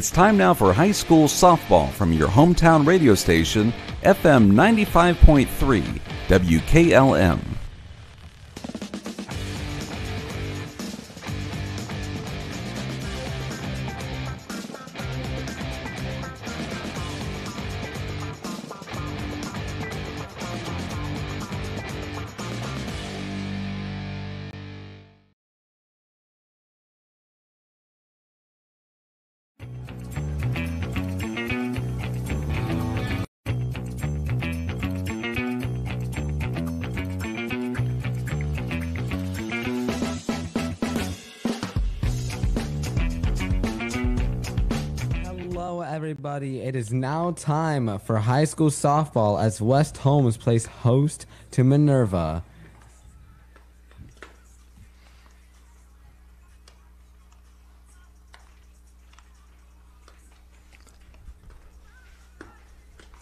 It's time now for high school softball from your hometown radio station, FM 95.3, WKLM. Everybody. It is now time for high school softball as West Holmes plays host to Minerva.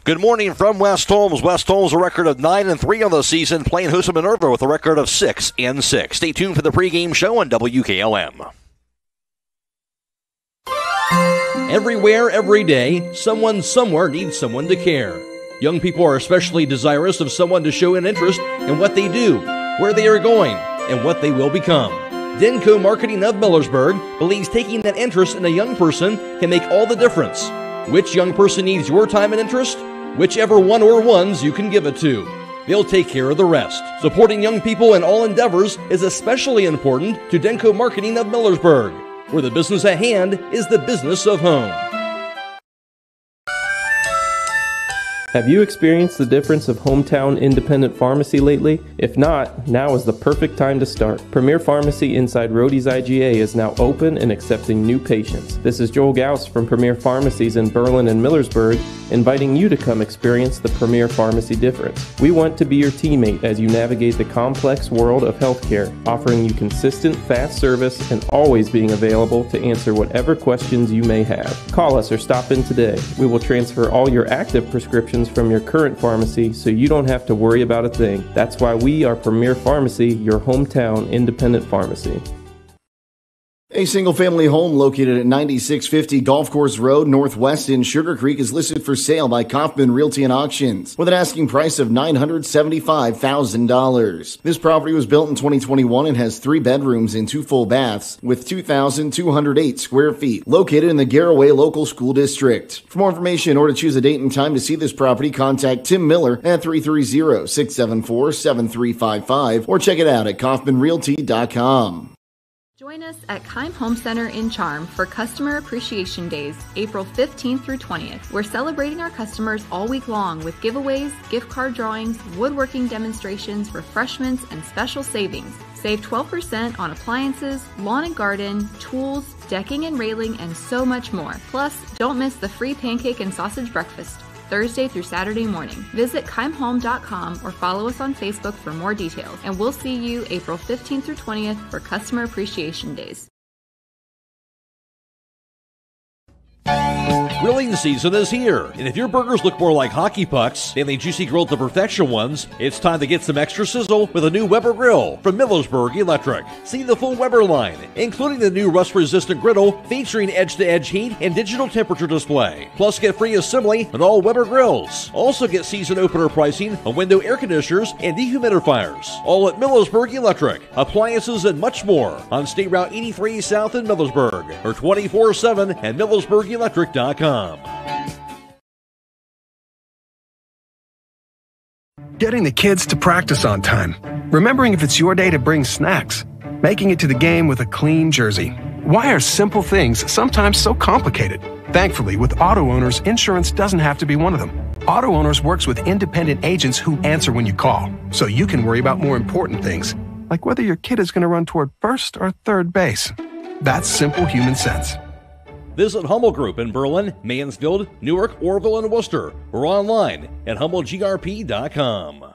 Good morning from West Holmes. West Holmes a record of nine and three on the season, playing host to Minerva with a record of six and six. Stay tuned for the pregame show on WKLM. Everywhere, every day, someone somewhere needs someone to care. Young people are especially desirous of someone to show an interest in what they do, where they are going, and what they will become. Denko Marketing of Millersburg believes taking that interest in a young person can make all the difference. Which young person needs your time and interest? Whichever one or ones you can give it to. They'll take care of the rest. Supporting young people in all endeavors is especially important to Denko Marketing of Millersburg, where the business at hand is the business of home. Have you experienced the difference of hometown independent pharmacy lately? If not, now is the perfect time to start. Premier Pharmacy inside Rodhe's IGA is now open and accepting new patients. This is Joel Gauss from Premier Pharmacies in Berlin and Millersburg, inviting you to come experience the Premier Pharmacy difference. We want to be your teammate as you navigate the complex world of healthcare, offering you consistent, fast service and always being available to answer whatever questions you may have. Call us or stop in today. We will transfer all your active prescriptions from your current pharmacy so you don't have to worry about a thing. That's why we are Premier Pharmacy, your hometown independent pharmacy. A single family home located at 9650 Golf Course Road Northwest in Sugar Creek is listed for sale by Kaufman Realty and Auctions with an asking price of $975,000. This property was built in 2021 and has three bedrooms and two full baths with 2,208 square feet located in the Garaway Local School District. For more information or to choose a date and time to see this property, contact Tim Miller at 330-674-7355 or check it out at kaufmanrealty.com. Join us at Keim Home Center in Charm for Customer Appreciation Days, April 15th through 20th. We're celebrating our customers all week long with giveaways, gift card drawings, woodworking demonstrations, refreshments, and special savings. Save 12% on appliances, lawn and garden, tools, decking and railing, and so much more. Plus, don't miss the free pancake and sausage breakfast. Thursday through Saturday morning. Visit keimhome.com or follow us on Facebook for more details, and we'll see you April 15th through 20th for Customer Appreciation Days. Grilling season is here, and if your burgers look more like hockey pucks than the juicy grilled to perfection ones, it's time to get some extra sizzle with a new Weber grill from Millersburg Electric. See the full Weber line, including the new rust-resistant griddle featuring edge-to-edge heat and digital temperature display. Plus, get free assembly on all Weber grills. Also, get season opener pricing on window air conditioners and dehumidifiers. All at Millersburg Electric, appliances and much more on State Route 83 South in Millersburg or 24/7 at MillersburgElectric.com. Getting the kids to practice on time. Remembering if it's your day to bring snacks. Making it to the game with a clean jersey. Why are simple things sometimes so complicated? Thankfully, with auto owners, insurance doesn't have to be one of them. Auto Owners works with independent agents who answer when you call, so you can worry about more important things, like whether your kid is going to run toward first or third base. That's simple human sense. Visit Hummel Group in Berlin, Mansfield, Newark, Orrville, and Wooster, or online at HummelGRP.com.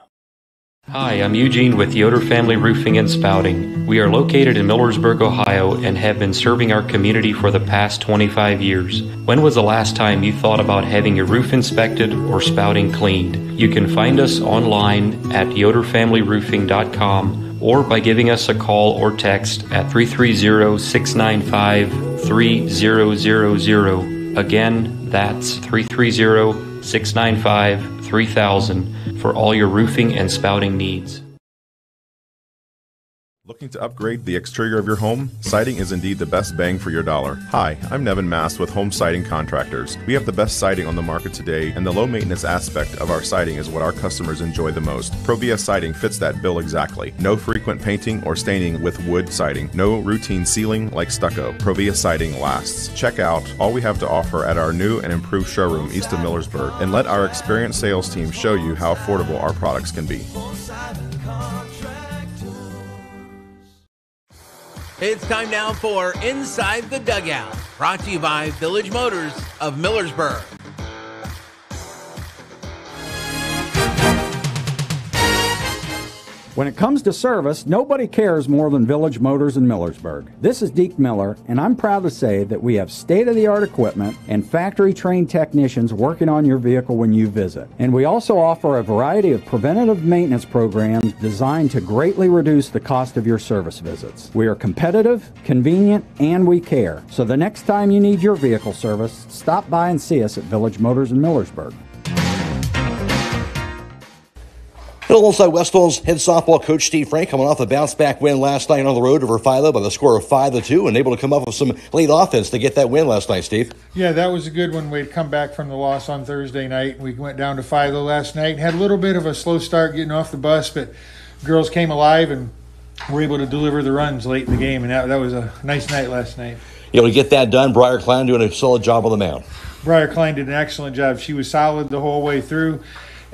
Hi, I'm Eugene with Yoder Family Roofing and Spouting. We are located in Millersburg, Ohio, and have been serving our community for the past 25 years. When was the last time you thought about having your roof inspected or spouting cleaned? You can find us online at yoderfamilyroofing.com or by giving us a call or text at 330 695 3000 Again, that's 330 695 3000 for all your roofing and spouting needs. Looking to upgrade the exterior of your home? Siding is indeed the best bang for your dollar. Hi, I'm Nevin Mast with Home Siding Contractors. We have the best siding on the market today, and the low maintenance aspect of our siding is what our customers enjoy the most. Provia Siding fits that bill exactly. No frequent painting or staining with wood siding. No routine sealing like stucco. Provia Siding lasts. Check out all we have to offer at our new and improved showroom east of Millersburg, and let our experienced sales team show you how affordable our products can be. It's time now for Inside the Dugout, brought to you by Village Motors of Millersburg. When it comes to service, nobody cares more than Village Motors in Millersburg. This is Deke Miller, and I'm proud to say that we have state of the art equipment and factory trained technicians working on your vehicle when you visit. And we also offer a variety of preventative maintenance programs designed to greatly reduce the cost of your service visits. We are competitive, convenient, and we care. So the next time you need your vehicle service, stop by and see us at Village Motors in Millersburg. Alongside West Holmes head softball coach Steve Frank coming off a bounce back win last night on the road over Philo by the score of 5 to 2 and able to come up with some late offense to get that win last night, Steve. Yeah, that was a good one. We'd come back from the loss on Thursday night. We went down to Philo last night and had a little bit of a slow start getting off the bus, but girls came alive and were able to deliver the runs late in the game, and that, that was a nice night last night. You know, to get that done, Briar Klein doing a solid job on the mound. Briar Klein did an excellent job. She was solid the whole way through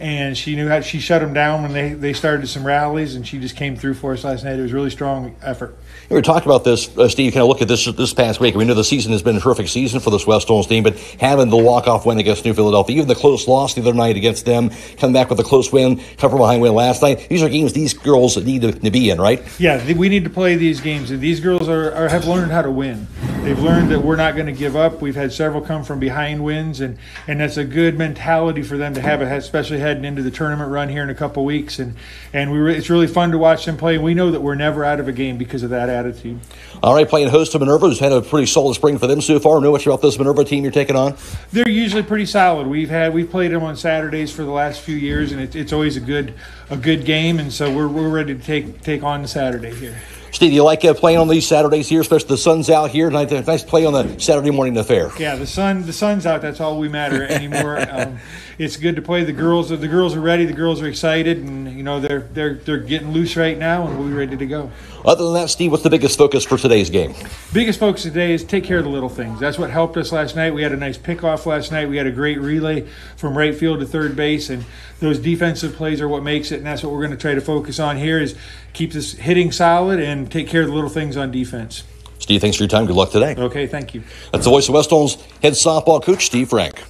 and she knew how she shut them down when they, they started some rallies, and she just came through for us last night. It was a really strong effort. We talked about this, uh, Steve. Kind of look at this this past week. We know the season has been a terrific season for this West Holmes team, but having the walk off win against New Philadelphia, even the close loss the other night against them, coming back with a close win, cover behind win last night. These are games these girls need to, to, be in, right? Yeah, we need to play these games, and these girls are, are have learned how to win. They've learned that we're not going to give up. We've had several come from behind wins, and and that's a good mentality for them to have, especially heading into the tournament run here in a couple weeks. And and we re- it's really fun to watch them play. We know that we're never out of a game because of that attitude. All right, playing host to Minerva, who's had a pretty solid spring for them so far. Know much about this Minerva team you're taking on? They're usually pretty solid. We've had we've played them on Saturdays for the last few years, and it, it's always a good a good game. And so we're, we're ready to take take on Saturday here. Steve, you like uh, playing on these Saturdays here, especially the sun's out here. Nice, nice play on the Saturday morning affair. Yeah, the sun the sun's out. That's all we matter anymore. um, it's good to play. The girls the girls are ready. The girls are excited, and you know they're they're they're getting loose right now, and we'll be ready to go. Other than that, Steve, what's the biggest focus for today's game? Biggest focus today is take care of the little things. That's what helped us last night. We had a nice pickoff last night. We had a great relay from right field to third base, and those defensive plays are what makes it. And that's what we're going to try to focus on here: is keep this hitting solid and take care of the little things on defense. Steve, thanks for your time. Good luck today. Okay, thank you. That's the voice of West Holmes head softball coach Steve Frank.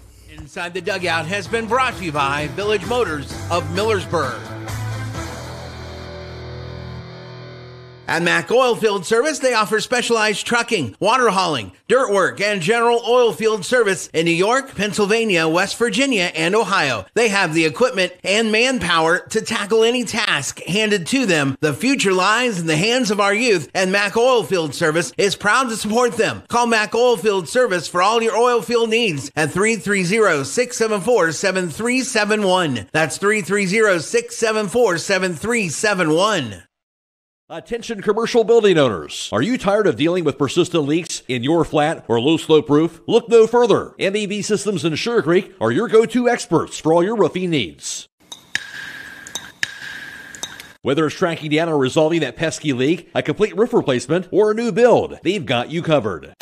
Inside the Dugout has been brought to you by Village Motors of Millersburg. At Mac Oilfield Service, they offer specialized trucking, water hauling, dirt work, and general oil field service in New York, Pennsylvania, West Virginia, and Ohio. They have the equipment and manpower to tackle any task handed to them. The future lies in the hands of our youth, and Mac Oilfield Service is proud to support them. Call Mac Oilfield Service for all your oil field needs at 330-674-7371. That's 330-674-7371. Attention commercial building owners. Are you tired of dealing with persistent leaks in your flat or low slope roof? Look no further. MEB Systems in Sugar Creek are your go-to experts for all your roofing needs. Whether it's tracking down or resolving that pesky leak, a complete roof replacement, or a new build, they've got you covered.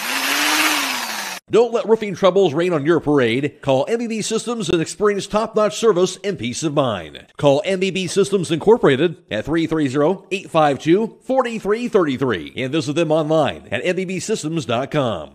Don't let roofing troubles rain on your parade. Call MEB Systems and experience top-notch service and peace of mind. Call MEB Systems Incorporated at 330-852-4333 and visit them online at mbsystems.com.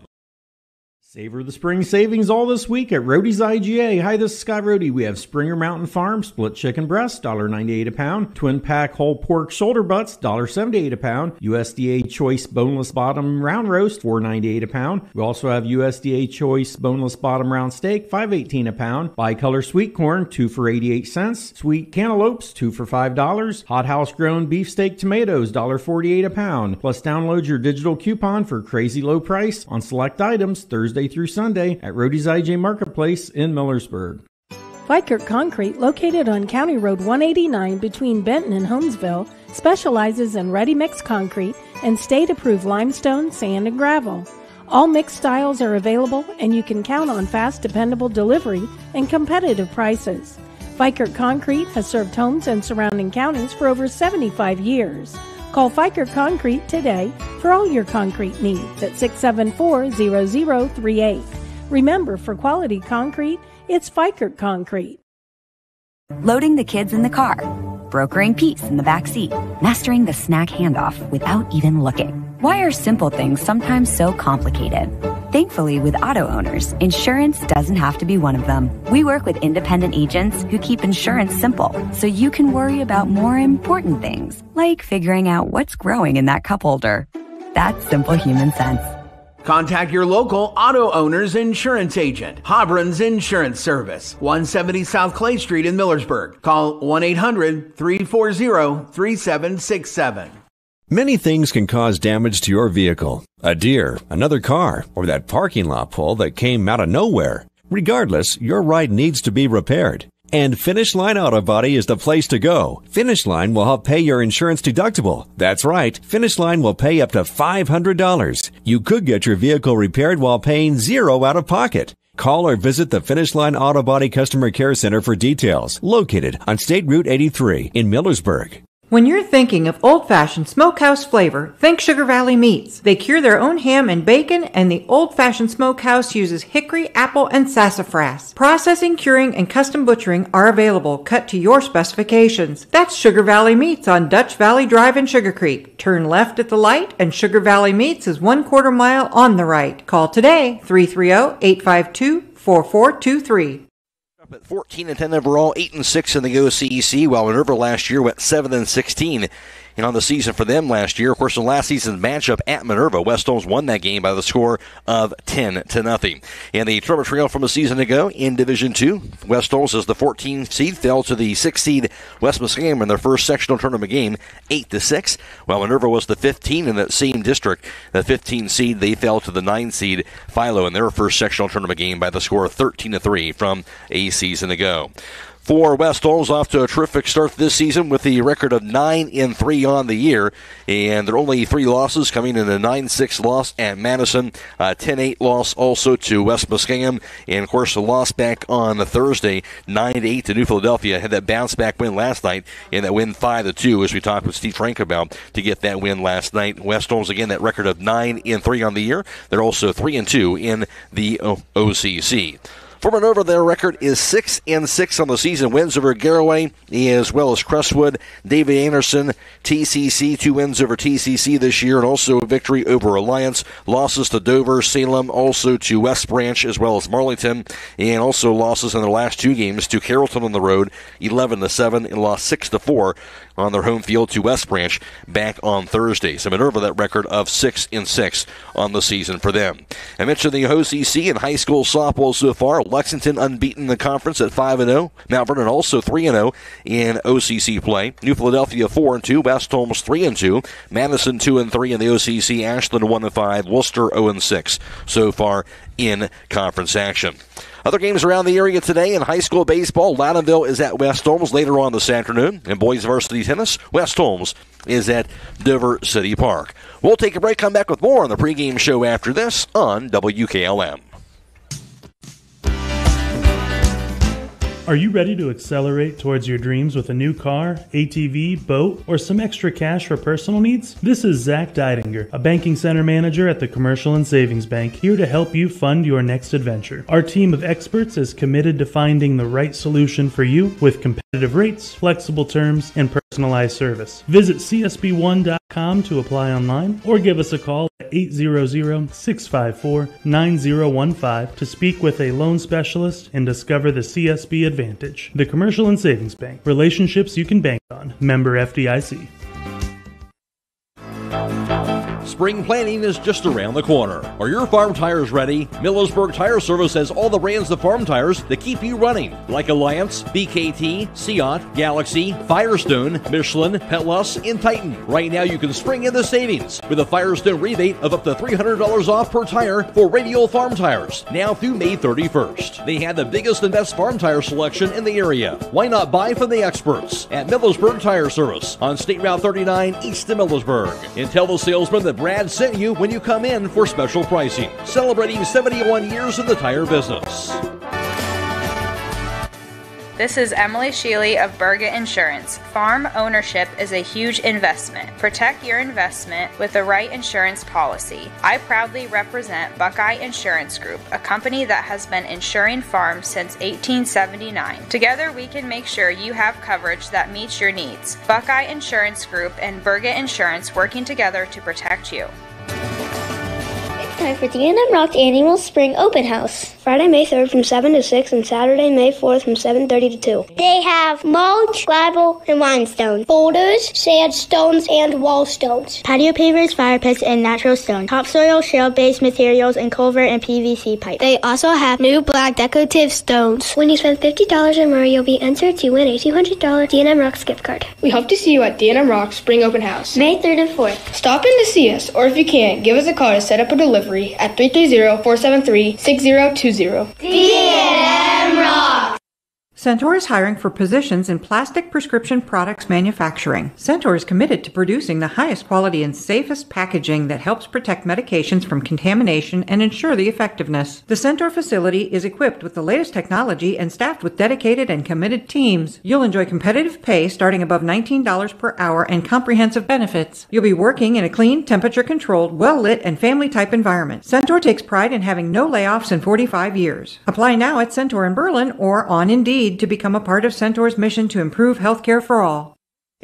Savor the spring savings all this week at Rodhe's IGA. Hi, this is Scott Roadie. We have Springer Mountain Farm split chicken breast, $1.98 a pound. Twin pack whole pork shoulder butts, $1.78 a pound. USDA choice boneless bottom round roast, $4.98 a pound. We also have USDA choice boneless bottom round steak, $5.18 a pound. Bicolor sweet corn, 2 for 88 cents. Sweet cantaloupes, 2 for $5. Hot house grown beefsteak tomatoes, $1.48 a pound. Plus download your digital coupon for crazy low price on select items Thursday Thursday through Sunday at Rodhe's IJ Marketplace in Millersburg. Vikert Concrete, located on County Road 189 between Benton and Holmesville, specializes in ready mix concrete and state approved limestone, sand, and gravel. All mixed styles are available, and you can count on fast, dependable delivery and competitive prices. Vikert Concrete has served homes and surrounding counties for over 75 years. Call Fikert Concrete today for all your concrete needs at 674 0038. Remember, for quality concrete, it's Fikert Concrete. Loading the kids in the car, brokering peace in the back seat, mastering the snack handoff without even looking. Why are simple things sometimes so complicated? Thankfully, with auto owners, insurance doesn't have to be one of them. We work with independent agents who keep insurance simple so you can worry about more important things, like figuring out what's growing in that cup holder. That's simple human sense. Contact your local auto owner's insurance agent, Hobron's Insurance Service, 170 South Clay Street in Millersburg. Call 1 800 340 3767. Many things can cause damage to your vehicle a deer, another car, or that parking lot pole that came out of nowhere. Regardless, your ride needs to be repaired. And Finish Line Auto Body is the place to go. Finish Line will help pay your insurance deductible. That's right, Finish Line will pay up to $500. You could get your vehicle repaired while paying zero out of pocket. Call or visit the Finish Line Auto Body Customer Care Center for details, located on State Route 83 in Millersburg. When you're thinking of old fashioned smokehouse flavor, think Sugar Valley Meats. They cure their own ham and bacon, and the old fashioned smokehouse uses hickory, apple, and sassafras. Processing, curing, and custom butchering are available, cut to your specifications. That's Sugar Valley Meats on Dutch Valley Drive in Sugar Creek. Turn left at the light, and Sugar Valley Meats is one quarter mile on the right. Call today 330 852 4423 at 14 and 10 overall, 8 and 6 in the OCEC, while Minerva last year went 7 and 16 and on the season for them last year. Of course, in last season's matchup at Minerva, West Holmes won that game by the score of 10 to nothing. And the Trevor Trail from a season ago in Division 2, West Holmes as the 14 seed fell to the 6 seed West Muskingum in their first sectional tournament game, 8 to 6, while Minerva was the 15 in that same district. The 15 seed, they fell to the 9 seed Philo in their first sectional tournament game by the score of 13 to 3 from a season ago for West Holmes off to a terrific start this season with the record of 9 in 3 on the year. And there are only three losses coming in a 9 6 loss at Madison, 10 8 loss also to West Muskingum. And of course, the loss back on Thursday, 9 8 to New Philadelphia. Had that bounce back win last night and that win 5 to 2, as we talked with Steve Frank about, to get that win last night. West Holmes, again, that record of 9 in 3 on the year. They're also 3 and 2 in the OCC. For Minerva, their record is six and six on the season. Wins over Garaway as well as Crestwood, David Anderson, TCC, two wins over TCC this year, and also a victory over Alliance. Losses to Dover, Salem, also to West Branch as well as Marlington, and also losses in their last two games to Carrollton on the road, 11 to seven, and lost six to four on their home field to West Branch back on Thursday. So Minerva that record of six and six on the season for them. I mentioned the OCC and high school softball so far. Lexington unbeaten in the conference at 5 and 0. Mount Vernon also 3 and 0 in OCC play. New Philadelphia 4 and 2. West Holmes 3 and 2. Madison 2 and 3 in the OCC. Ashland 1 and 5. Wooster 0 and 6 so far in conference action. Other games around the area today in high school baseball, Loudonville is at West Holmes later on this afternoon. In boys varsity tennis, West Holmes is at Dover City Park. We'll take a break, come back with more on the pregame show after this on WKLM. Are you ready to accelerate towards your dreams with a new car, ATV, boat, or some extra cash for personal needs? This is Zach Deidinger, a banking center manager at the Commercial and Savings Bank, here to help you fund your next adventure. Our team of experts is committed to finding the right solution for you with competitive rates, flexible terms, and personalized service. Visit csb1.com to apply online or give us a call at 800-654-9015 to speak with a loan specialist and discover the CSB advantage. The Commercial and Savings Bank. Relationships you can bank on. Member FDIC. Spring planting is just around the corner. Are your farm tires ready? Millersburg Tire Service has all the brands of farm tires that keep you running, like Alliance, BKT, CEAT, Galaxy, Firestone, Michelin, Petlas, and Titan. Right now, you can spring in the savings with a Firestone rebate of up to $300 off per tire for radial farm tires, now through May 31st. They have the biggest and best farm tire selection in the area. Why not buy from the experts at Millersburg Tire Service on State Route 39 east of Millersburg? And tell the salesman that Brad sent you when you come in for special pricing. Celebrating 71 years in the tire business. This is Emily Sheely of Berga Insurance. Farm ownership is a huge investment. Protect your investment with the right insurance policy. I proudly represent Buckeye Insurance Group, a company that has been insuring farms since 1879. Together, we can make sure you have coverage that meets your needs. Buckeye Insurance Group and Berga Insurance working together to protect you. Time for D&M Rock's annual Spring Open House. Friday, May 3rd from 7 to 6 and Saturday, May 4th from 7.30 to 2. They have mulch, gravel, and limestone, boulders, sandstones, and wall stones. Patio pavers, fire pits, and natural stone. Topsoil, shale-based materials, and culvert and PVC pipe. They also have new black decorative stones. When you spend $50 or more, you'll be entered to win a $200 D&M Rocks gift card. We hope to see you at D&M Rocks Spring Open House. May 3rd and 4th. Stop in to see us, or if you can't, give us a call to set up a delivery at 330-473-6020. D&M Rocks. Centor is hiring for positions in plastic prescription products manufacturing. Centor is committed to producing the highest quality and safest packaging that helps protect medications from contamination and ensure the effectiveness. The Centor facility is equipped with the latest technology and staffed with dedicated and committed teams. You'll enjoy competitive pay starting above $19 per hour and comprehensive benefits. You'll be working in a clean, temperature controlled, well lit, and family type environment. Centor takes pride in having no layoffs in 45 years. Apply now at Centor in Berlin or on Indeed to become a part of Centor's mission to improve healthcare for all.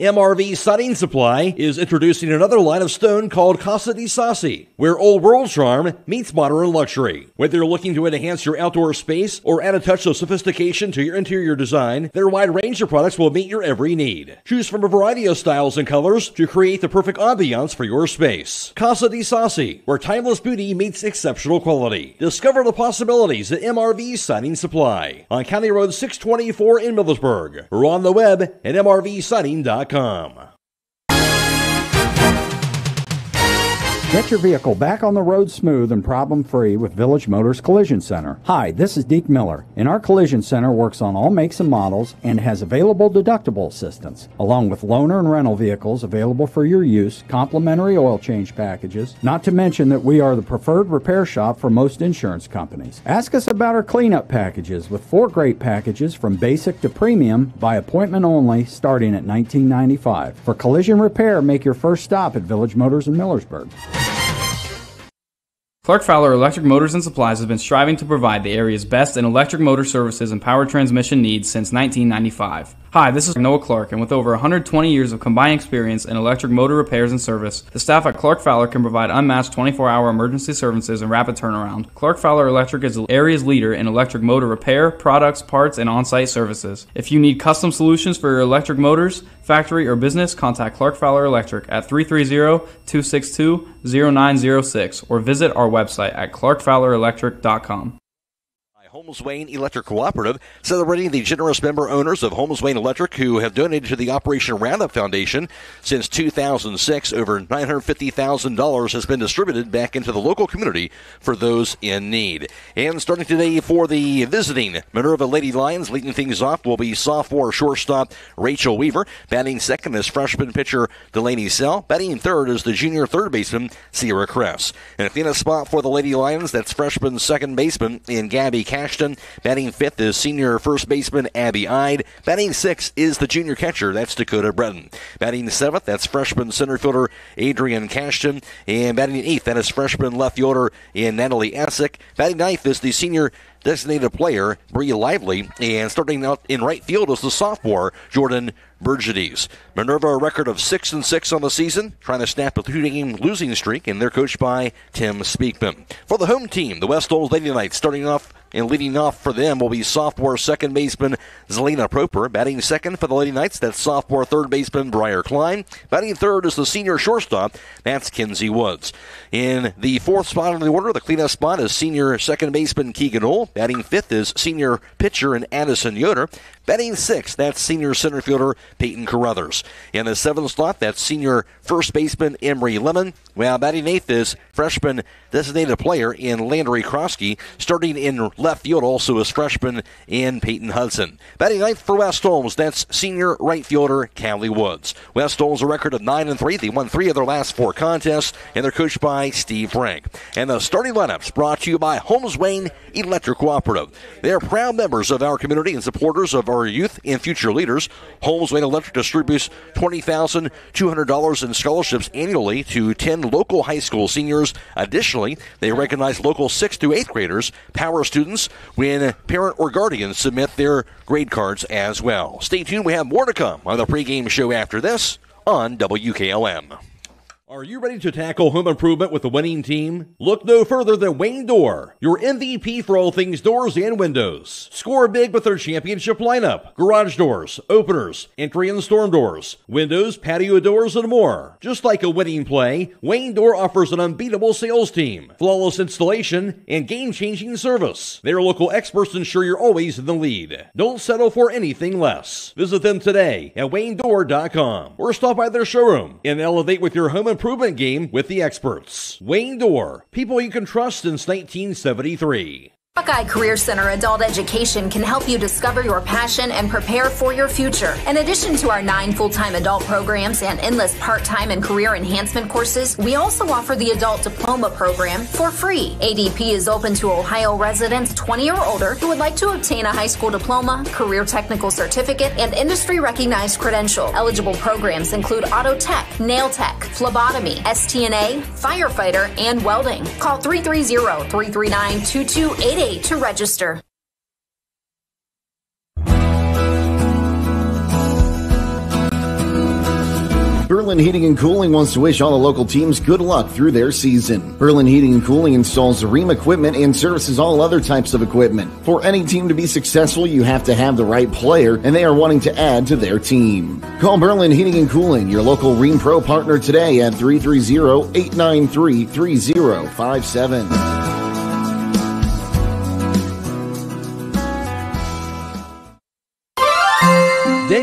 MRV Siding Supply is introducing another line of stone called Casa di Sassi, where old world charm meets modern luxury. Whether you're looking to enhance your outdoor space or add a touch of sophistication to your interior design, their wide range of products will meet your every need. Choose from a variety of styles and colors to create the perfect ambiance for your space. Casa di Sassi, where timeless beauty meets exceptional quality. Discover the possibilities at MRV Siding Supply on County Road 624 in Millersburg or on the web at mrvsiding.com. Come. Get your vehicle back on the road smooth and problem free with Village Motors Collision Center. Hi, this is Deke Miller, and our Collision Center works on all makes and models and has available deductible assistance, along with loaner and rental vehicles available for your use, complimentary oil change packages, not to mention that we are the preferred repair shop for most insurance companies. Ask us about our cleanup packages with four great packages from basic to premium by appointment only starting at $19.95. For collision repair, make your first stop at Village Motors in Millersburg. Clark Fowler Electric Motors and Supplies has been striving to provide the area's best in electric motor services and power transmission needs since 1995. Hi, this is Noah Clark, and with over 120 years of combined experience in electric motor repairs and service, the staff at Clark Fowler can provide unmatched 24 hour emergency services and rapid turnaround. Clark Fowler Electric is the area's leader in electric motor repair, products, parts, and on site services. If you need custom solutions for your electric motors, factory, or business, contact Clark Fowler Electric at 330 262 0906 or visit our website at clarkfowlerelectric.com. Holmes Wayne Electric Cooperative, celebrating the generous member owners of Holmes Wayne Electric who have donated to the Operation Roundup Foundation since 2006. Over $950,000 has been distributed back into the local community for those in need. And starting today for the visiting Minerva Lady Lions, leading things off will be sophomore shortstop Rachel Weaver. Batting second is freshman pitcher Delaney Sell. Batting third is the junior third baseman Sierra Kress. And if in a spot for the Lady Lions, that's freshman second baseman in Gabby Ashton. Batting fifth is senior first baseman Abby Ide. Batting sixth is the junior catcher, that's Dakota Breton. Batting seventh, that's freshman center fielder Adrian Cashton. And batting eighth, that is freshman left fielder in Natalie Essick. Batting ninth is the senior designated player, Bree Lively, and starting out in right field is the sophomore, Jordan Burgides. Minerva a record of six and six on the season, trying to snap a two-game losing streak, and they're coached by Tim Speakman. For the home team, the West Holmes Lady Knights starting off And leading off for them will be sophomore second baseman Zelina Proper. Batting second for the Lady Knights, that's sophomore third baseman Briar Klein. Batting third is the senior shortstop, that's Kinsey Woods. In the fourth spot in the order, the cleanup spot is senior second baseman Keegan Hull. Batting fifth is senior pitcher and Addison Yoder. Batting sixth, that's senior center fielder Peyton Carruthers. In the seventh slot, that's senior first baseman Emery Lemon. While batting eighth is freshman designated player in Landry Krosky. Starting in left field also is freshman in Peyton Hudson. Batting ninth for West Holmes, that's senior right fielder Callie Woods. West Holmes a record of 9 and 3. They won three of their last four contests, and they're coached by Steve Frank. And the starting lineups brought to you by Holmes Wayne Electric Cooperative. They are proud members of our community and supporters of our youth and future leaders. Holmes Wayne Electric distributes $20,200 in scholarships annually to 10 local high school seniors. Additionally, they recognize local 6th to 8th graders, power students, when parent or guardians submit their grade cards as well. Stay tuned, we have more to come on the pregame show after this on WKLM. Are you ready to tackle home improvement with a winning team? Look no further than Wayne Door, your MVP for all things doors and windows. Score big with their championship lineup garage doors, openers, entry and storm doors, windows, patio doors, and more. Just like a winning play, Wayne Door offers an unbeatable sales team, flawless installation, and game changing service. Their local experts ensure you're always in the lead. Don't settle for anything less. Visit them today at waynedoor.com or stop by their showroom and elevate with your home improvement improvement game with the experts. Wayne Door, people you can trust since 1973. Buckeye Career Center Adult Education can help you discover your passion and prepare for your future. In addition to our nine full time adult programs and endless part time and career enhancement courses, we also offer the Adult Diploma Program for free. ADP is open to Ohio residents 20 or older who would like to obtain a high school diploma, career technical certificate, and industry recognized credential. Eligible programs include auto tech, nail tech, phlebotomy, STNA, firefighter, and welding. Call 330 339 2288 to register. Berlin Heating and Cooling wants to wish all the local teams good luck through their season. Berlin Heating and Cooling installs Rheem equipment and services all other types of equipment. For any team to be successful, you have to have the right player, and they are wanting to add to their team. Call Berlin Heating and Cooling, your local Rheem Pro partner today at 330-893-3057.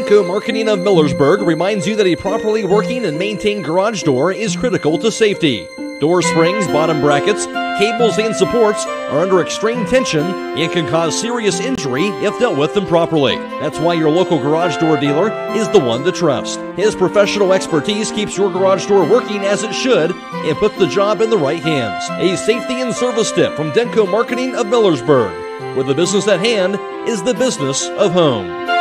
Denko Marketing of Millersburg reminds you that a properly working and maintained garage door is critical to safety. Door springs, bottom brackets, cables, and supports are under extreme tension and can cause serious injury if dealt with improperly. That's why your local garage door dealer is the one to trust. His professional expertise keeps your garage door working as it should and puts the job in the right hands. A safety and service tip from Denko Marketing of Millersburg, where the business at hand is the business of home.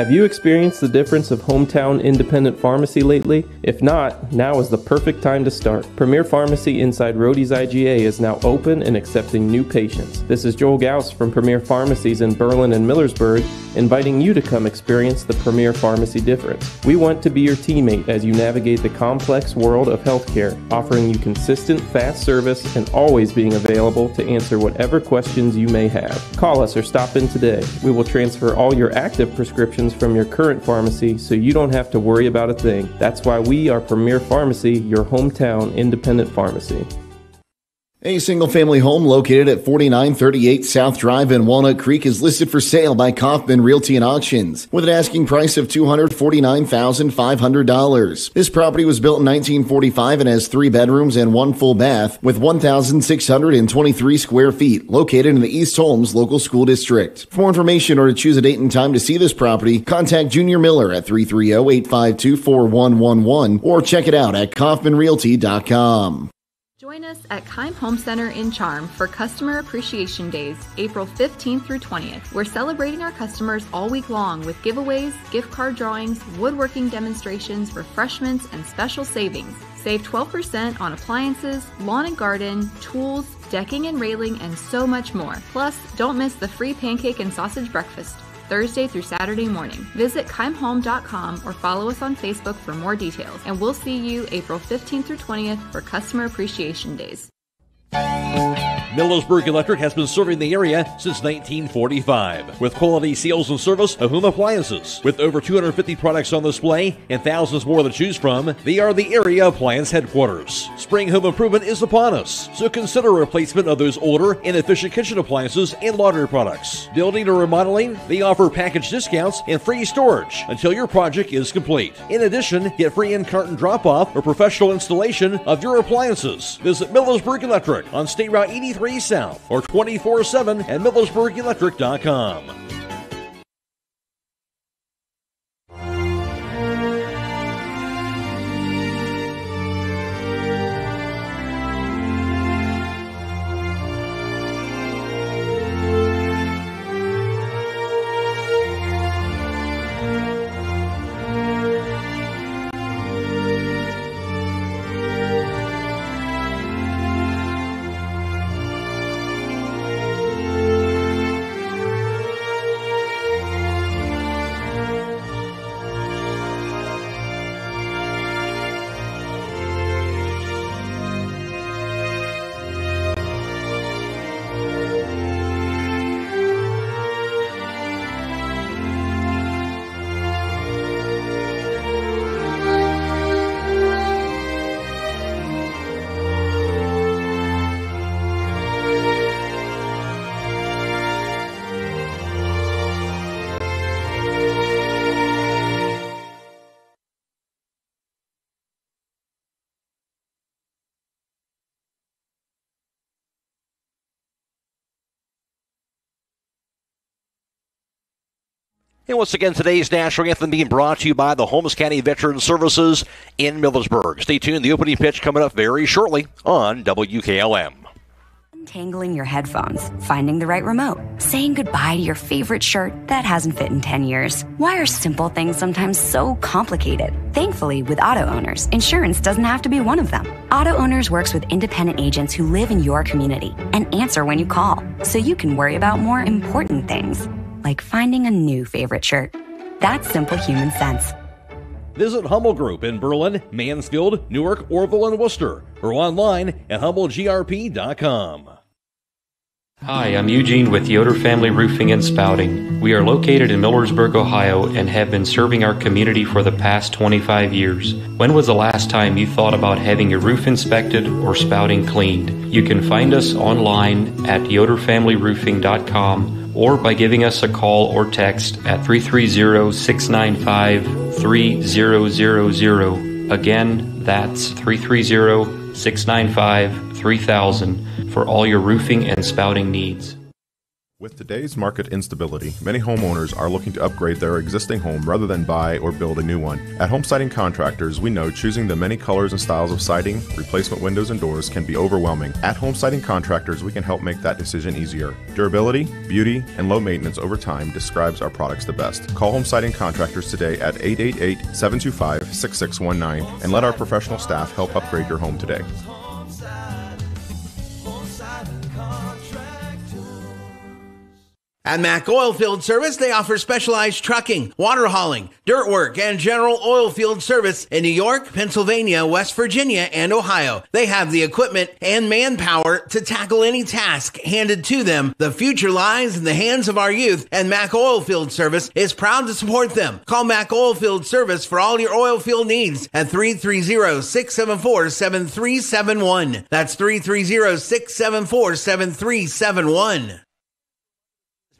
Have you experienced the difference of hometown independent pharmacy lately? If not, now is the perfect time to start. Premier Pharmacy inside Rodhe's IGA is now open and accepting new patients. This is Joel Gauss from Premier Pharmacies in Berlin and Millersburg, inviting you to come experience the Premier Pharmacy difference. We want to be your teammate as you navigate the complex world of healthcare, offering you consistent, fast service and always being available to answer whatever questions you may have. Call us or stop in today. We will transfer all your active prescriptions from your current pharmacy so you don't have to worry about a thing. That's why we are Premier Pharmacy, your hometown independent pharmacy. A single family home located at 4938 South Drive in Walnut Creek is listed for sale by Kaufman Realty and Auctions with an asking price of $249,500. This property was built in 1945 and has three bedrooms and one full bath with 1,623 square feet located in the East Holmes local school district. For more information or to choose a date and time to see this property, contact Junior Miller at 330-852-4111 or check it out at kaufmanrealty.com. Join us at Keim Home Center in Charm for Customer Appreciation Days, April 15th through 20th. We're celebrating our customers all week long with giveaways, gift card drawings, woodworking demonstrations, refreshments, and special savings. Save 12% on appliances, lawn and garden, tools, decking and railing, and so much more. Plus, don't miss the free pancake and sausage breakfast. Thursday through Saturday morning. Visit keimhome.com or follow us on Facebook for more details, and we'll see you April 15th through 20th for Customer Appreciation Days. Millersburg Electric has been serving the area since 1945 with quality sales and service of home appliances. With over 250 products on display and thousands more to choose from, they are the area appliance headquarters. Spring home improvement is upon us, so consider replacement of those older, inefficient kitchen appliances and laundry products. Building or remodeling, they offer package discounts and free storage until your project is complete. In addition, get free in carton drop off or professional installation of your appliances. Visit Millersburg Electric on State Route 83 South or 24 7 at MillersburgElectric.com. And once again, today's national anthem being brought to you by the Holmes County Veteran Services in Millersburg. Stay tuned. The opening pitch coming up very shortly on WKLM. Untangling your headphones, finding the right remote, saying goodbye to your favorite shirt that hasn't fit in 10 years. Why are simple things sometimes so complicated? Thankfully, with auto owners, insurance doesn't have to be one of them. Auto Owners works with independent agents who live in your community and answer when you call, so you can worry about more important things like finding a new favorite shirt. That's simple human sense. Visit Hummel Group in Berlin, Mansfield, Newark, Orrville, and Wooster, or online at hummelgrp.com. Hi, I'm Eugene with Yoder Family Roofing and Spouting. We are located in Millersburg, Ohio, and have been serving our community for the past 25 years. When was the last time you thought about having your roof inspected or spouting cleaned? You can find us online at yoderfamilyroofing.com or by giving us a call or text at 330 695 3000. Again, that's 330 695 3000 for all your roofing and spouting needs. With today's market instability, many homeowners are looking to upgrade their existing home rather than buy or build a new one. At Home Siding Contractors, we know choosing the many colors and styles of siding, replacement windows, and doors can be overwhelming. At Home Siding Contractors, we can help make that decision easier. Durability, beauty, and low maintenance over time describes our products the best. Call Home Siding Contractors today at 888 725 6619 and let our professional staff help upgrade your home today. At Mac Oilfield Service, they offer specialized trucking, water hauling, dirt work, and general oil field service in New York, Pennsylvania, West Virginia, and Ohio. They have the equipment and manpower to tackle any task handed to them. The future lies in the hands of our youth, and Mac Oilfield Service is proud to support them. Call Mac Oilfield Service for all your oil field needs at 330-674-7371. That's 330-674-7371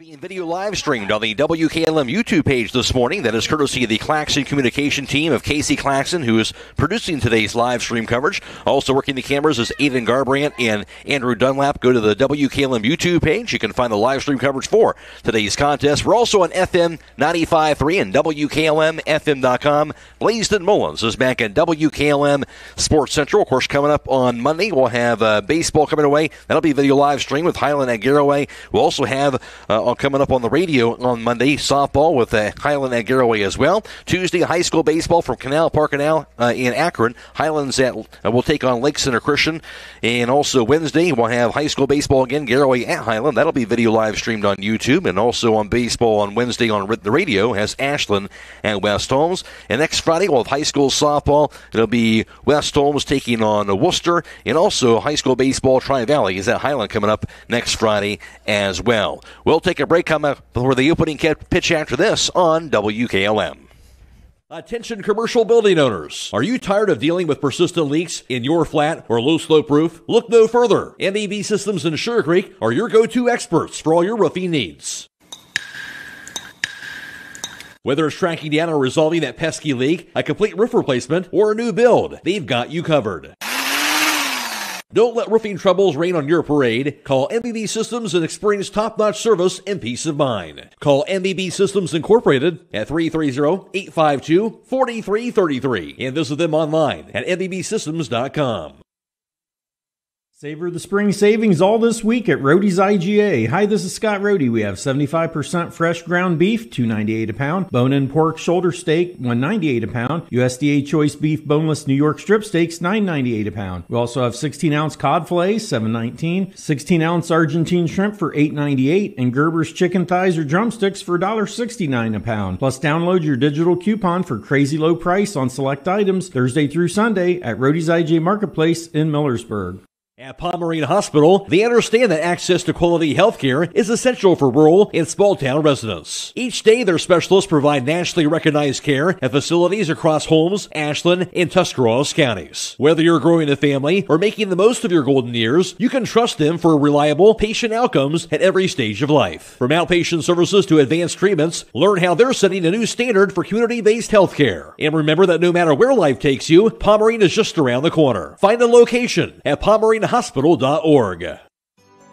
being video live streamed on the WKLM YouTube page this morning. That is courtesy of the Claxon communication team of Casey Claxon, who is producing today's live stream coverage. Also working the cameras is Aidan Garabrandt and Andrew Dunlap. Go to the WKLM YouTube page. You can find the live stream coverage for today's contest. We're also on FM 95.3 and WKLMFM.com. Blaisdon Mullins is back at WKLM Sports Central. Of course, coming up on Monday, we'll have uh, baseball coming away. That'll be video live stream with Highland Garaway. We'll also have uh, coming up on the radio on Monday. Softball with uh, Highland and Garaway as well. Tuesday, high school baseball from Canal Park Canal uh, in Akron. Highlands at uh, will take on Lake Center Christian, and also Wednesday we'll have high school baseball again. Garaway at Highland. That'll be video live streamed on YouTube, and also on baseball on Wednesday on the radio has Ashland and West Holmes. And next Friday we'll have high school softball. It'll be West Holmes taking on Wooster, and also high school baseball Tri Valley is at Highland coming up next Friday as well. We'll take a break come up for the opening pitch after this on WKLM. Attention commercial building owners. Are you tired of dealing with persistent leaks in your flat or low slope roof? Look no further. MEB Systems in Sugar Creek are your go-to experts for all your roofing needs. Whether it's tracking down or resolving that pesky leak, a complete roof replacement, or a new build, they've got you covered. Don't let roofing troubles rain on your parade. Call MBB Systems and experience top-notch service and peace of mind. Call MBB Systems Incorporated at 330-852-4333 and visit them online at mbsystems.com. Savor the spring savings all this week at Rodhe's IGA. Hi, this is Scott Roadie. We have 75% fresh ground beef, 298 a pound. Bone-in pork shoulder steak, 198 a pound. USDA choice beef boneless New York strip steaks, 998 a pound. We also have 16 ounce cod fillet, 719. 16 ounce Argentine shrimp for 898 and Gerber's chicken thighs or drumsticks for $1.69 a pound. Plus download your digital coupon for crazy low price on select items Thursday through Sunday at Rodhe's IGA Marketplace in Millersburg. At Pomerene Hospital, they understand that access to quality health care is essential for rural and small town residents. Each day, their specialists provide nationally recognized care at facilities across Holmes, Ashland, and Tuscarawas counties. Whether you're growing a family or making the most of your golden years, you can trust them for reliable patient outcomes at every stage of life. From outpatient services to advanced treatments, learn how they're setting a new standard for community-based health care. And remember that no matter where life takes you, Pomerene is just around the corner. Find a location at Pomerene hospital.org.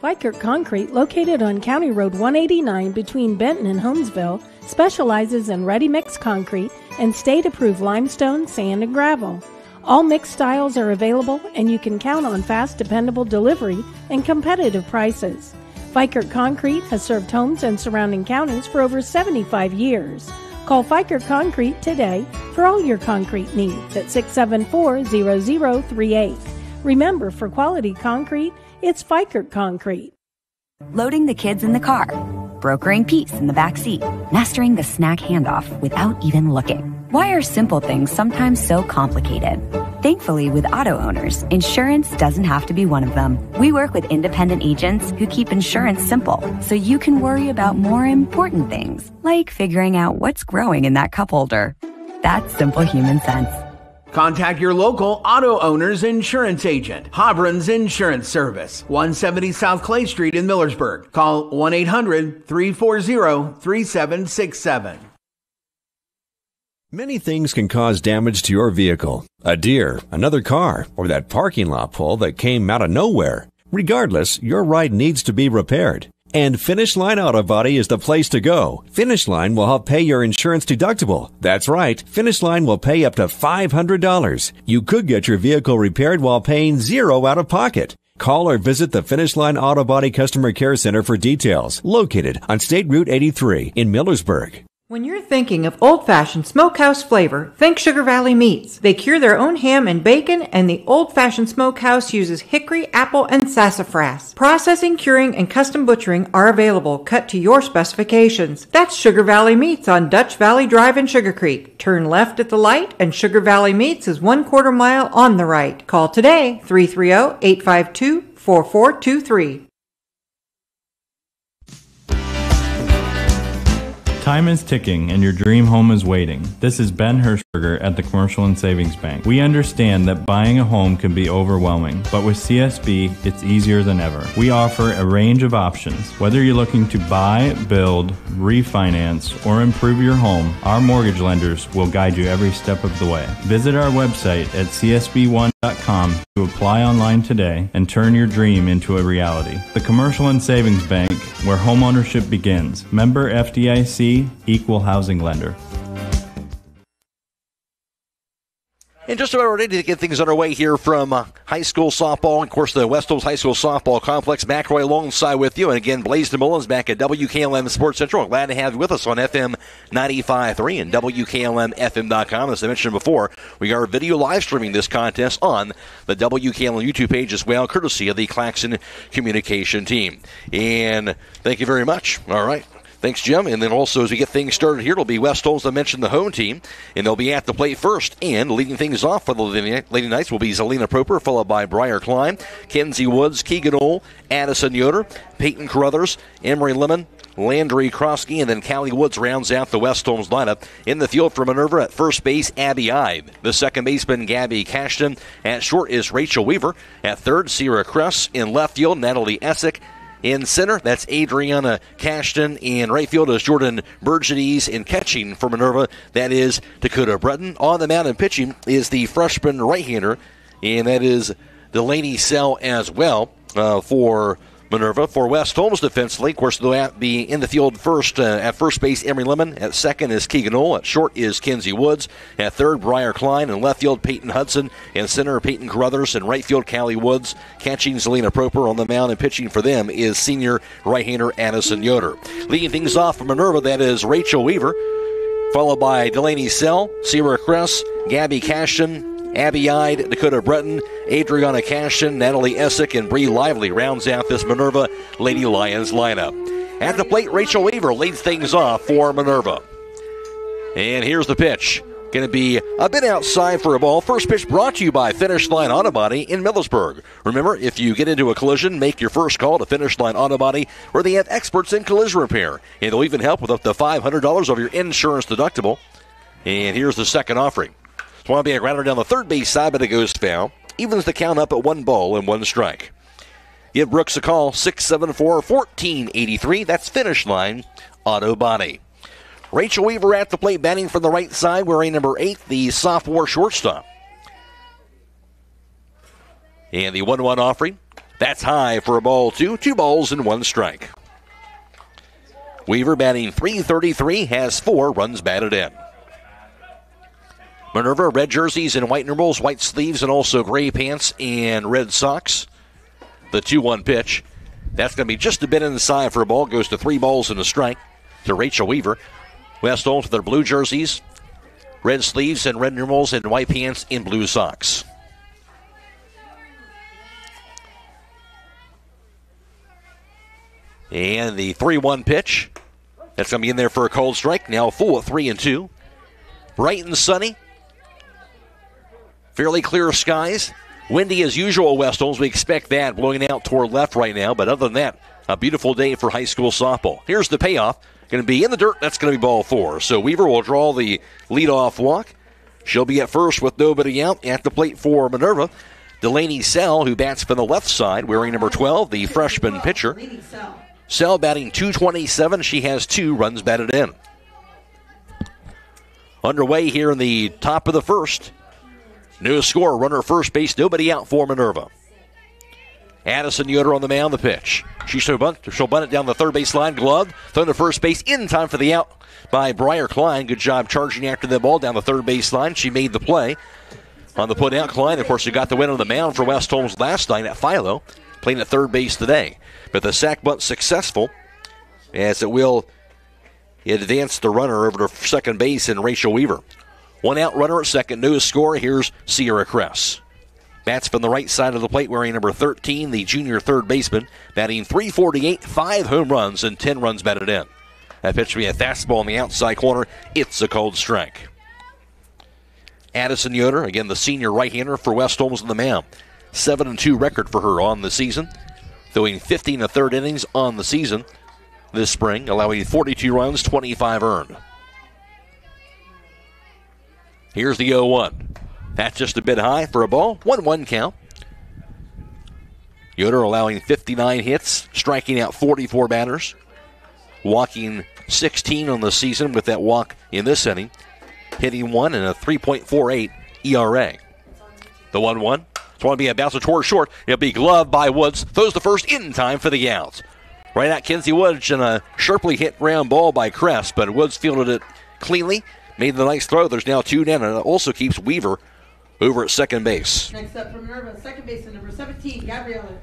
Vikert Concrete, located on County Road 189 between Benton and Holmesville, specializes in ready mix concrete and state approved limestone, sand, and gravel. All mix styles are available, and you can count on fast, dependable delivery and competitive prices. Vikert Concrete has served Holmes and surrounding counties for over 75 years. Call Fikert Concrete today for all your concrete needs at 674 0038. Remember, for quality concrete, it's Fikert Concrete. Loading the kids in the car, brokering peace in the back seat, mastering the snack handoff without even looking. Why are simple things sometimes so complicated? Thankfully, with auto owners, insurance doesn't have to be one of them. We work with independent agents who keep insurance simple so you can worry about more important things, like figuring out what's growing in that cup holder. That's simple human sense. Contact your local auto owner's insurance agent, Hobron's Insurance Service, 170 South Clay Street in Millersburg. Call 1 800 340 3767. Many things can cause damage to your vehicle a deer, another car, or that parking lot pole that came out of nowhere. Regardless, your ride needs to be repaired. And Finish Line Auto Body is the place to go. Finish Line will help pay your insurance deductible. That's right, Finish Line will pay up to $500. You could get your vehicle repaired while paying zero out of pocket. Call or visit the Finish Line Auto Body Customer Care Center for details, located on State Route 83 in Millersburg. When you're thinking of old fashioned smokehouse flavor, think Sugar Valley Meats. They cure their own ham and bacon, and the old fashioned smokehouse uses hickory, apple, and sassafras. Processing, curing, and custom butchering are available, cut to your specifications. That's Sugar Valley Meats on Dutch Valley Drive in Sugar Creek. Turn left at the light, and Sugar Valley Meats is one quarter mile on the right. Call today 330 852 4423. Time is ticking and your dream home is waiting. This is Ben Hirschberger at the Commercial and Savings Bank. We understand that buying a home can be overwhelming, but with CSB, it's easier than ever. We offer a range of options. Whether you're looking to buy, build, refinance, or improve your home, our mortgage lenders will guide you every step of the way. Visit our website at csb1.com to apply online today and turn your dream into a reality. The Commercial and Savings Bank, where homeownership begins. Member FDIC, Equal Housing Lender. And just about ready to get things underway here from uh, high school softball. Of course, the West Holmes High School softball complex. Matt Croy alongside with you. And again, Blaisdon Mullins back at WKLM Sports Central. Glad to have you with us on FM 95.3 and WKLMFM.com. As I mentioned before, we are video live streaming this contest on the WKLM YouTube page as well, courtesy of the Claxon Communication team. And thank you very much. All right. Thanks, Jim. And then also, as we get things started here, it'll be West Holmes, I mentioned the home team, and they'll be at the plate first. And leading things off for the Lady Knights will be Zelina Proper, followed by Briar Klein, Kenzie Woods, Keegan Ole, Addison Yoder, Peyton Carruthers, Emery Lemon, Landry Krosky, and then Callie Woods rounds out the West Holmes lineup. In the field for Minerva at first base, Abby Ibe. The second baseman, Gabby Cashton. At short is Rachel Weaver. At third, Sierra Kress. In left field, Natalie Essick. In center, that's Adriana Cashton. In right field is Jordan Burgides. In catching for Minerva, that is Dakota Breton. On the mound and pitching is the freshman right-hander, and that is Delaney Sell as well uh, for Minerva. For West Holmes defensively, of course, they'll be in the field first. Uh, at first base, Emery Lemon. At second is Keegan Knoll. At short is Kenzie Woods. At third, Briar Klein. In left field, Peyton Hudson. In center, Peyton Carruthers. In right field, Callie Woods. Catching Zelina Proper on the mound and pitching for them is senior right-hander Addison Yoder. Leading things off for Minerva, that is Rachel Weaver. Followed by Delaney Sell, Sierra Kress, Gabby Cashton, Abby Ide, Dakota Breton, Adriana Cashin, Natalie Essick, and Bree Lively rounds out this Minerva Lady Lions lineup. At the plate, Rachel Weaver leads things off for Minerva. And here's the pitch. Going to be a bit outside for a ball. First pitch brought to you by Finish Line Auto Body in Millersburg. Remember, if you get into a collision, make your first call to Finish Line Auto Body, where they have experts in collision repair. And they'll even help with up to $500 of your insurance deductible. And here's the second offering. Swampy Rattler down the third base side, but it goes foul. Evens the count up at one ball and one strike. Give Brooks a call, 674 1483. That's finish line, Auto Body. Rachel Weaver at the plate, batting from the right side, wearing number eight, the sophomore shortstop. And the 1 1 offering. That's high for a ball, two. Two balls and one strike. Weaver batting 333, has four runs batted in. Minerva, red jerseys and white numerals, white sleeves, and also gray pants and red socks. The 2 1 pitch. That's going to be just a bit inside for a ball. Goes to three balls and a strike to Rachel Weaver. West Holmes with their blue jerseys, red sleeves and red numerals, and white pants in blue socks. And the 3 1 pitch. That's going to be in there for a cold strike. Now full at 3 and 2. Bright and sunny. Fairly clear skies. Windy as usual, West Holmes. We expect that blowing out toward left right now. But other than that, a beautiful day for high school softball. Here's the payoff. Going to be in the dirt. That's going to be ball four. So Weaver will draw the leadoff walk. She'll be at first with nobody out at the plate for Minerva. Delaney Sell, who bats from the left side, wearing number 12, the freshman pitcher. Sell batting 227. She has two runs batted in. Underway here in the top of the first. New score, runner first base, nobody out for Minerva. Addison Yoder on the mound, the pitch. She she'll bunt, she'll bunt it down the third base line, glove, thrown to first base in time for the out by Briar Klein. Good job charging after the ball down the third base line. She made the play on the put out. Klein, of course, who got the win on the mound for West Holmes last night at Philo, playing at third base today. But the sack bunt successful as it will advance the runner over to second base in Rachel Weaver. One out runner at second. Newest score. Here's Sierra Kress. Bats from the right side of the plate wearing number 13, the junior third baseman, batting 348, five home runs, and 10 runs batted in. That pitch will be a fastball on the outside corner. It's a cold strike. Addison Yoder, again the senior right-hander for West Holmes in the mound. 7 and 2 record for her on the season, throwing 15 and third innings on the season this spring, allowing 42 runs, 25 earned. Here's the 0 1. That's just a bit high for a ball. 1 1 count. Yoder allowing 59 hits, striking out 44 batters, walking 16 on the season with that walk in this inning, hitting one and a 3.48 ERA. The 1 1. It's going to be a bouncer toward short. It'll be gloved by Woods. Throws the first in time for the outs. Right at Kenzie Woods and a sharply hit round ball by Kress, but Woods fielded it cleanly made the nice throw. There's now two down, and it also keeps Weaver over at second base. Next up from Minerva, second baseman number 17, Gabriella,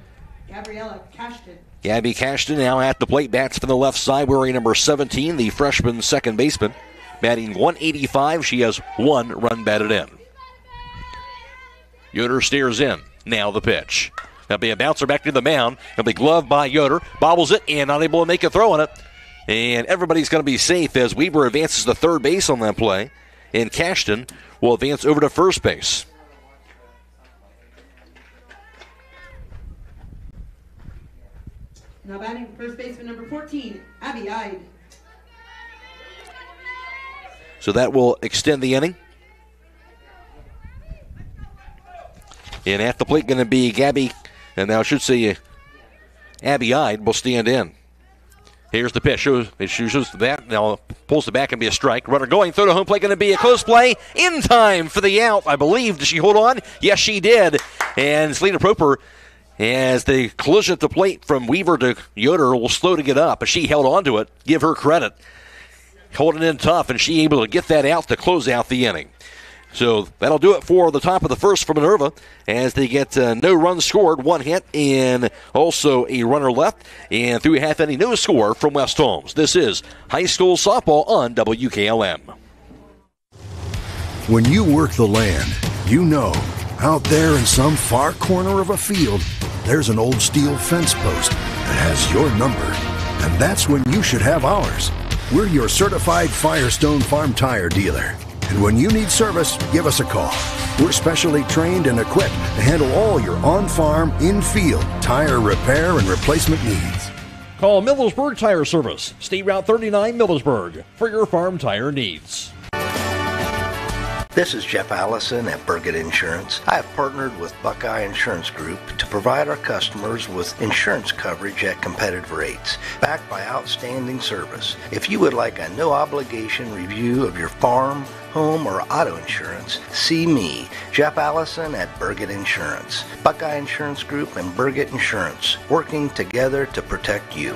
Gabriella Cashton. Gabby Cashton now at the plate, bats from the left side, wearing number 17, the freshman second baseman. Batting 185, she has one run batted in. Yoder steers in. Now the pitch. That'll be a bouncer back to the mound. It'll be gloved by Yoder. Bobbles it and not able to make a throw on it. And everybody's going to be safe as Weaver advances to third base on that play. And Cashton will advance over to first base. Now batting first baseman number 14, Abby Ide. So that will extend the inning. And at the plate, going to be Gabby, and now I should say Abby Ide will stand in. Here's the pitch. Shows, it shows that. Now pulls the back and be a strike. Runner going through the home plate. Going to be a close play. In time for the out, I believe. Did she hold on? Yes, she did. And Selena Proper, as the collision at the plate from Weaver to Yoder, will slow to get up. But she held on to it. Give her credit. Holding in tough, and she able to get that out to close out the inning. So that'll do it for the top of the first for Minerva as they get uh, no runs scored, one hit, and also a runner left. And through half inning, no score from West Holmes. This is high school softball on WKLM. When you work the land, you know out there in some far corner of a field, there's an old steel fence post that has your number. And that's when you should have ours. We're your certified Firestone Farm Tire dealer. And when you need service, give us a call. We're specially trained and equipped to handle all your on farm, in field tire repair and replacement needs. Call Millersburg Tire Service, State Route 39 Millersburg, for your farm tire needs. This is Jeff Allison at Burgett Insurance. I have partnered with Buckeye Insurance Group to provide our customers with insurance coverage at competitive rates, backed by outstanding service. If you would like a no obligation review of your farm, home, or auto insurance, see me, Jeff Allison at Burgett Insurance. Buckeye Insurance Group and Burgett Insurance, working together to protect you.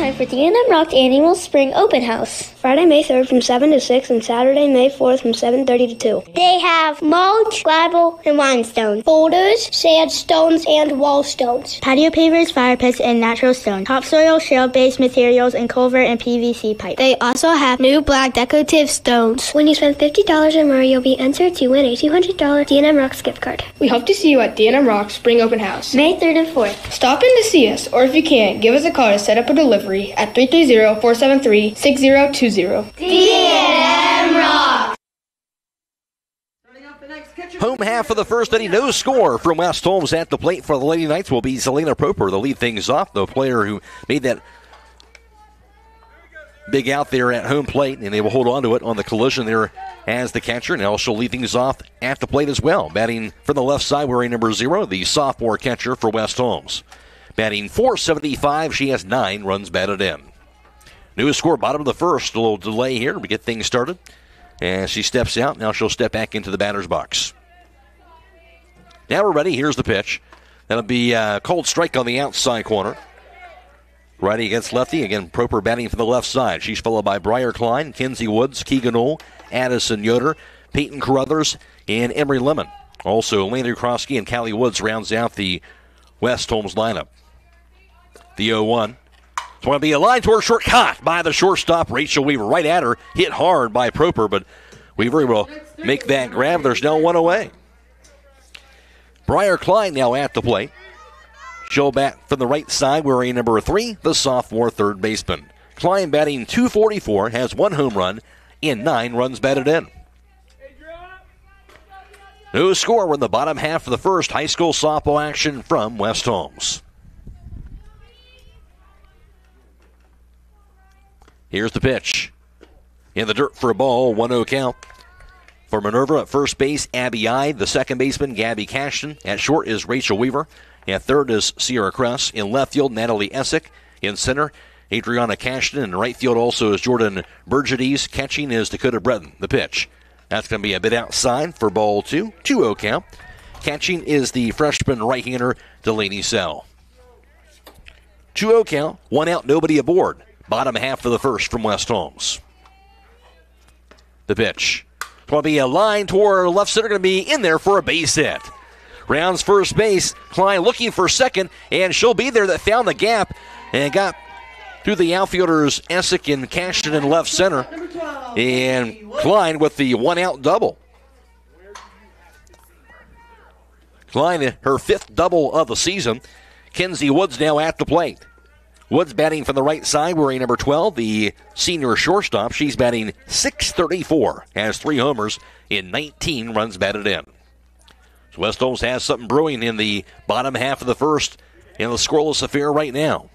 Time for D&M Rock's annual Spring Open House. Friday, May 3rd from 7 to 6 and Saturday, May 4th from 7.30 to 2. They have mulch, gravel, and limestone, boulders, sandstones, and wall stones, patio pavers, fire pits, and natural stone, topsoil, shale-based materials, and culvert and PVC pipe. They also have new black decorative stones. When you spend $50 or more, you'll be entered to win a $200 D&M Rocks gift card. We hope to see you at D&M Rock Spring Open House. May 3rd and 4th. Stop in to see us, or if you can't, give us a call to set up a delivery at 330-473-6020. D&M Rock. Home half of the first inning, no score from West Holmes at the plate for the Lady Knights will be Selena Proper, the lead things off, the player who made that big out there at home plate, and they will hold on to it on the collision there as the catcher. Now she'll lead things off at the plate as well. Batting from the left side, wearing number zero, the sophomore catcher for West Holmes. Batting 475, she has nine runs batted in. Newest score, bottom of the first. A little delay here to get things started. And she steps out, now she'll step back into the batter's box. Now we're ready. Here's the pitch. That'll be a cold strike on the outside corner. Righty against lefty. Again, Proper batting from the left side. She's followed by Briar Klein, Kinsey Woods, Keegan Knoll, Addison Yoder, Peyton Carruthers, and Emery Lemon. Also, Landry Krosky and Callie Woods rounds out the West Holmes lineup. The 0 1. It's going to be a line toward short, caught by the shortstop, Rachel Weaver. Right at her, hit hard by Proper, but Weaver will make that grab. There's now one away. Briar Klein now at the plate. She'll bat from the right side, wearing number three, the sophomore third baseman. Klein batting 244, has one home run and nine runs batted in. No score in the bottom half of the first high school softball action from West Holmes. Here's the pitch. In the dirt for a ball, 1 0 count. For Minerva at first base, Abby I. The second baseman, Gabby Cashton. At short is Rachel Weaver. At third is Sierra Kress. In left field, Natalie Essick. In center, Adriana Cashton. In right field also is Jordan Burgides. Catching is Dakota Breton. The pitch. That's going to be a bit outside for ball two. 2 0 count. Catching is the freshman right hander, Delaney Sell. 2 0 count. One out, nobody aboard. Bottom half of the first from West Holmes. The pitch. It's going to be a line toward left center, going to be in there for a base hit. Rounds first base. Klein looking for second, and she'll be there that found the gap and got through the outfielders Essick and Cashton in left center. And Klein with the one out double. Klein, her fifth double of the season. Kenzie Woods now at the plate. Woods batting from the right side, wearing number 12, the senior shortstop. She's batting 634, has three homers in 19 runs batted in. So West Holmes has something brewing in the bottom half of the first in the scoreless affair right now.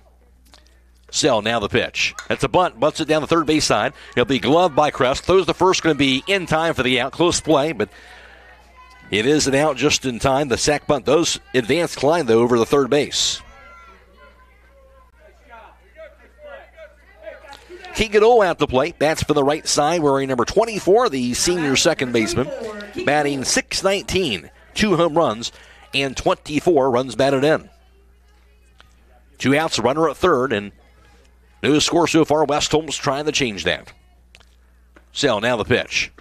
Sell now the pitch. That's a bunt. Butts it down the third base side. It'll be gloved by Kress. Throws the first, going to be in time for the out. Close play, but it is an out just in time. The sack bunt Those advance Klein, though, over the third base. Keegan O at the plate. Bats for the right side, wearing number 24, the senior second baseman. Batting 619, two home runs, and 24 runs batted in. Two outs, runner at third, and no score so far. West Holmes trying to change that. Sell now the pitch.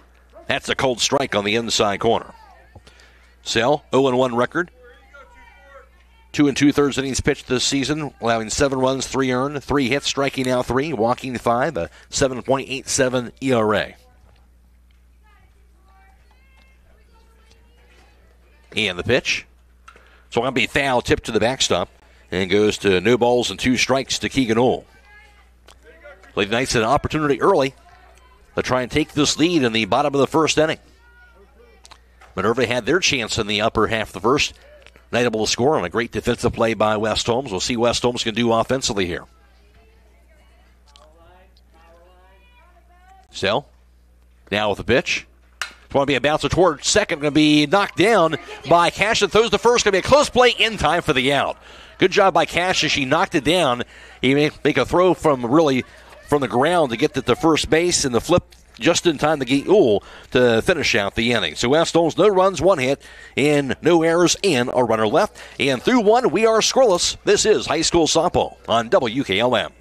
That's a cold strike on the inside corner. Sell 0 1 record. Two and two thirds innings pitched this season, allowing seven runs, three earned, three hits, striking out three, walking five, a 7.87 ERA. And the pitch. So going to be foul tipped to the backstop and goes to no balls and two strikes to Keegan Ohl. Lady Knights had an opportunity early to try and take this lead in the bottom of the first inning. Minerva had their chance in the upper half of the first. Not able to score on a great defensive play by West Holmes. We'll see West Holmes can do offensively here. Sell. Now with the pitch. It's going to be a bouncer toward second. Going to be knocked down by Cash and throws the first. Going to be a close play in time for the out. Good job by Cash as she knocked it down. He make a throw from really from the ground to get to the first base and the flip just in time to get Ohl to finish out the inning. So West Holmes, no runs, one hit, and no errors, and a runner left. And through one, we are scoreless. This is high school softball on WKLM.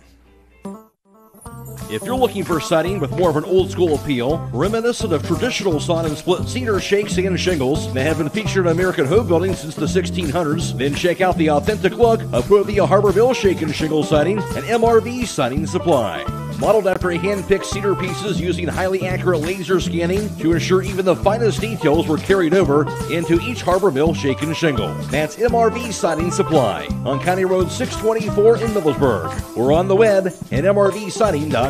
If you're looking for siding with more of an old school appeal, reminiscent of traditional sawn and split cedar shakes and shingles that have been featured in American home building since the 1600s, then check out the authentic look of Provia Harborville Shake and Shingle Siding and MRV Siding Supply. Modeled after hand-picked cedar pieces using highly accurate laser scanning to ensure even the finest details were carried over into each Harborville Shake and Shingle. That's MRV Siding Supply on County Road 624 in Millersburg. We're on the web at mrvsiding.com.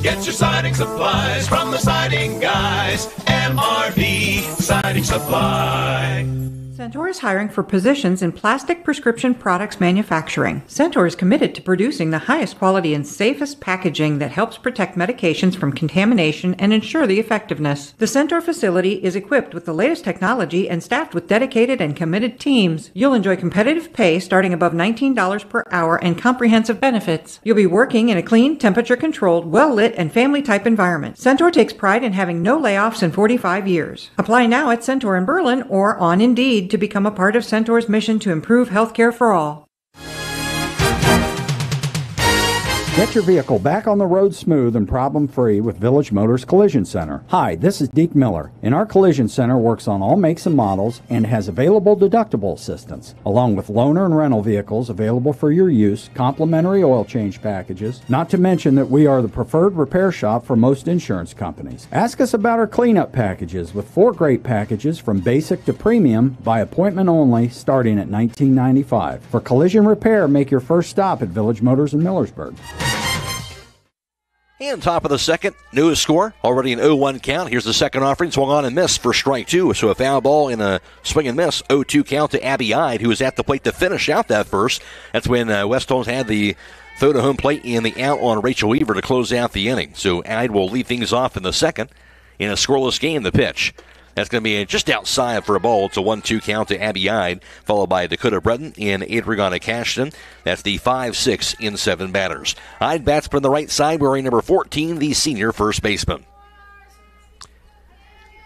Get your siding supplies from the siding guys. MRV Siding Supply. Centor is hiring for positions in plastic prescription products manufacturing. Centor is committed to producing the highest quality and safest packaging that helps protect medications from contamination and ensure the effectiveness. The Centor facility is equipped with the latest technology and staffed with dedicated and committed teams. You'll enjoy competitive pay starting above $19 per hour and comprehensive benefits. You'll be working in a clean, temperature controlled, well lit, and family type environment. Centor takes pride in having no layoffs in 45 years. Apply now at Centor in Berlin or on Indeed to become a part of Centor's mission to improve healthcare for all. Get your vehicle back on the road smooth and problem free with Village Motors Collision Center. Hi, this is Deke Miller, and our Collision Center works on all makes and models and has available deductible assistance, along with loaner and rental vehicles available for your use, complimentary oil change packages, not to mention that we are the preferred repair shop for most insurance companies. Ask us about our cleanup packages with four great packages from basic to premium by appointment only starting at $19.95. For collision repair, make your first stop at Village Motors in Millersburg. And top of the second, newest score, already an 0-1 count. Here's the second offering, swung on and missed for strike two. So a foul ball in a swing and miss, 0-2 count to Abby Ide, who was at the plate to finish out that first. That's when uh, West Holmes had the throw to home plate and the out on Rachel Weaver to close out the inning. So Ide will lead things off in the second. In a scoreless game, the pitch. That's going to be just outside for a ball. It's a 1 2 count to Abby Ide, followed by Dakota Breton and Adriana Cashton. That's the 5 6 in 7 batters. Ide bats from the right side, wearing number 14, the senior first baseman.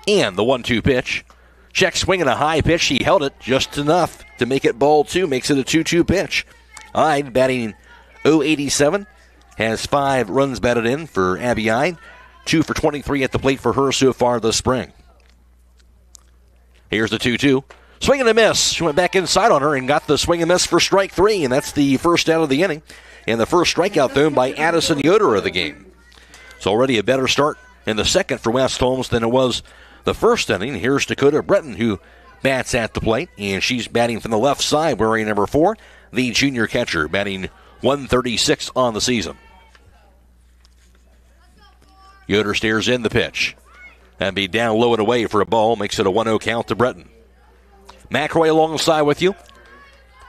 And the 1 2 pitch. Check swinging a high pitch. He held it just enough to make it ball two, makes it a 2 2 pitch. Ide batting 087, has five runs batted in for Abby Ide. Two for 23 at the plate for her so far this spring. Here's the 2 2. Swing and a miss. She went back inside on her and got the swing and miss for strike three, and that's the first out of the inning. And the first strikeout thrown by Addison Yoder of the game. It's already a better start in the second for West Holmes than it was the first inning. Here's Dakota Breton, who bats at the plate, and she's batting from the left side, wearing number four, the junior catcher, batting 136 on the season. Yoder stares in the pitch. And be down low and away for a ball, makes it a 1 0 count to Breton. Matt Croy alongside with you.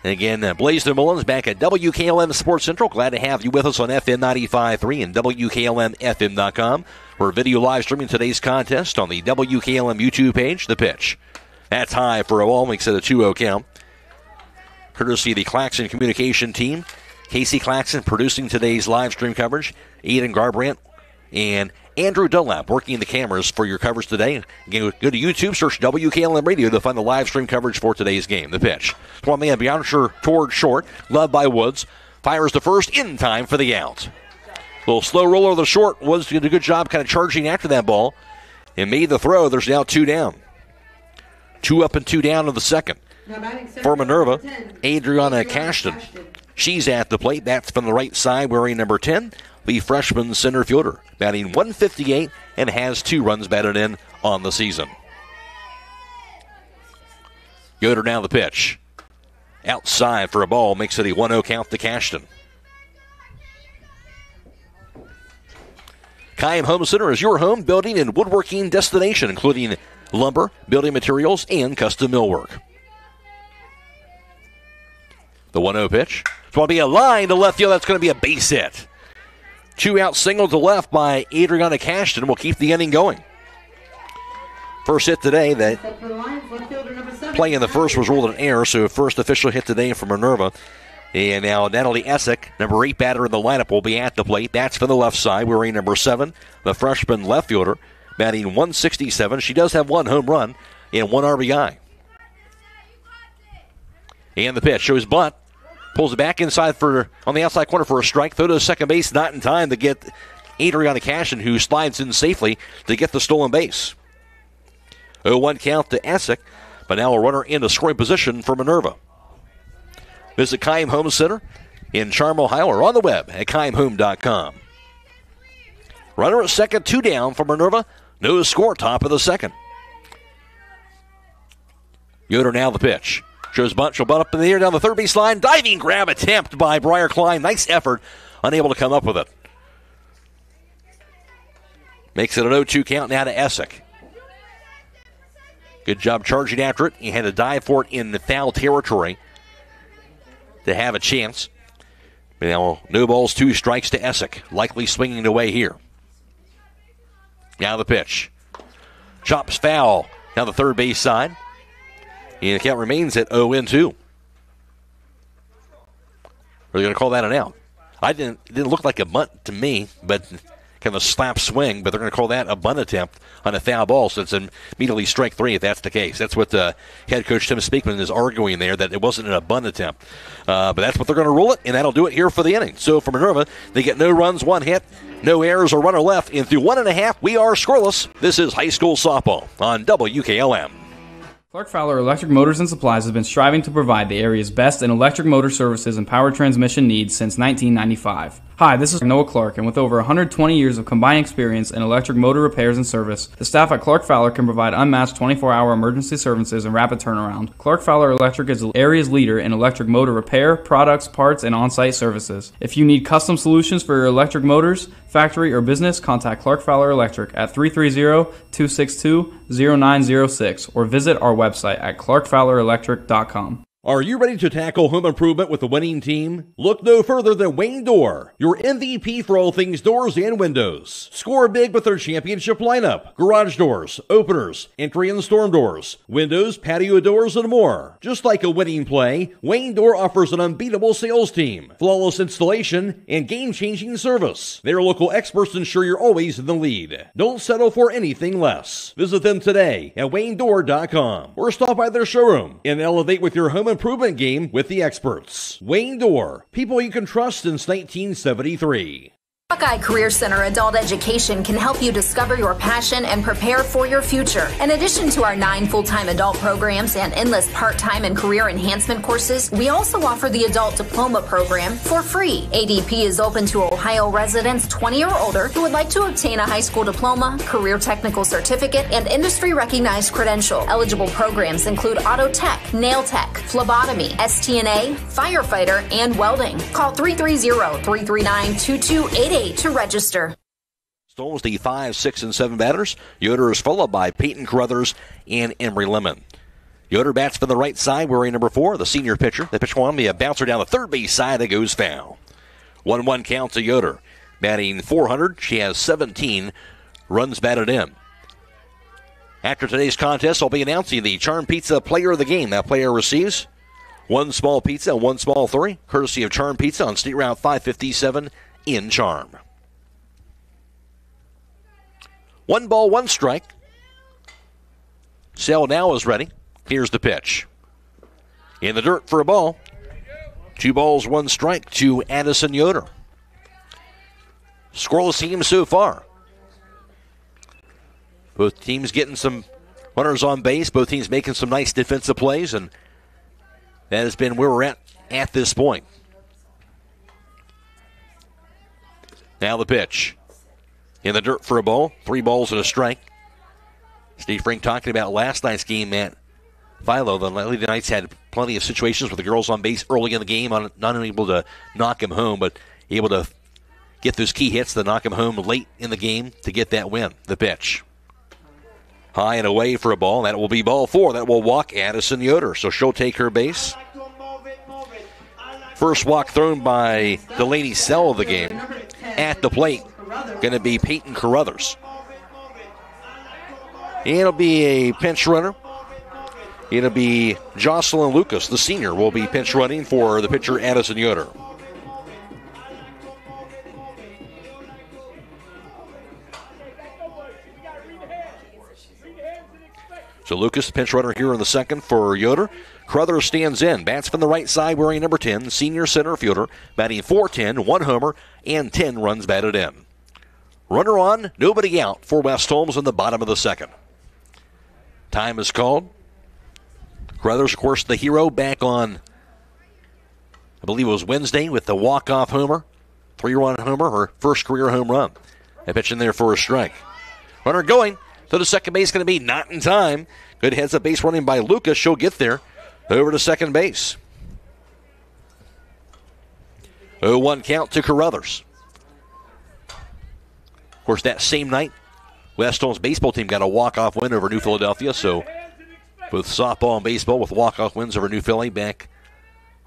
And again, uh, Blaze Mullins back at WKLM Sports Central. Glad to have you with us on FM 95.3 and WKLMFM.com. We're video live streaming today's contest on the WKLM YouTube page. The pitch. That's high for a ball, makes it a 2 0 count. Courtesy of the Claxon Communication Team. Casey Claxon producing today's live stream coverage. Aidan Garabrandt and Andrew Dunlap working the cameras for your coverage today. Again, go to YouTube, search WKLM Radio to find the live stream coverage for today's game. The pitch. One man beyond toward short, led by Woods. Fires the first in time for the out. Little slow roller of the short. Woods did a good job kind of charging after that ball and made the throw. There's now two down. Two up and two down in the second. For Minerva, Adriana Cashton. She's at the plate. That's from the right side, wearing number 10 the freshman center fielder, batting 158 and has two runs batted in on the season. Yoder now the pitch. Outside for a ball makes it a 1 0 count to Cashton. Keim Home Center is your home building and woodworking destination, including lumber, building materials, and custom millwork. The 1 0 pitch. It's going to be a line to left field. That's going to be a base hit. Two out single to left by Adriana Cashton will keep the inning going. First hit today that play in the first was ruled an error, so first official hit today for Minerva. And now Natalie Essick, number eight batter in the lineup, will be at the plate. That's for the left side, wearing number seven, the freshman left fielder, batting 167. She does have one home run and one RBI. And the pitch shows bunt. Pulls it back inside for on the outside corner for a strike. Throw to second base, not in time to get Adriana Cashin, who slides in safely to get the stolen base. 0-1 count to Essick, but now a runner in a scoring position for Minerva. This Visit Keim Home Center in Charm, Ohio, or on the web at KeimHome.com. Runner at second, two down for Minerva. No score, top of the second. Yoder now the pitch. Shows bunt. She'll butt up in the air down the third base line. Diving grab attempt by Briar Klein. Nice effort. Unable to come up with it. Makes it an 0 2 count now to Essick. Good job charging after it. He had to dive for it in the foul territory to have a chance. Now, no balls, two strikes to Essick. Likely swinging away here. Now the pitch. Chops foul. Now the third base side. And the count remains at 0 and 2. Are they going to call that an out? I didn't. It didn't look like a bunt to me, but kind of a slap swing. But they're going to call that a bunt attempt on a foul ball, so it's immediately strike three if that's the case. That's what uh, head coach Tim Speakman is arguing there that it wasn't a bunt attempt. Uh, but that's what they're going to rule it, and that'll do it here for the inning. So for Minerva, they get no runs, one hit, no errors or runner left, and through one and a half, we are scoreless. This is high school softball on WKLM. Clark Fowler Electric Motors and Supplies has been striving to provide the area's best in electric motor services and power transmission needs since 1995. Hi, this is Noah Clark, and with over 120 years of combined experience in electric motor repairs and service, the staff at Clark Fowler can provide unmatched 24 hour emergency services and rapid turnaround. Clark Fowler Electric is the area's leader in electric motor repair, products, parts, and on site services. If you need custom solutions for your electric motors, factory, or business, contact Clark Fowler Electric at 330 262 0906 or visit our website at clarkfowlerelectric.com. Are you ready to tackle home improvement with the winning team? Look no further than Wayne Door, your MVP for all things doors and windows. Score big with their championship lineup garage doors, openers, entry and storm doors, windows, patio doors, and more. Just like a winning play, Wayne Door offers an unbeatable sales team, flawless installation, and game changing service. Their local experts ensure you're always in the lead. Don't settle for anything less. Visit them today at WayneDoor.com or stop by their showroom and elevate with your home improvement game with the experts. Wayne Door, people you can trust since 1973. Buckeye Career Center Adult Education can help you discover your passion and prepare for your future. In addition to our nine full time adult programs and endless part time and career enhancement courses, we also offer the Adult Diploma Program for free. ADP is open to Ohio residents 20 or older who would like to obtain a high school diploma, career technical certificate, and industry recognized credential. Eligible programs include auto tech, nail tech, phlebotomy, STNA, firefighter, and welding. Call 330 339 2288 to register. Stones the five, six, and seven batters. Yoder is followed by Peyton Carruthers and Emery Lemon. Yoder bats from the right side, wearing number four, the senior pitcher. The pitch one, be a bouncer down the third base side that goes foul. 1 1 count to Yoder. Batting 400, she has 17 runs batted in. After today's contest, I'll be announcing the Charm Pizza Player of the Game. That player receives one small pizza and one small three, courtesy of Charm Pizza on State Route 557 in Charm. One ball, one strike. Sell now is ready. Here's the pitch. In the dirt for a ball. Two balls, one strike to Addison Yoder. Scoreless team so far. Both teams getting some runners on base. Both teams making some nice defensive plays, and that has been where we're at at this point. Now the pitch. In the dirt for a ball. Three balls and a strike. Steve Frank talking about last night's game at Philo. The Lady Knights had plenty of situations with the girls on base early in the game, not able to knock him home, but able to get those key hits to knock him home late in the game to get that win. The pitch. High and away for a ball. That will be ball four. That will walk Addison Yoder. So she'll take her base. First walk thrown by Delaney Sell of the game at the plate. Going to be Peyton Carruthers. It'll be a pinch runner. It'll be Jocelyn Lucas, the senior, will be pinch running for the pitcher Addison Yoder. So Lucas, pinch runner here in the second for Yoder. Carruthers stands in, bats from the right side wearing number 10, senior center fielder, batting 410, one homer, and 10 runs batted in. Runner on, nobody out for West Holmes in the bottom of the second. Time is called. Carruthers, of course, the hero back on, I believe it was Wednesday with the walk-off homer, three-run homer, her first career home run. A pitch in there for a strike. Runner going to the second base, is going to be not in time. Good heads up base running by Lucas. She'll get there over to second base. 0 1 count to Carruthers. Of course, that same night, West Holmes baseball team got a walk-off win over New Philadelphia. So, both softball and baseball with walk-off wins over New Philly back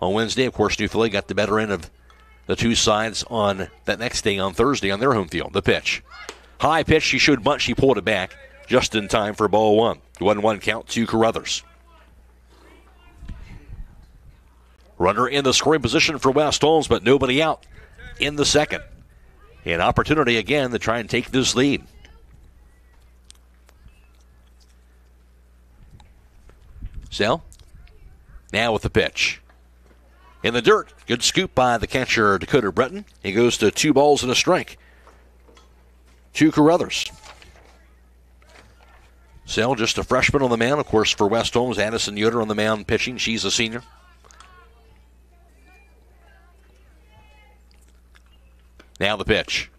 on Wednesday. Of course, New Philly got the better end of the two sides on that next day on Thursday on their home field. The pitch, high pitch. She showed bunt, She pulled it back just in time for ball one. One-one count to Carruthers. Runner in the scoring position for West Holmes, but nobody out in the second. An opportunity again to try and take this lead. Sell. Now with the pitch. In the dirt. Good scoop by the catcher, Dakota Breton. He goes to two balls and a strike. Two Carruthers. Sell just a freshman on the mound. Of course, for West Holmes, Addison Yoder on the mound pitching. She's a senior. Now the pitch.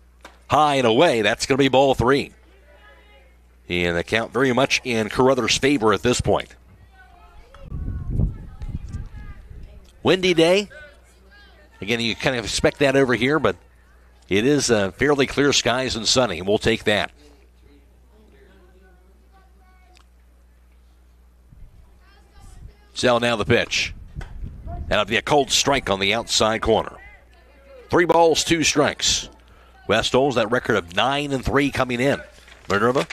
High and away. That's going to be ball three. And the count very much in Carruthers' favor at this point. Windy day. Again, you kind of expect that over here, but it is uh, fairly clear skies and sunny, and we'll take that. Sell now the pitch. That'll be a cold strike on the outside corner. Three balls, two strikes. West Holmes that record of nine and three coming in. Minerva,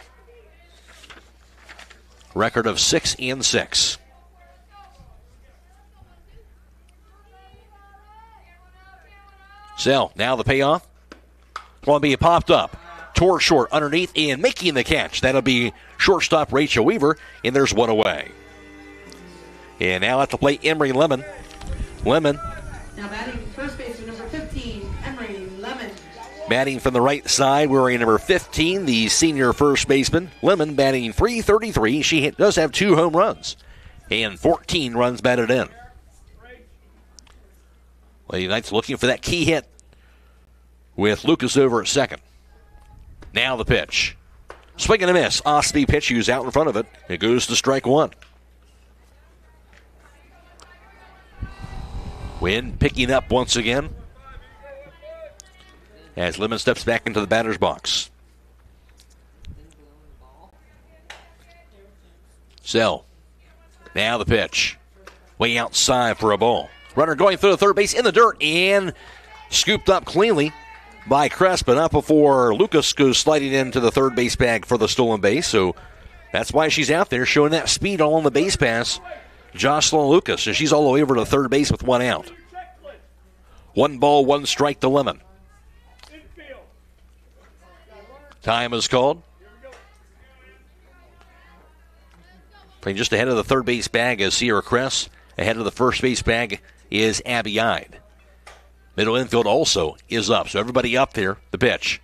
record of six and six. Sell now the payoff. Be popped up. Tore short underneath and making the catch. That'll be shortstop Rachel Weaver, and there's one away. And now at the plate, Emery Lemon. Lemon batting from the right side, wearing number 15, the senior first baseman. Lemon batting 333. She does have two home runs and 14 runs batted in. Lady Knights looking for that key hit with Lucas over at second. Now the pitch. Swing and a miss. Osby pitch, who's out in front of it. It goes to strike one. Win picking up once again as Lemon steps back into the batter's box. Sell. Now the pitch. Way outside for a ball. Runner going through the third base in the dirt and scooped up cleanly by Cress, but not before Lucas goes sliding into the third base bag for the stolen base. So that's why she's out there showing that speed all on the base pass. Jocelyn Lucas, and she's all the way over to third base with one out. One ball, one strike to Lemon. Time is called. Playing just ahead of the third base bag is Sierra Cress. Ahead of the first base bag is Abby Ide. Middle infield also is up, so everybody up there. The pitch.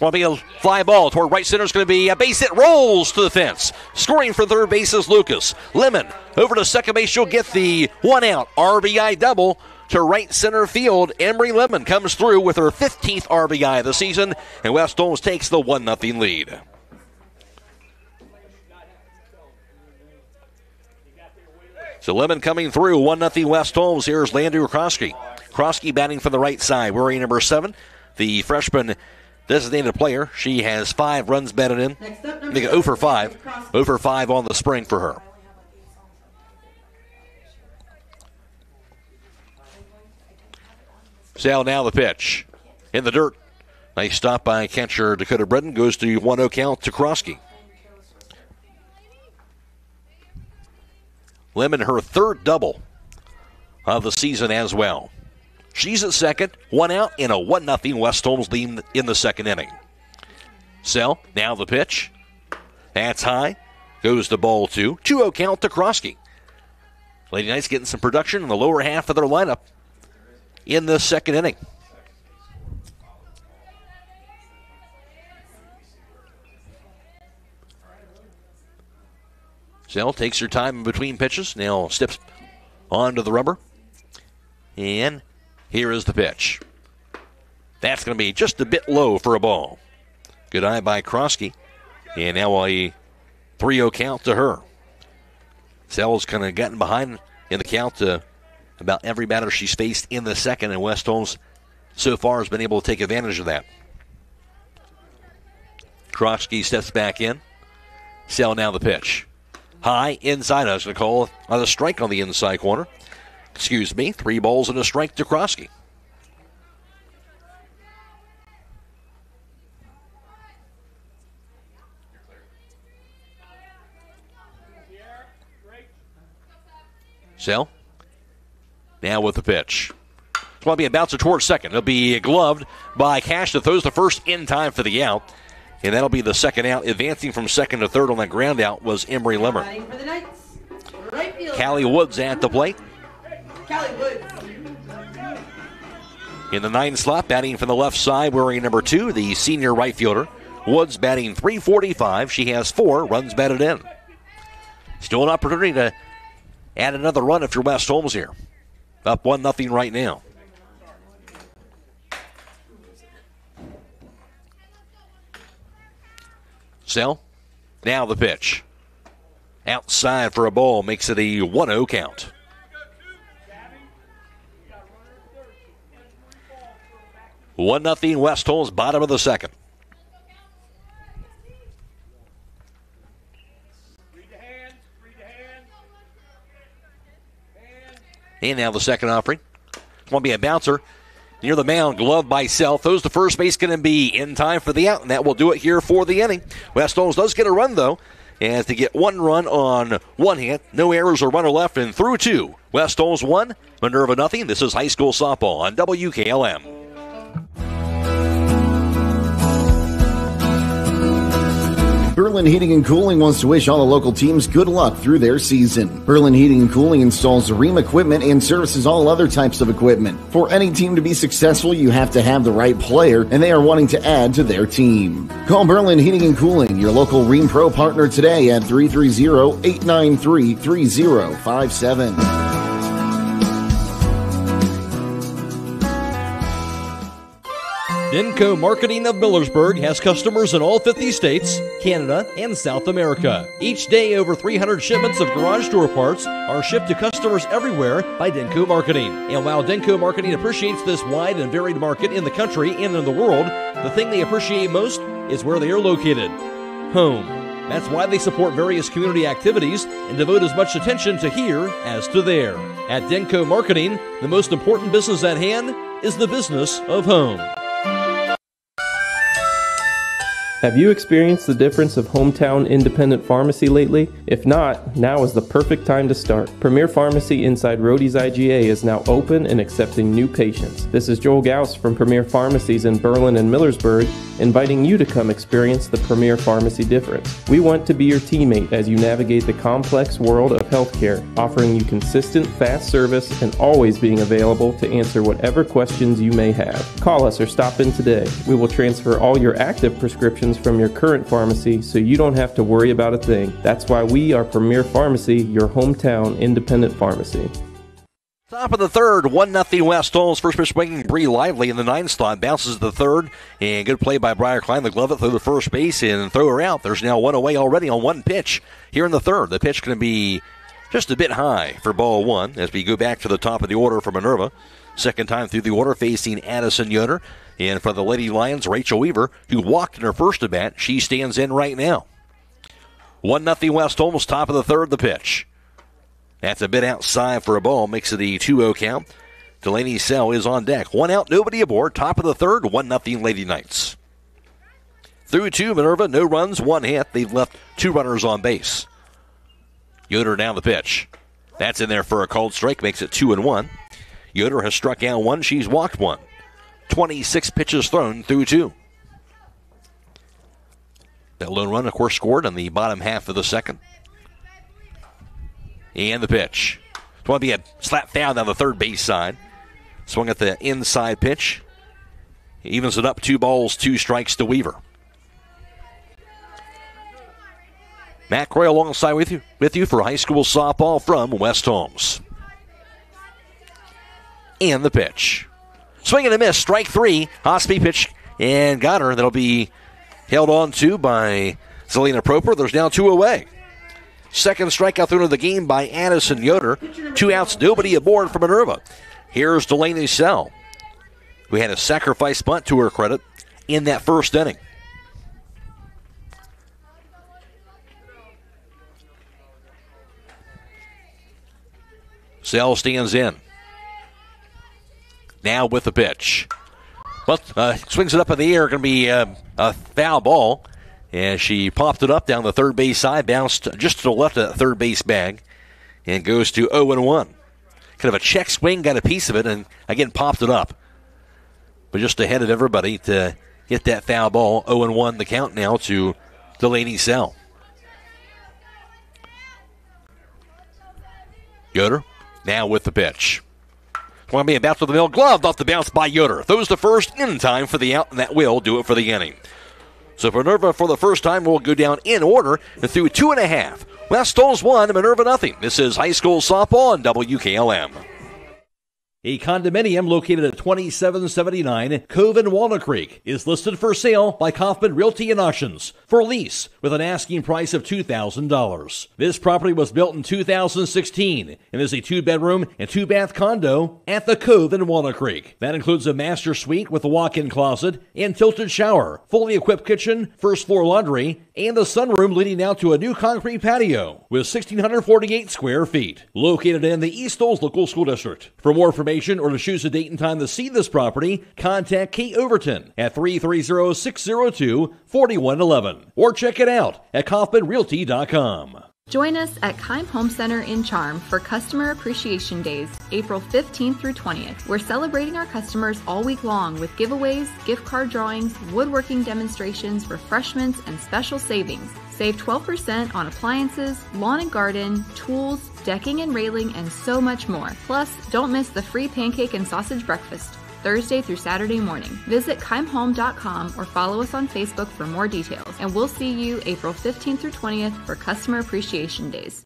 Want to be a fly ball toward right center is going to be a base hit. Rolls to the fence. Scoring for third base is Lucas. Lemon over to second base. She'll get the one out. RBI double to right center field. Emery Lemon comes through with her 15th RBI of the season, and West Holmes takes the 1 0 lead. So Lemon coming through, 1 0 West Holmes. Here's Landry Krosky. Krosky batting from the right side, wearing number 7. The freshman designated player. She has five runs batted in. Make think 0 for 5. 0 for 5 on the spring for her. Sal now the pitch. In the dirt. Nice stop by catcher Dakota Bredden. Goes to 1 0 count to Krosky. Lemon her third double of the season as well. She's at second, one out, in a 1 0 West Holmes lead in the second inning. Sell, now the pitch. That's high. Goes to ball two. 2 0 count to Krosky. Lady Knights getting some production in the lower half of their lineup in the second inning. Sell takes her time in between pitches. Now steps onto the rubber. And here is the pitch. That's going to be just a bit low for a ball. Good eye by Krosky. And now a 3 0 count to her. Sell's kind of gotten behind in the count to about every batter she's faced in the second, and West Holmes so far has been able to take advantage of that. Krosky steps back in. Sell now the pitch. High inside. To call on a strike on the inside corner. Excuse me. Three balls and a strike to Krosky. Sell. Now with the pitch. It's going to be a bouncer towards second. It'll be gloved by Cash that throws the first in time for the out. And that'll be the second out. Advancing from second to third on that ground out was Emery Limmer. Callie Woods at the plate. Callie Woods. In the nine slot, batting from the left side, wearing number two, the senior right fielder. Woods batting 345. She has four runs batted in. Still an opportunity to add another run if you're West Holmes here. Up 1 nothing right now. Sell. Now the pitch. Outside for a ball makes it a 1 0 count. One nothing West Holmes, bottom of the second. And now the second offering. Going to be a bouncer near the mound, glove by Self. Those the first base going to be in time for the out, and that will do it here for the inning. West Holmes does get a run though, as to get one run on one hit, no errors or runner left, and through two. West Holmes one, Minerva nothing. This is high school softball on WKLM. Berlin Heating and Cooling wants to wish all the local teams good luck through their season. Berlin Heating and Cooling installs Rheem equipment and services all other types of equipment. For any team to be successful, you have to have the right player, and they are wanting to add to their team. Call Berlin Heating and Cooling, your local Rheem Pro partner today at 330 893 3057. Denko Marketing of Millersburg has customers in all 50 states, Canada, and South America. Each day, over 300 shipments of garage door parts are shipped to customers everywhere by Denko Marketing. And while Denko Marketing appreciates this wide and varied market in the country and in the world, the thing they appreciate most is where they are located home. That's why they support various community activities and devote as much attention to here as to there. At Denko Marketing, the most important business at hand is the business of home. Have you experienced the difference of hometown independent pharmacy lately? If not, now is the perfect time to start. Premier Pharmacy inside Rodhe's IGA is now open and accepting new patients. This is Joel Gauss from Premier Pharmacies in Berlin and Millersburg, inviting you to come experience the Premier Pharmacy difference. We want to be your teammate as you navigate the complex world of healthcare, offering you consistent, fast service and always being available to answer whatever questions you may have. Call us or stop in today. We will transfer all your active prescriptions from your current pharmacy so you don't have to worry about a thing. That's why we are Premier Pharmacy, your hometown independent pharmacy. Top of the third, 1 0 West Holmes. First pitch swinging Bree Lively in the ninth slot. Bounces to the third. And good play by Briar Klein. The glove it through the first base and throw her out. There's now one away already on one pitch here in the third. The pitch going to be just a bit high for ball one as we go back to the top of the order for Minerva. Second time through the order facing Addison Yoder. And for the Lady Lions, Rachel Weaver, who walked in her first at bat, she stands in right now. 1 0 West Holmes, top of the third, the pitch. That's a bit outside for a ball, makes it a 2 0 count. Delaney Sell is on deck. One out, nobody aboard. Top of the third, 1 0 Lady Knights. Through two, Minerva, no runs, one hit. They've left two runners on base. Yoder down the pitch. That's in there for a cold strike, makes it 2 and 1. Yoder has struck out one, she's walked one. 26 pitches thrown through two. That lone run, of course, scored on the bottom half of the second. And the pitch. It's going to be a slap foul down the third base side. Swung at the inside pitch. He evens it up two balls, two strikes to Weaver. Matt Croy alongside with you with you for high school softball from West Holmes. And the pitch. Swing and a miss. Strike three. Hospi pitch and got her. That'll be held on to by Zelina Proper. There's now two away. Second strikeout of the game by Addison Yoder. Two outs, nobody aboard for Minerva. Here's Delaney Sell, who had a sacrifice bunt to her credit in that first inning. Sell stands in. Now with the pitch. Well, uh, swings it up in the air. Going to be uh, a foul ball. And she popped it up down the third base side, bounced just to the left of that third base bag, and goes to 0 and 1. Kind of a check swing, got a piece of it, and again popped it up. But just ahead of everybody to get that foul ball. 0 and 1 the count now to Delaney Sell. Yoder now with the pitch. Going to be a bounce with the middle. Gloved off the bounce by Yoder. Throws the first in time for the out, and that will do it for the inning. So Minerva, for the first time, will go down in order and through two and a half. West Holmes one, Minerva nothing. This is high school softball on WKLM. A condominium located at 2779 Cove in Walnut Creek is listed for sale by Kaufman Realty and Auctions for lease with an asking price of $2,000. This property was built in 2016 and is a two bedroom and two bath condo at the Cove in Walnut Creek. That includes a master suite with a walk in closet and tilted shower, fully equipped kitchen, first floor laundry, and the sunroom leading out to a new concrete patio with 1,648 square feet. Located in the East Holmes Local School District. For more information, or to choose a date and time to see this property, contact Kate Overton at 330-602-4111 or check it out at kaufmanrealty.com. Join us at Keim Home Center in Charm for Customer Appreciation Days, April 15th through 20th. We're celebrating our customers all week long with giveaways, gift card drawings, woodworking demonstrations, refreshments, and special savings. Save 12% on appliances, lawn and garden, tools, decking and railing, and so much more. Plus, don't miss the free pancake and sausage breakfast. Thursday through Saturday morning. Visit keimhome.com or follow us on Facebook for more details, and we'll see you April 15th through 20th for Customer Appreciation Days.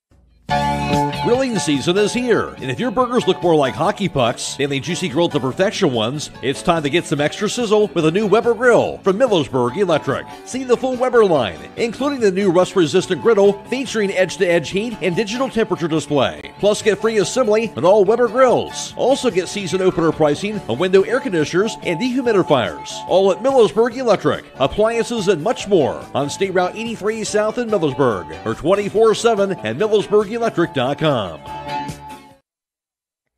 Grilling season is here, and if your burgers look more like hockey pucks than the juicy grilled to perfection ones, it's time to get some extra sizzle with a new Weber grill from Millersburg Electric. See the full Weber line, including the new rust-resistant griddle featuring edge-to-edge heat and digital temperature display. Plus, get free assembly on all Weber grills. Also, get season opener pricing on window air conditioners and dehumidifiers. All at Millersburg Electric, appliances and much more on State Route 83 South in Millersburg or 24/7 at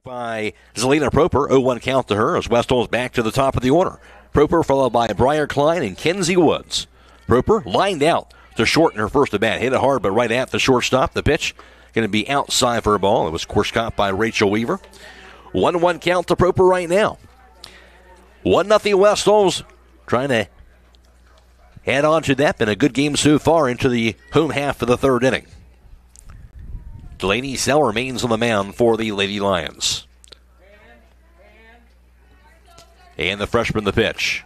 By Zelina Proper. 0-1 count to her as Westall's back to the top of the order. Proper followed by Briar Klein and Kenzie Woods. Proper lined out to shorten her first at bat. Hit it hard, but right at the shortstop. The pitch going to be outside for a ball. It was course caught by Rachel Weaver. 1-1 count to Proper right now. 1 nothing Westall's trying to add on to that. Been a good game so far into the home half of the third inning. Delaney Sell remains on the mound for the Lady Lions. And the freshman, the pitch.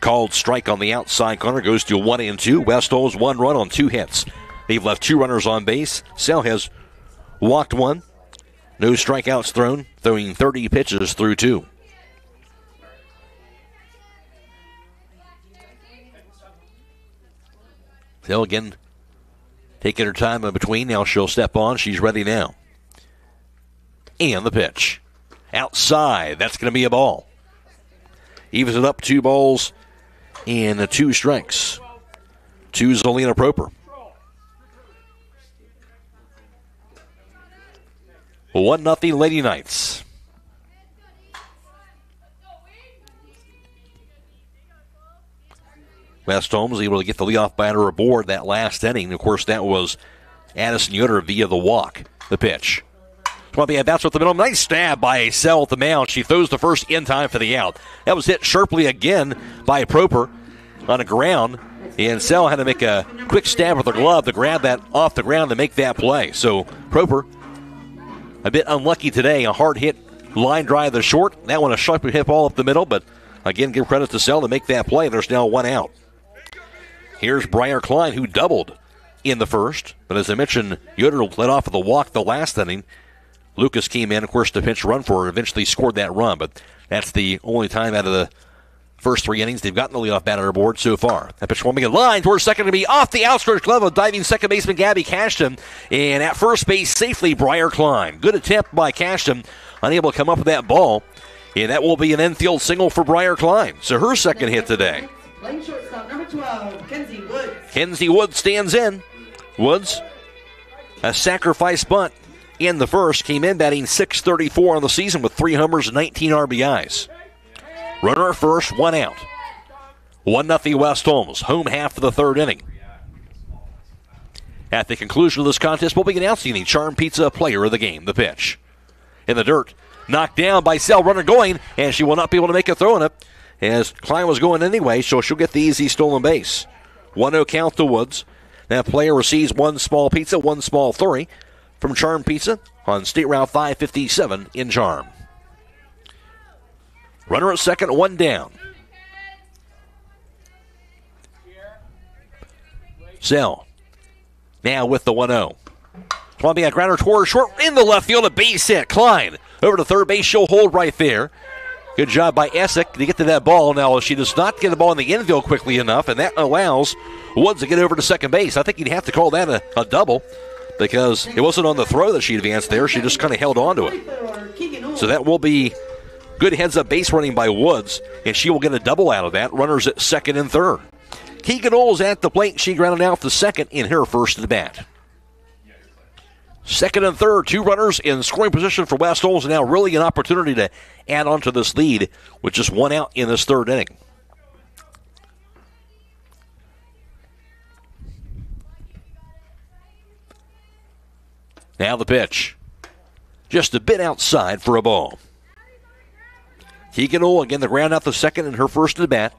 Called strike on the outside corner goes to one and two. West holds one run on two hits. They've left two runners on base. Sell has walked one. No strikeouts thrown, throwing 30 pitches through two. Sell again taking her time in between. Now she'll step on. She's ready now. And the pitch. Outside. That's going to be a ball. Evens it up two balls and two strikes. To Zelina Proper. One nothing Lady Knights. West Holmes able to get the leadoff batter aboard that last inning. Of course, that was Addison Yoder via the walk. The pitch. Well, yeah, that's what the middle. Nice stab by Sell at the mound. She throws the first in time for the out. That was hit sharply again by Proper on the ground. And Sell had to make a quick stab with her glove to grab that off the ground to make that play. So Proper, a bit unlucky today. A hard hit line drive the short. That one a sharp hit ball up the middle. But again, give credit to Sell to make that play. There's now one out. Here's Briar Klein, who doubled in the first. But as I mentioned, Yoder led off of the walk the last inning. Lucas came in, of course, to pinch run for her, eventually scored that run. But that's the only time out of the first three innings they've gotten the leadoff batter board so far. That pitch will make a line towards second to be off the outskirts glove of diving second baseman Gabby Cashton. And at first base safely, Briar Klein. Good attempt by Cashton, unable to come up with that ball. And that will be an infield single for Briar Klein. So her second hit today. Playing shortstop, number 12, Kenzie Woods. Kenzie Woods stands in. Woods, a sacrifice bunt in the first, came in batting 634 on the season with three homers and 19 RBIs. Runner first, one out. 1 0 West Holmes, home half of the third inning. At the conclusion of this contest, we'll be announcing the Charm Pizza player of the game, the pitch. In the dirt, knocked down by Sell, runner going, and she will not be able to make a throw in it as Klein was going anyway, so she'll get the easy stolen base. 1 0 count to Woods. That player receives one small pizza, one small flurry from Charm Pizza on State Route 557 in Charm. Runner at second, one down. Sell. Now with the 1 0. Columbia grounder toward short in the left field, a base hit. Klein over to third base. She'll hold right there. Good job by Essick to get to that ball. Now, she does not get the ball in the infield quickly enough, and that allows Woods to get over to second base. I think you'd have to call that a, a double because it wasn't on the throw that she advanced there. She just kind of held on to it. So that will be good heads up base running by Woods, and she will get a double out of that. Runners at second and third. Keegan Knowles at the plate. She grounded out the second in her first at bat. Second and third, two runners in scoring position for West Holmes. Now, really an opportunity to add on to this lead with just one out in this third inning. Now the pitch. Just a bit outside for a ball. Keegan Oll again the ground out the second in her first at bat.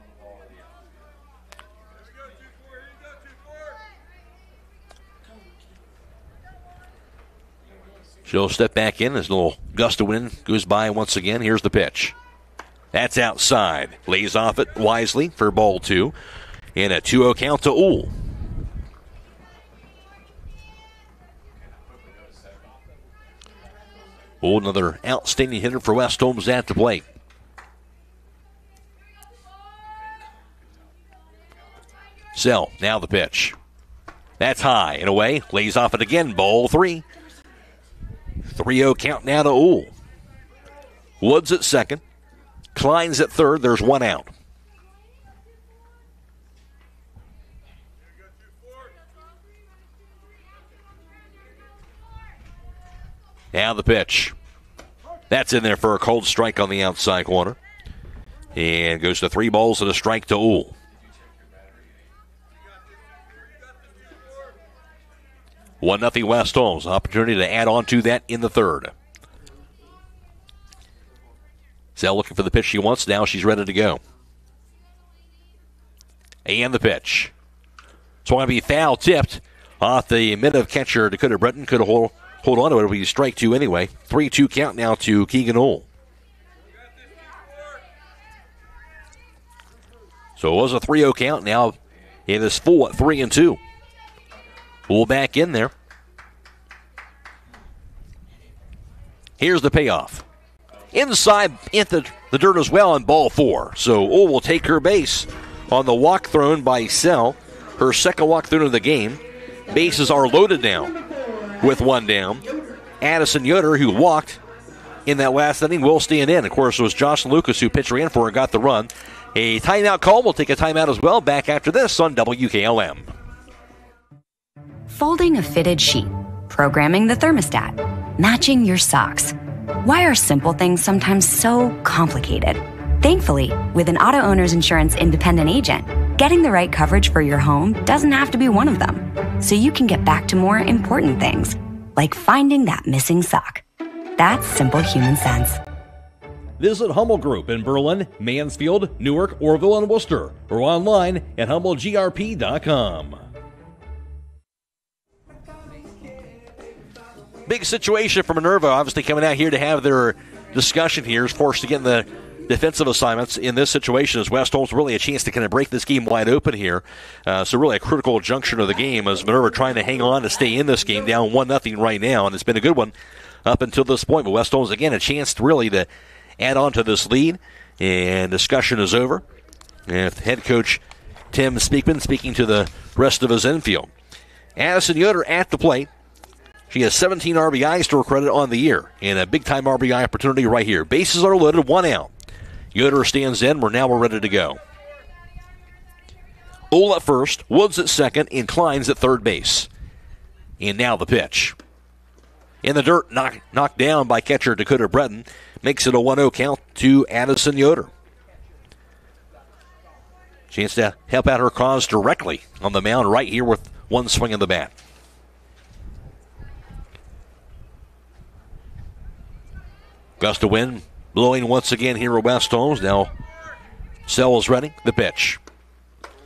She'll step back in as a little gust of wind goes by once again. Here's the pitch. That's outside. Lays off it wisely for ball two. And a 2 0 count to Ool. Ool, another outstanding hitter for West Holmes at the plate. Sell, now the pitch. That's high and away. Lays off it again. Ball three. 3 0 count now to Ool. Woods at second. Klein's at third. There's one out. Now the pitch. That's in there for a cold strike on the outside corner. And goes to three balls and a strike to Ool. One nothing West Holmes. Opportunity to add on to that in the third. Sell looking for the pitch she wants. Now she's ready to go. And the pitch. It's going to be foul tipped off the mid of catcher Dakota Breton. Could hold, hold on to it. It'll be strike two anyway. 3 2 count now to Keegan Ool. So it was a 3 0 count. Now it is full at 3 and 2. Ool back in there. Here's the payoff. Inside in the, dirt as well on ball four. So Ool will take her base on the walk thrown by Sell. Her second walk thrown of the game. Bases are loaded now with one down. Addison Yoder, who walked in that last inning, will stand in. Of course, it was Josh Lucas who pitched ran for and got the run. A timeout call. We'll take a timeout as well. Back after this on WKLM. Folding a fitted sheet, programming the thermostat, matching your socks. Why are simple things sometimes so complicated? Thankfully, with an auto owner's insurance independent agent, getting the right coverage for your home doesn't have to be one of them. So you can get back to more important things, like finding that missing sock. That's simple human sense. Visit Hummel Group in Berlin, Mansfield, Newark, Orrville, and Wooster, or online at HummelGRP.com. Big situation for Minerva, obviously coming out here to have their discussion here, is forced to get in the defensive assignments in this situation as West Holmes really a chance to kind of break this game wide open here. Uh, so really a critical junction of the game as Minerva trying to hang on to stay in this game down one nothing right now, and it's been a good one up until this point. But West Holmes again a chance to really to add on to this lead, and discussion is over. And head coach Tim Speakman speaking to the rest of his infield. Addison Yoder at the plate. She has 17 RBIs to her credit on the year, and a big time RBI opportunity right here. Bases are loaded, one out. Yoder stands in. We're now we're ready to go. Ola at first, Woods at second, and Klein's at third base. And now the pitch. In the dirt, knocked knocked down by catcher Dakota Breton. Makes it a 1 0 count to Addison Yoder. Chance to help out her cause directly on the mound right here with one swing of the bat. Gust of wind blowing once again here at West Holmes. Now Sell is ready. The pitch.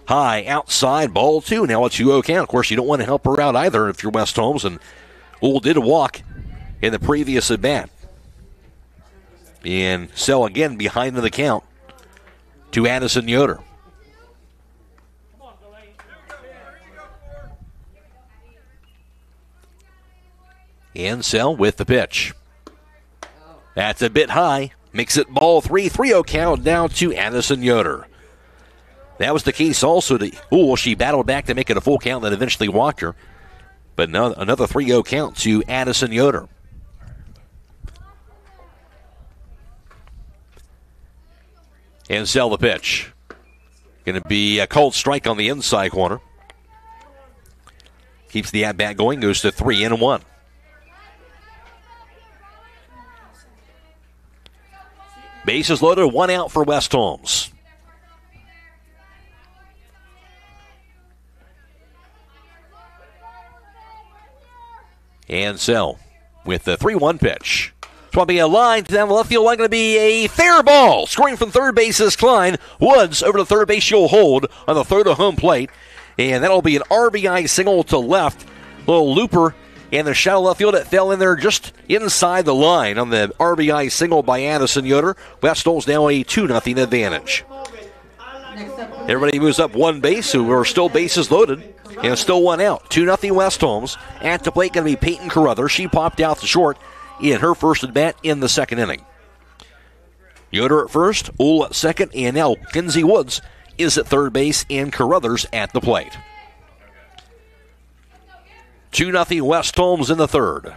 High outside, ball two. Now 2 0 count. Of course, you don't want to help her out either if you're West Holmes. And Ool did a walk in the previous at bat. And Sell again behind in the count to Addison Yoder. And Sell with the pitch. That's a bit high. Makes it ball three. 3 0 count down to Addison Yoder. That was the case also to Ool. She battled back to make it a full count, that eventually walked her. But no, another 3 0 count to Addison Yoder. And sell the pitch. Going to be a cold strike on the inside corner. Keeps the at bat going, goes to 3 and 1. Bases loaded, one out for West Holmes. And so, with the 3 1 pitch. It's going to be a line to down the left field line, going to be a fair ball. Scoring from third base is Klein. Woods over to third base, she'll hold on the third of home plate. And that'll be an RBI single to left. Little looper And the shallow left field, it fell in there just inside the line on the RBI single by Addison Yoder. West now a 2 0 advantage. Everybody moves up one base, who are still bases loaded, and still one out. 2 0 West Holmes. At the plate, going to be Peyton Carruthers. She popped out the short in her first at bat in the second inning. Yoder at first, Uhl at second, and now Kenzie Woods is at third base, and Carruthers at the plate. 2 0 West Holmes in the third.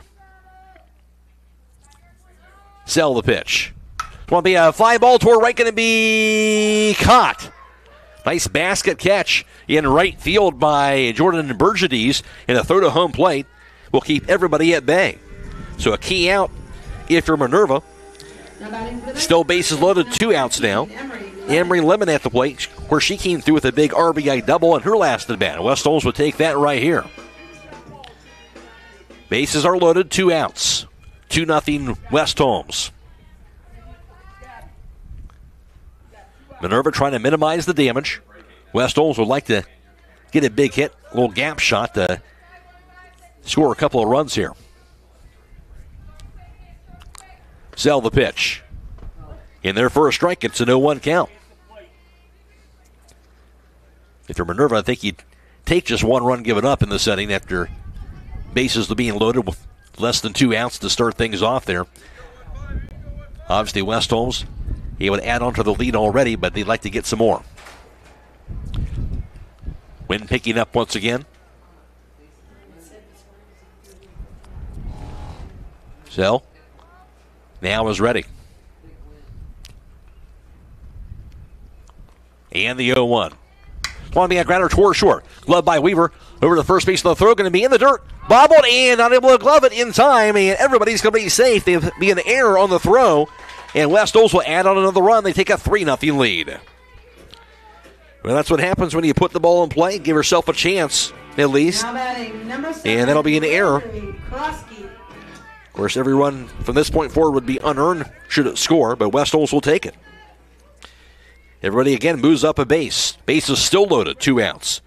Sell the pitch. It's going to be a fly ball toward right, going to be caught. Nice basket catch in right field by Jordan Burgades, in a throw to home plate will keep everybody at bay. So a key out if you're Minerva. Still bases loaded, two outs now. Emery Lemon at the plate, where she came through with a big RBI double in her last at bat. West Holmes would take that right here. Bases are loaded, two outs. 2 0 West Holmes. Minerva trying to minimize the damage. West Holmes would like to get a big hit, a little gap shot to score a couple of runs here. Sell the pitch. In there for a strike, it's a no 1 count. If you're Minerva, I think you'd take just one run given up in the setting after bases being loaded with less than two outs to start things off there. Obviously, West Holmes, he would add on to the lead already, but they'd like to get some more. Wind picking up once again. Sell. Now is ready. And the 0 1. Want to be a grounder toward short. Glove by Weaver. Over the first base of the throw. Going to be in the dirt. Bobbled and not able to glove it in time. And everybody's going to be safe. There'll be an error on the throw. And West Holmes will add on another run. They take a 3 0 lead. Well, that's what happens when you put the ball in play. Give yourself a chance, at least. And that'll be an error. Of course, every run from this point forward would be unearned should it score, but West Holmes will take it. Everybody again moves up a base. Base is still loaded, two outs.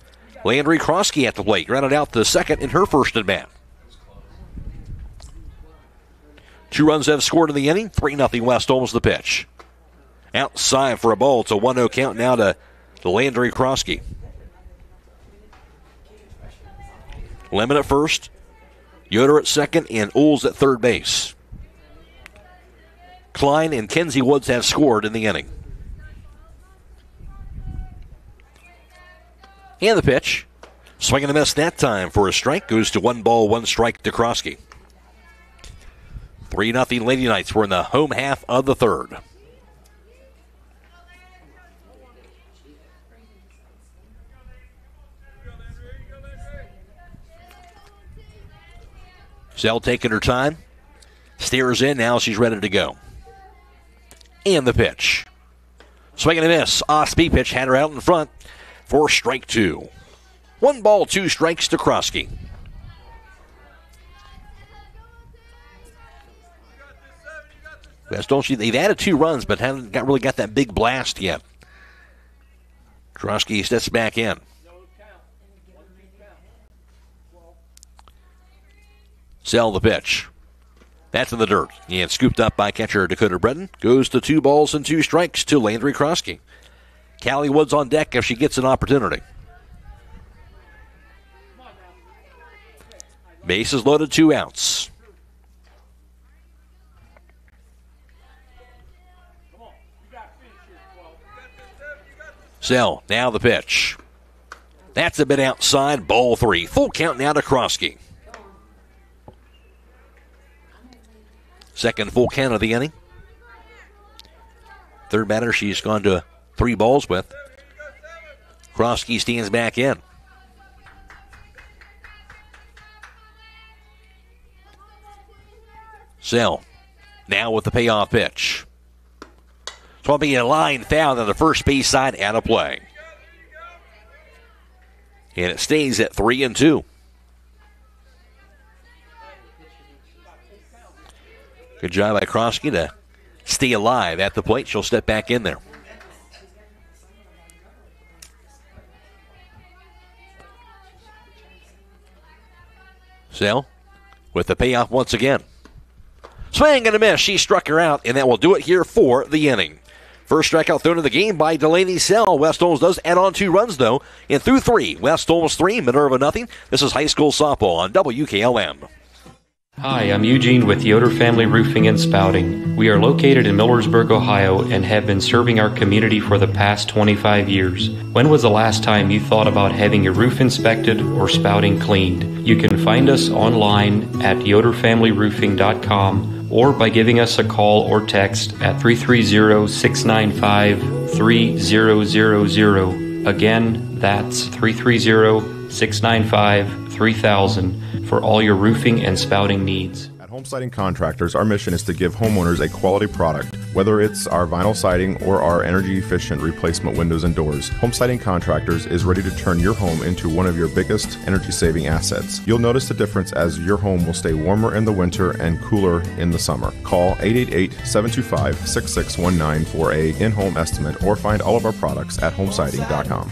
Landry Krosky at the plate, grounded out the second in her first at bat. Two runs have scored in the inning. 3 0 West Holmes the pitch. Outside for a ball. It's a 1 0 count now to, to Landry Krosky. Lemon at first. Yoder at second, and Uhls at third base. Klein and Kenzie Woods have scored in the inning. And the pitch. Swing and a miss that time for a strike. Goes to one ball, one strike to Krosky. 3 0 Lady Knights. We're in the home half of the third. Sell taking her time. Steers in. Now she's ready to go. And the pitch. Swing and a miss. speed pitch had her out in front for strike two. One ball, two strikes to Krosky. See they've added two runs, but haven't got really got that big blast yet. Krosky steps back in. Sell the pitch. That's in the dirt. And scooped up by catcher Dakota Breton. Goes to two balls and two strikes to Landry Krosky. Callie Woods on deck if she gets an opportunity. Bases loaded, two outs. Sell, now the pitch. That's a bit outside, ball three. Full count now to Krosky. Second full count of the inning. Third batter she's gone to three balls with. Krosky stands back in. Sell. Now with the payoff pitch. It's going to be a line foul on the first base side out of play. And it stays at three and two. Good job by Krosky to stay alive at the plate. She'll step back in there. Sale with the payoff once again. Swing and a miss. She struck her out, and that will do it here for the inning. First strikeout thrown in the game by Delaney Sell. West Holmes does add on two runs, though. And through three, West Holmes three, Minerva nothing. This is high school softball on WKLM. Hi, I'm Eugene with Yoder Family Roofing and Spouting. We are located in Millersburg, Ohio, and have been serving our community for the past 25 years. When was the last time you thought about having your roof inspected or spouting cleaned? You can find us online at yoderfamilyroofing.com or by giving us a call or text at 330 695 3000. Again, that's 330 695 3000 for all your roofing and spouting needs. At Home Siding Contractors, our mission is to give homeowners a quality product, whether it's our vinyl siding or our energy efficient replacement windows and doors. Home Siding Contractors is ready to turn your home into one of your biggest energy saving assets. You'll notice the difference as your home will stay warmer in the winter and cooler in the summer. Call 888 725 6619 for a in home estimate or find all of our products at homesiding.com.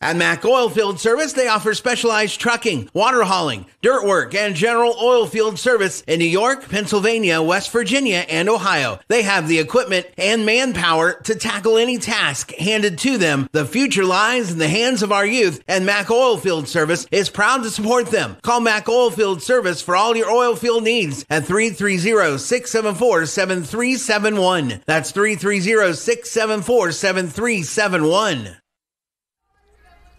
At Mac Oilfield Service, they offer specialized trucking, water hauling, dirt work, and general oil field service in New York, Pennsylvania, West Virginia, and Ohio. They have the equipment and manpower to tackle any task handed to them. The future lies in the hands of our youth, and Mac Oilfield Service is proud to support them. Call Mac Oilfield Service for all your oil field needs at 330-674-7371. That's 330-674-7371.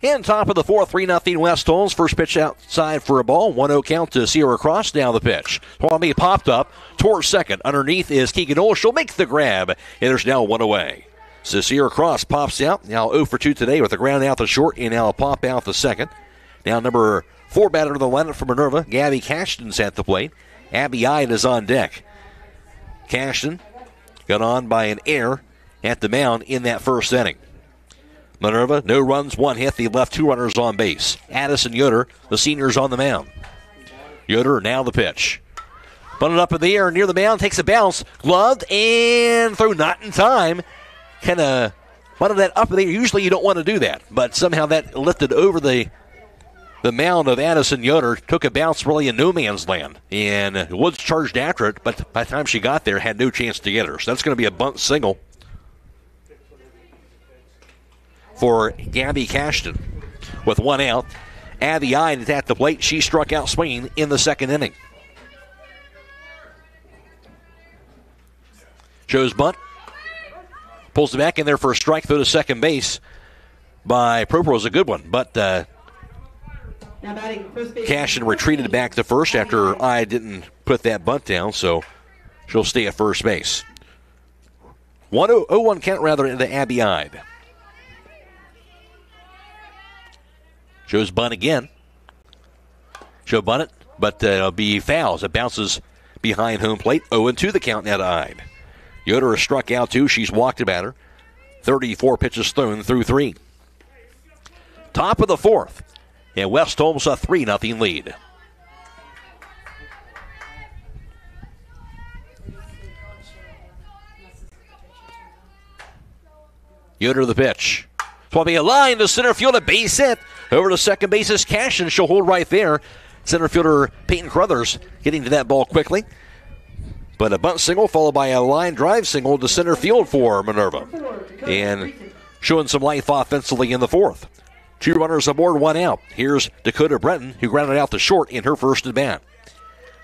And top of the fourth, 3 0 West Holmes. First pitch outside for a ball. 1 0 count to Sierra Cross. Down the pitch. Swami popped up towards second. Underneath is Keegan Old. She'll make the grab. And there's now one away. So Sierra Cross pops out. Now 0 for 2 today with a ground out the short and now a pop out the second. Now number four batter of the lineup for Minerva. Gabby Cashton's at the plate. Abby Ide is on deck. Cashton got on by an error at the mound in that first inning. Minerva, no runs, one hit. They left two runners on base. Addison Yoder, the seniors on the mound. Yoder now the pitch. Bunted up in the air near the mound, takes a bounce, gloved and throw not in time. Kind of bunted that up in the air. Usually you don't want to do that, but somehow that lifted over the the mound of Addison Yoder. Took a bounce really in no man's land, and Woods charged after it, but by the time she got there, had no chance to get her. So that's going to be a bunt single. For Gabby Cashton. With one out, Abby Ide is at the plate. She struck out swinging in the second inning. Shows bunt. Pulls it back in there for a strike through to second base by Propro is a good one, but uh, Cashton retreated back to first after I didn't put that bunt down, so she'll stay at first base. 1 0 1 count rather into Abby Ide. Shows bunt again. Show bunt it, but uh, it'll be fouls. It bounces behind home plate. 0 2 the count now to Ide. Yoder has struck out two. She's walked about her. 34 pitches thrown through three. Top of the fourth. And West Holmes a 3 0 lead. Yoder the pitch. Swami a line to center field, a base hit. Over to second base is Cash, and she'll hold right there. Center fielder Peyton Carruthers getting to that ball quickly. But a bunt single followed by a line drive single to center field for Minerva. And showing some life offensively in the fourth. Two runners aboard, one out. Here's Dakota Breton, who grounded out the short in her first at bat.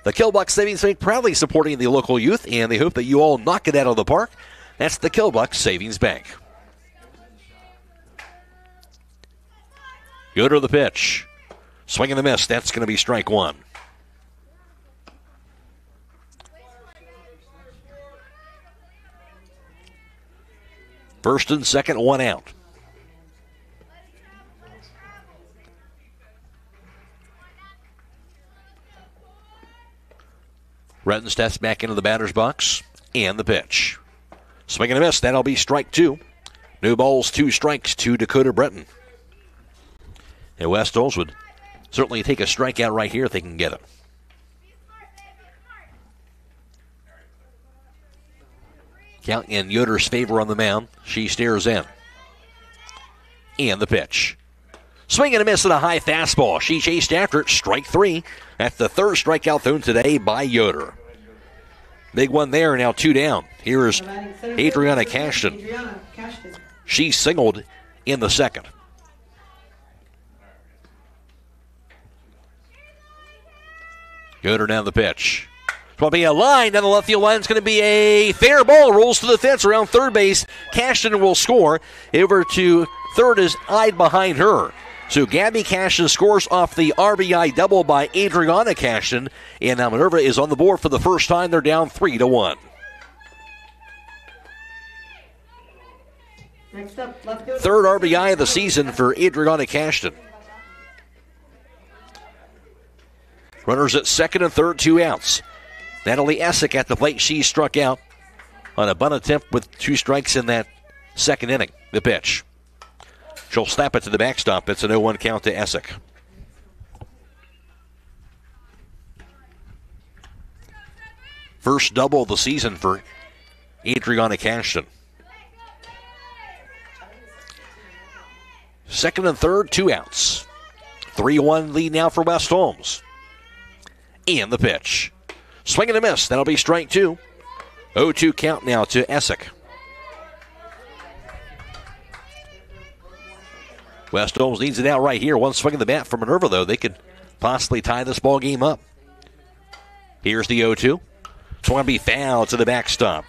The Killbuck Savings Bank proudly supporting the local youth, and they hope that you all knock it out of the park. That's the Killbuck Savings Bank. Good to the pitch. Swing and the miss. That's going to be strike one. First and second, one out. Redden steps back into the batter's box and the pitch. Swing and a miss. That'll be strike two. New balls, two strikes to Dakota Breton. And West Holmes would certainly take a strikeout right here if they can get it. Count in Yoder's favor on the mound. She stares in. And the pitch. Swing and a miss at a high fastball. She chased after it. Strike three. That's the third strikeout thrown today by Yoder. Big one there. Now two down. Adriana Cashton. Adriana Cashton. She singled in the second. Yoder down the pitch. It's going to be a line down the left field line. It's going to be a fair ball. Rolls to the fence around third base. Cashton will score. Over to third is eyed behind her. So Gabby Cashton scores off the RBI double by Adriana Cashton. And now Minerva is on the board for the first time. They're down three to one. Next up, left. Third RBI of the season for Adriana Cashton. Runners at second and third, two outs. Natalie Essick at the plate. She struck out on a bunt attempt with two strikes in that second inning. The pitch. She'll snap it to the backstop. It's a 0 1 count to Essick. First double of the season for Adriana Cashton. Second and third, two outs. 3 1 lead now for West Holmes. And the pitch. Swing and a miss. That'll be strike two. 0 2 count now to Essick. West Holmes needs it out right here. One swing of the bat from Minerva, though. They could possibly tie this ball game up. Here's the 0 2. Swung to be foul to the backstop.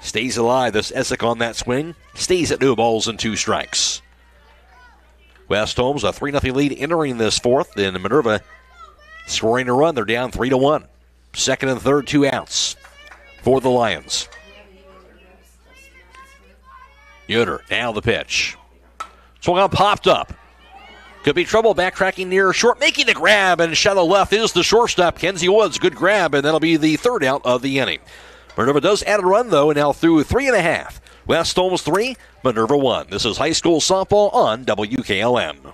Stays alive. This Essick on that swing. Stays at no balls and two strikes. West Holmes a 3 0 lead entering this fourth. Then Minerva scoring a run. They're down 3 to 1. Second and third, two outs for the Lions. Yoder, now the pitch. Swung on, popped up. Could be trouble backtracking near short, making the grab, and shallow left is the shortstop, Kenzie Woods. Good grab, and that'll be the third out of the inning. Minerva does add a run, though, and now through three and a half. West Holmes three, Minerva one. This is high school softball on WKLM.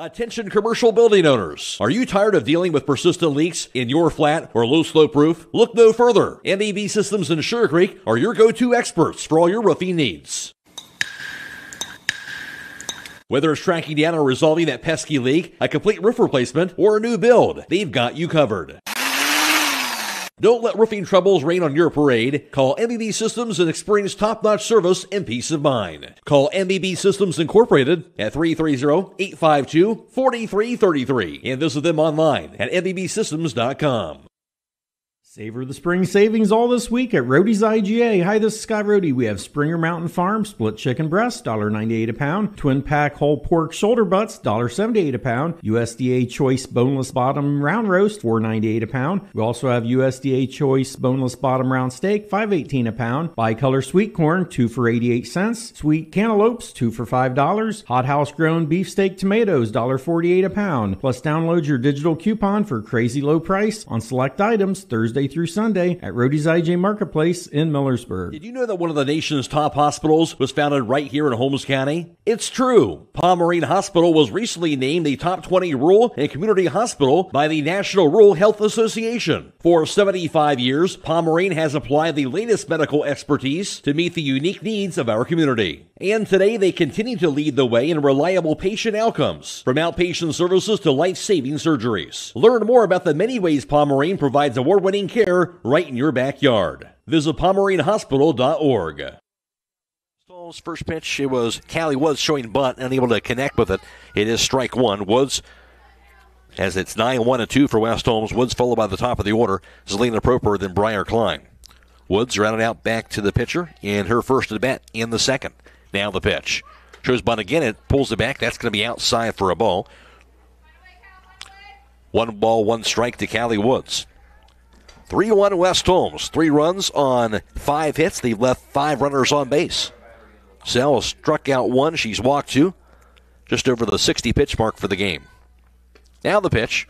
Attention commercial building owners. Are you tired of dealing with persistent leaks in your flat or low slope roof? Look no further. MBB Systems in Sugarcreek are your go-to experts for all your roofing needs. Whether it's tracking down or resolving that pesky leak, a complete roof replacement, or a new build, they've got you covered. Don't let roofing troubles rain on your parade. Call MBB Systems and experience top-notch service and peace of mind. Call MBB Systems Incorporated at 330-852-4333 and visit them online at mbbsystems.com. Savor the spring savings all this week at Rodhe's IGA. Hi, this is Scott Rodhe. We have Springer Mountain Farm split chicken breast, $1.98 a pound. Twin pack whole pork shoulder butts, $1.78 a pound. USDA choice boneless bottom round roast, $4.98 a pound. We also have USDA choice boneless bottom round steak, $5.18 a pound. Bicolor sweet corn, 2 for 88 cents. Sweet cantaloupes, 2 for $5. Hot house grown beefsteak tomatoes, $1.48 a pound. Plus download your digital coupon for crazy low price on select items Thursday through Sunday at Rodhe's IJ Marketplace in Millersburg. Did you know that one of the nation's top hospitals was founded right here in Holmes County? It's true. Pomerene Hospital was recently named the top 20 rural and community hospital by the National Rural Health Association. For 75 years, Pomerene has applied the latest medical expertise to meet the unique needs of our community. And today they continue to lead the way in reliable patient outcomes, from outpatient services to life-saving surgeries. Learn more about the many ways Pomerene provides award-winning care right in your backyard. Visit PomereneHospital.org. Stone's first pitch, it was Callie Woods showing bunt, unable to connect with it. It is strike one. Woods, as it's 9 1 and 2 for West Holmes. Woods followed by the top of the order. Zelina Proper, then Briar Klein. Woods rounded out back to the pitcher in her first at bat in the second. Now the pitch. Shows bunt again. It pulls it back. That's going to be outside for a ball. One ball, one strike to Callie Woods. 3 1 West Holmes. Three runs on five hits. They've left five runners on base. Has struck out one. She's walked two. Just over the 60 pitch mark for the game. Now the pitch.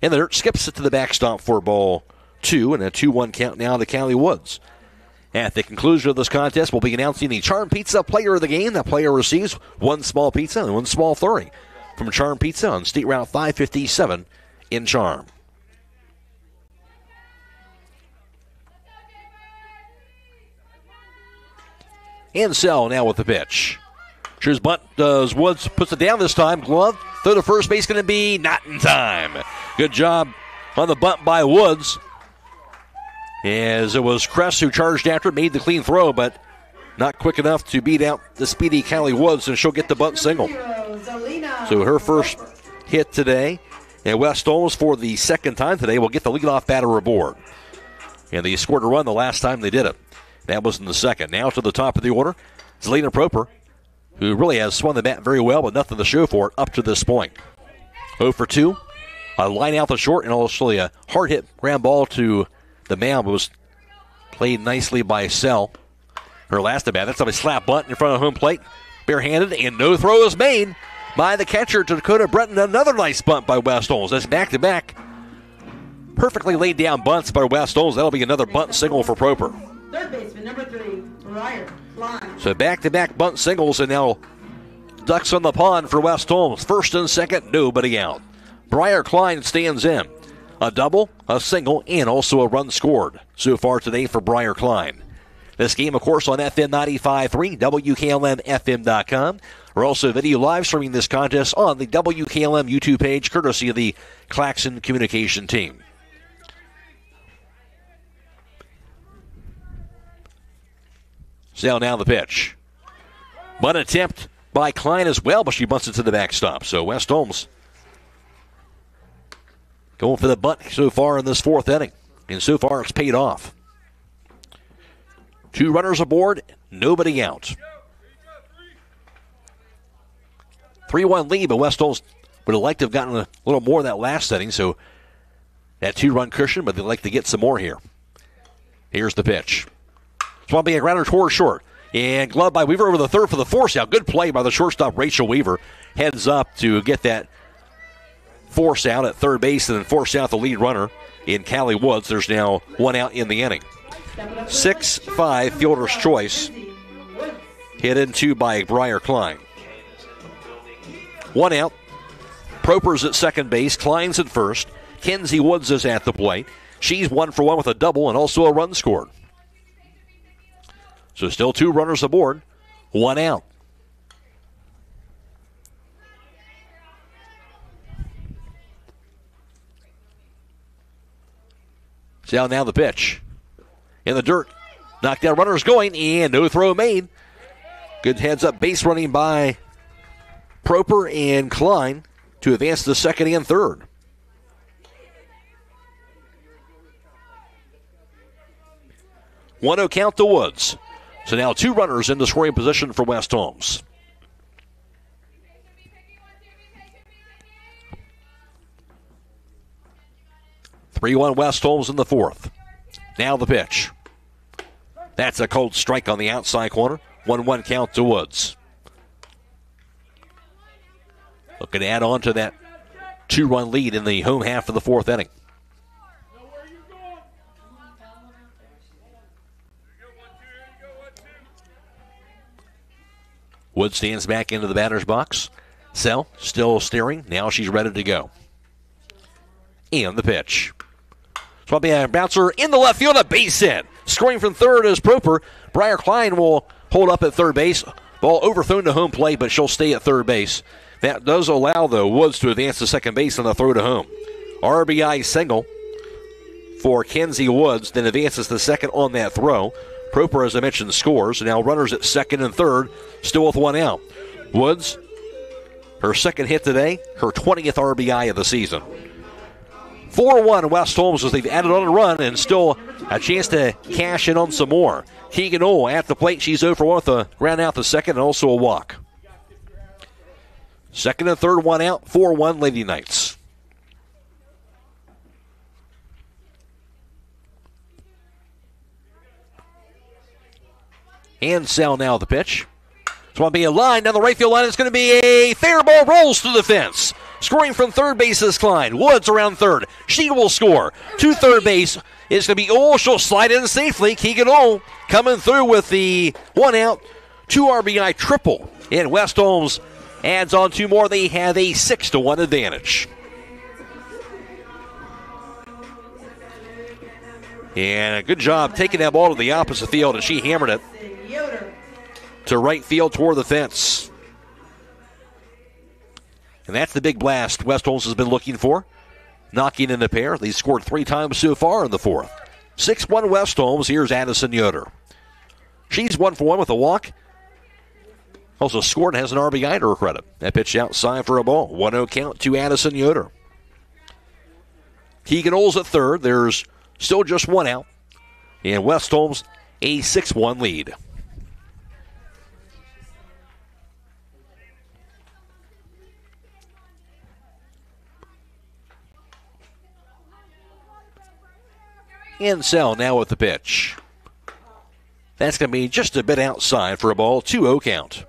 And the dirt skips it to the backstop for ball two, and a 2 1 count now to Callie Woods. At the conclusion of this contest, we'll be announcing the Charm Pizza player of the game. That player receives one small pizza and one small flurry from Charm Pizza on State Route 557 in Charm. And Sell now with the pitch. Here's bunt does Woods puts it down this time. Glove throw to first base going to be not in time. Good job on the bunt by Woods. As it was Kress who charged after it, made the clean throw, but not quick enough to beat out the speedy Callie Woods, and she'll get the bunt single. So her first hit today. And West Holmes, for the second time today, will get the leadoff batter aboard. And they scored a run the last time they did it. That was in the second. Now to the top of the order, Zelina Proper, who really has swung the bat very well, but nothing to show for it up to this point. 0 for 2. A line out the short, and also a hard hit ground ball to the mound was played nicely by Sell. Her last at bat. That's a slap bunt in front of home plate. Barehanded, and no throw is made by the catcher to Dakota Breton. Another nice bunt by West Holmes. That's back to back. Perfectly laid down bunts by West Holmes. That'll be another bunt signal for Proper. Third baseman, number three, Briar Klein. So back to back bunt singles, and now ducks on the pond for West Holmes. First and second, nobody out. Briar Klein stands in. A double, a single, and also a run scored so far today for Briar Klein. This game, of course, on FM 95.3, WKLMFM.com. We're also video live streaming this contest on the WKLM YouTube page, courtesy of the Claxon Communication team. So now the pitch. Bunt attempt by Klein as well, but she bunts it to the backstop. So West Holmes going for the bunt so far in this fourth inning. And so far it's paid off. Two runners aboard, nobody out. 3 1 lead, but West Holmes would have liked to have gotten a little more that last inning, so that two run cushion, but they'd like to get some more here. Here's the pitch. Swampy a grounder toward short. And glove by Weaver over the third for the force out. Good play by the shortstop, Rachel Weaver. Heads up to get that force out at third base and then force out the lead runner in Callie Woods. There's now one out in the inning. 6 5 fielder's choice. Hit into by Briar Klein. One out. Proper's at second base. Klein's at first. Kenzie Woods is at the plate. She's one for one with a double and also a run scored. So still two runners aboard, one out. How now the pitch. In the dirt. Knocked down runners going, and no throw made. Good heads up base running by Proper and Klein to advance to second and third. One zero count to Woods. So now two runners in the scoring position for West Holmes. Three one West Holmes in the fourth. Now the pitch. That's a cold strike on the outside corner. One one count to Woods. Looking to add on to that two run lead in the home half of the fourth inning. Wood stands back into the batter's box. Sell still steering. Now she's ready to go. And the pitch. Swampy a bouncer in the left field, a base hit. Scoring from third is Proper. Briar Klein will hold up at third base. Ball overthrown to home plate, but she'll stay at third base. That does allow, the Woods to advance to second base on the throw to home. RBI single for Kenzie Woods, then advances to second on that throw. Proper, as I mentioned, scores. Now runners at second and third, still with one out. Woods, her second hit today, her 20th RBI of the season. 4 1 West Holmes as they've added on a run and still a chance to cash in on some more. Keegan O at the plate. She's over 1 with a round out the second and also a walk. Second and third, one out, 4 1 Lady Knights. And Sell now the pitch. It's going to be a line down the right field line. It's going to be a fair ball rolls through the fence. Scoring from third base is Klein. Woods around third. She will score. To third base is going to be Oh, she'll slide in safely. Keegan O coming through with the one out, two RBI triple. And West Holmes adds on two more. They have a six to one advantage. And a good job taking that ball to the opposite field, and she hammered it to right field toward the fence. And that's the big blast West Holmes has been looking for. Knocking in a pair. They scored three times so far in the fourth. 6 1 West Holmes. Here's Addison Yoder. She's one for one with a walk. Also scored and has an RBI to her credit. That pitch outside for a ball. 1 0 count to Addison Yoder. Keegan Olds at third. There's still just one out. And West Holmes a 6 1 lead. Ansell now with the pitch. That's going to be just a bit outside for a ball, 2 0 count.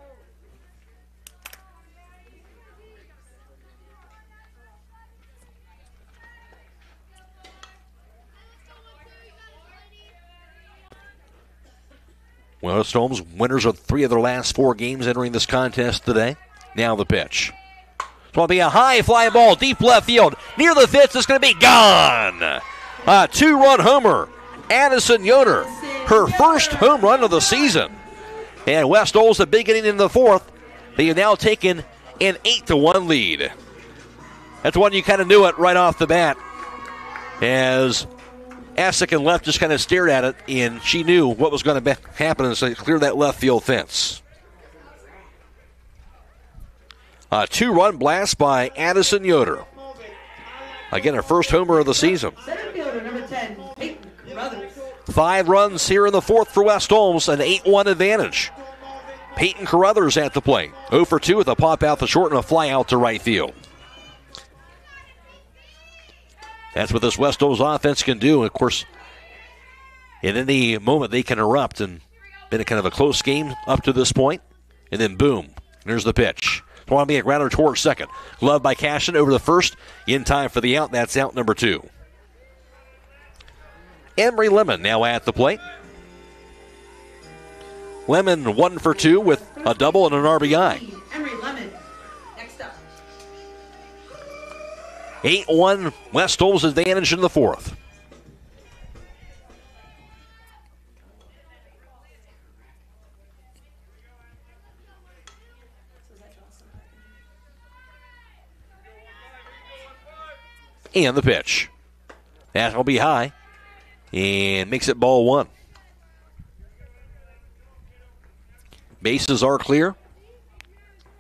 West Holmes, winners of three of their last four games entering this contest today. Now the pitch. It's going to be a high fly ball, deep left field. Near the fence, it's going to be gone. A two run homer. Addison Yoder, her first home run of the season. And West Holmes, the big inning in the fourth. They have now taken an 8 to 1 lead. That's one you kind of knew it right off the bat. As and left just kind of stared at it, and she knew what was going to happen as they cleared that left field fence. A two run blast by Addison Yoder. Again, her first homer of the season. Five runs here in the fourth for West Holmes, an 8 1 advantage. Peyton Carruthers at the plate. 0 for 2 with a pop out the short and a fly out to right field. That's what this West Holmes offense can do. Of course, in any moment they can erupt and been a kind of a close game up to this point. And then boom, there's the pitch. Want to be a grounder towards second. Love by Cashton over the first in time for the out. That's out number two. Emery Lemon now at the plate. Lemon one for two with a double and an RBI. Emery Lemon. Next up. 8 1 West Holmes advantage in the fourth. And the pitch. That'll be high and makes it ball one. Bases are clear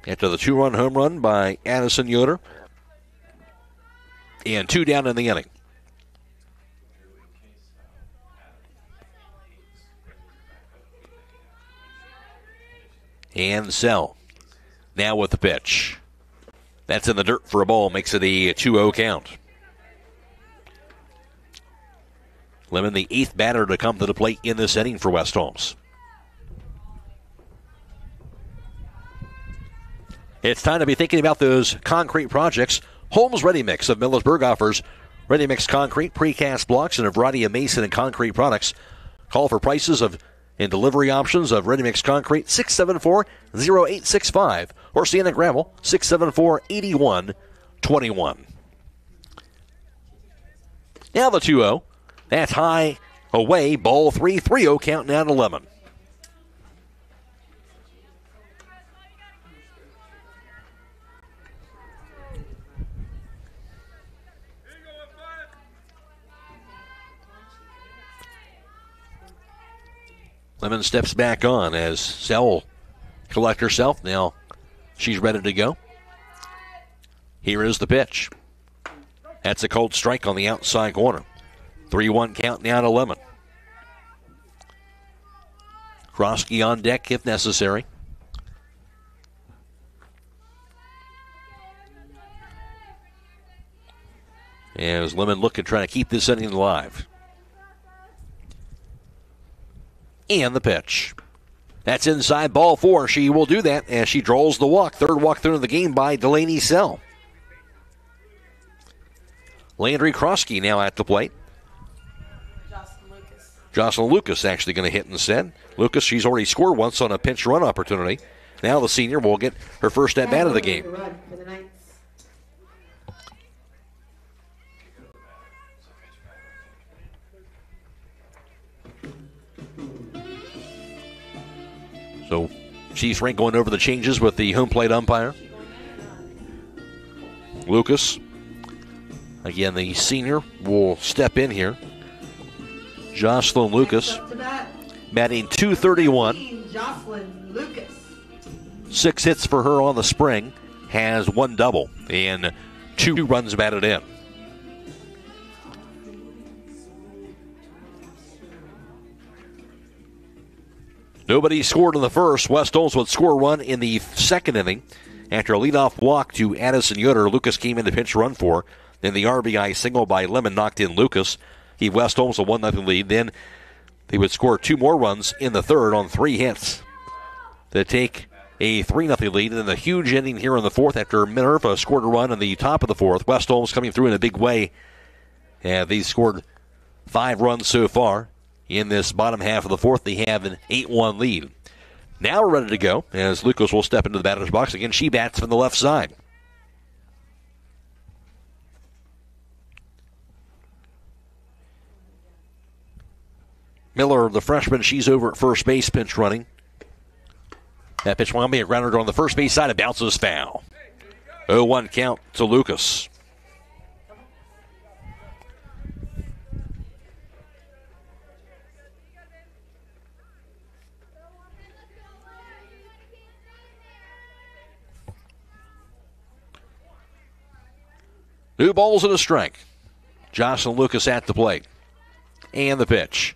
after the two run home run by Addison Yoder. And two down in the inning. And Sell now with the pitch. That's in the dirt for a ball, makes it a 2 0 count. Lemon, the eighth batter to come to the plate in this inning for West Holmes. It's time to be thinking about those concrete projects. Holmes Ready Mix of Millersburg offers ready mix concrete, precast blocks, and a variety of mason and concrete products. Call for prices of and delivery options of ready mix concrete 674 0865 or Sienna Gravel 674 8121. Now the 2 0. That's high away, ball 3 3 0 count to Lemon. Lemon steps back on as Sell collect herself. Now she's ready to go. Here is the pitch. That's a cold strike on the outside corner. 3 1 count now to Lemon. Krosky on deck if necessary. As Lemon looking trying to keep this inning alive. And the pitch. That's inside ball four. She will do that as she draws the walk. Third walk through the game by Delaney Sell. Landry Krosky now at the plate. Jocelyn Lucas actually going to hit instead. Lucas, she's already scored once on a pinch run opportunity. Now the senior will get her first at bat of the game. So Chiefs rank going over the changes with the home plate umpire. Lucas. Again, the senior will step in here. Jocelyn Lucas, batting 231. Jocelyn Lucas. Six hits for her on the spring, has one double, and two runs batted in. Nobody scored in the first. West Holmes would score one in the second inning. After a leadoff walk to Addison Yoder, Lucas came in to pinch run for. Then the RBI single by Lemon knocked in Lucas. He West Holmes a 1 0 lead. Then they would score two more runs in the third on three hits to take a 3 0 lead. And then the huge inning here in the fourth after Minerva scored a run in the top of the fourth. West Holmes coming through in a big way. And they scored five runs so far in this bottom half of the fourth. They have an 8 1 lead. Now we're ready to go as Lucas will step into the batter's box. Again, she bats from the left side. Miller, the freshman, she's over at first base, pinch running. That pitch will be a grounder on the first base side. It bounces foul. 0 1 count to Lucas. New balls and a strike. Jocelyn Lucas at the plate. And the pitch.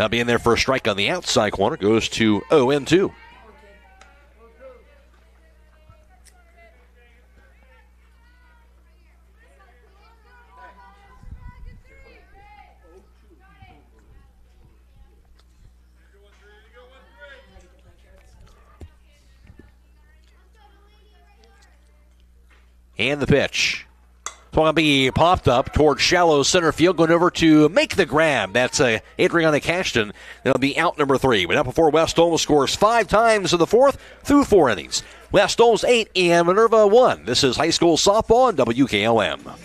Now being there for a strike on the outside corner goes to 0 and 2. And the pitch. It's going to be popped up towards shallow center field, going over to make the grab. That's uh, Adriana Cashton. That'll be out number three. But not before West Holmes scores five times in the fourth through four innings. West Holmes eight and Minerva one. This is high school softball on WKLM.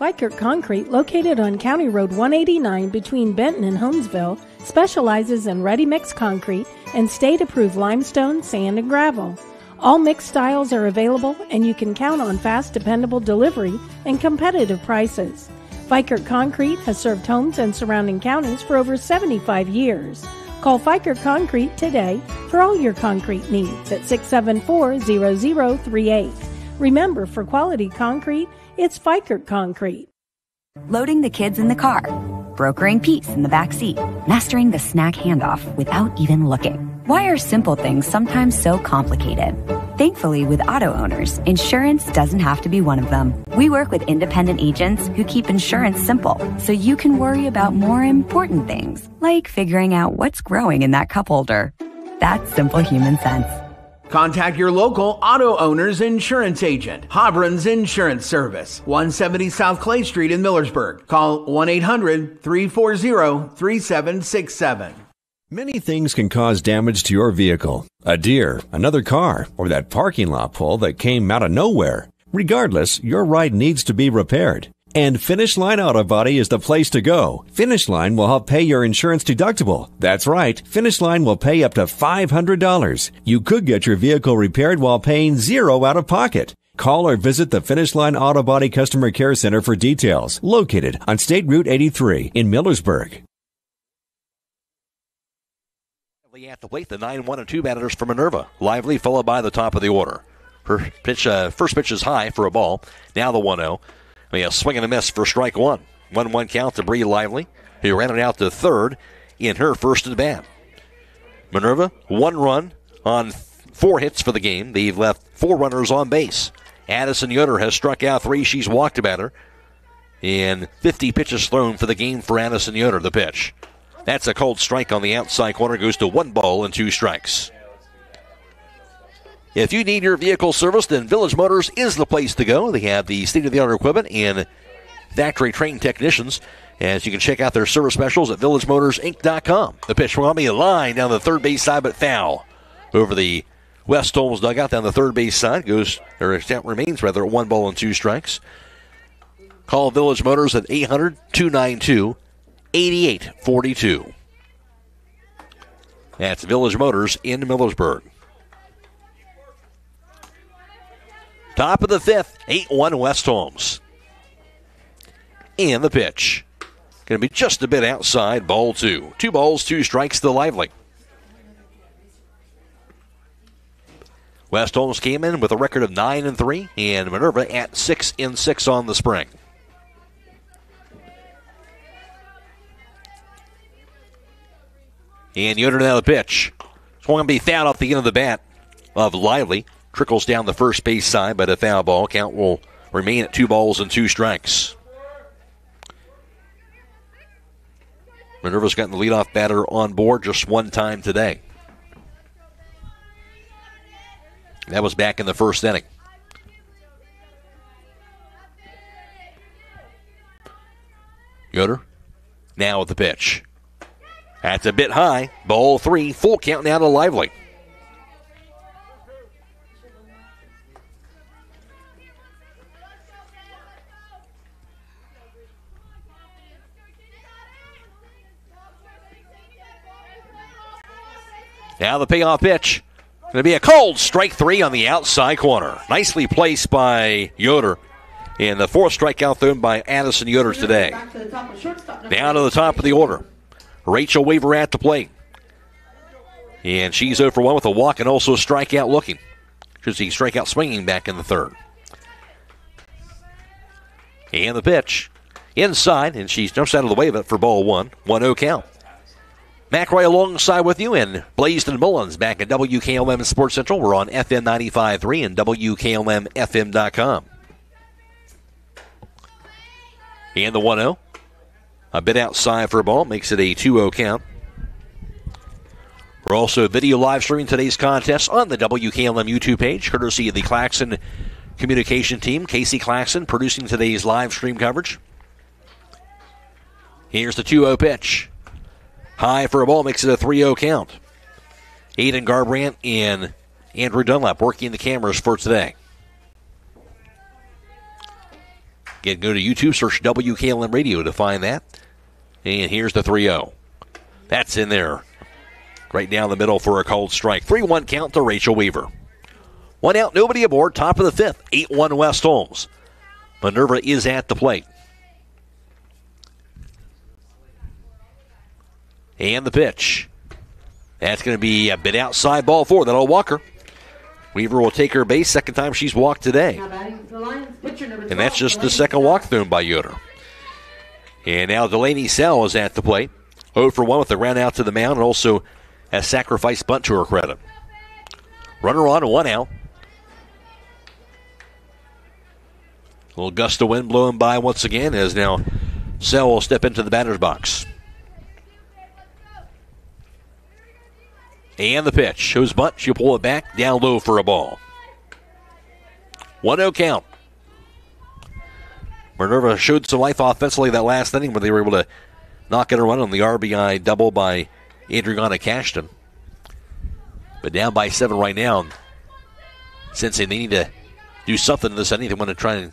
Vikert Concrete, located on County Road 189 between Benton and Holmesville, specializes in ready mix concrete and state approved limestone, sand, and gravel. All mixed styles are available, and you can count on fast, dependable delivery and competitive prices. Vikert Concrete has served Holmes and surrounding counties for over 75 years. Call Fikert Concrete today for all your concrete needs at 674 0038. Remember, for quality concrete, it's Fikert Concrete. Loading the kids in the car, brokering peace in the back seat, mastering the snack handoff without even looking. Why are simple things sometimes so complicated? Thankfully, with auto owners, insurance doesn't have to be one of them. We work with independent agents who keep insurance simple so you can worry about more important things, like figuring out what's growing in that cup holder. That's simple human sense. Contact your local auto owner's insurance agent, Hobron's Insurance Service, 170 South Clay Street in Millersburg. Call 1 800 340 3767. Many things can cause damage to your vehicle a deer, another car, or that parking lot pole that came out of nowhere. Regardless, your ride needs to be repaired. And Finish Line Auto Body is the place to go. Finish Line will help pay your insurance deductible. That's right, Finish Line will pay up to $500. You could get your vehicle repaired while paying zero out of pocket. Call or visit the Finish Line Auto Body Customer Care Center for details. Located on State Route 83 in Millersburg. At the plate, the 9 1 and 2 batters for Minerva. Lively, followed by the top of the order. Her pitch, uh, first pitch is high for a ball. Now the 1 0. A swing and a miss for strike one. 1 1 count to Bree Lively, who ran it out to third in her first at bat. Minerva, one run on four hits for the game. They've left four runners on base. Addison Yoder has struck out three. She's walked a batter. And 50 pitches thrown for the game for Addison Yoder, the pitch. That's a cold strike on the outside corner. Goes to one ball and two strikes. If you need your vehicle serviced, then Village Motors is the place to go. They have the state of the art equipment and factory trained technicians. As you can check out their service specials at villagemotorsinc.com. The pitch will be a line down the third base side, but foul. Over the West Holmes dugout down the third base side goes, or remains rather, one ball and two strikes. Call Village Motors at 800 292 8842. That's Village Motors in Millersburg. Top of the fifth, 8 1 West Holmes. And the pitch. Going to be just a bit outside, ball two. Two balls, two strikes to Lively. West Holmes came in with a record of 9 and 3, and Minerva at 6 and 6 on the spring. And Yoder now the pitch. It's going to be fouled off the end of the bat of Lively. Trickles down the first base side, but a foul ball. Count will remain at two balls and two strikes. Minerva's gotten the leadoff batter on board just one time today. That was back in the first inning. Yoder now with the pitch. That's a bit high. Ball three. Full count now to Lively. Now the payoff pitch. Going to be a cold strike three on the outside corner. Nicely placed by Yoder. And the fourth strikeout thrown by Addison Yoder today. Down to the top of the order. Rachel Weaver at the plate. And she's over one with a walk and also a strikeout looking. Should see strikeout swinging back in the third. And the pitch inside, and she jumps out of the way of it for ball one. 1 0 count. Matt Croy alongside with you and Blaisdon Mullins back at WKLM Sports Central. We're on FM 95.3 and WKLMFM.com. And the 1 0. A bit outside for a ball, makes it a 2 0 count. We're also video live streaming today's contest on the WKLM YouTube page, courtesy of the Claxon communication team. Casey Claxon producing today's live stream coverage. Here's the 2 0 pitch. High for a ball, makes it a 3 0 count. Aidan Garabrandt and Andrew Dunlap working the cameras for today. Go to YouTube, search WKLM Radio to find that. And here's the 3 0. That's in there. Right down the middle for a cold strike. 3 1 count to Rachel Weaver. One out, nobody aboard. Top of the fifth. 8 1 West Holmes. Minerva is at the plate. And the pitch. That's going to be a bit outside ball four. That'll Walker. Weaver will take her base. Second time she's walked today. And that's just the second walk thrown by Yoder. And now Delaney Sell is at the plate. 0 for 1 with a ground out to the mound and also a sacrifice bunt to her credit. Runner on, one out. A little gust of wind blowing by once again as now Sell will step into the batter's box. And the pitch. Shows bunt. She'll pull it back down low for a ball. 1 0 count. Minerva showed some life offensively that last inning where they were able to knock it a run on the RBI double by Adriana Cashton. But down by seven right now. Since they need to do something in this inning, they want to try and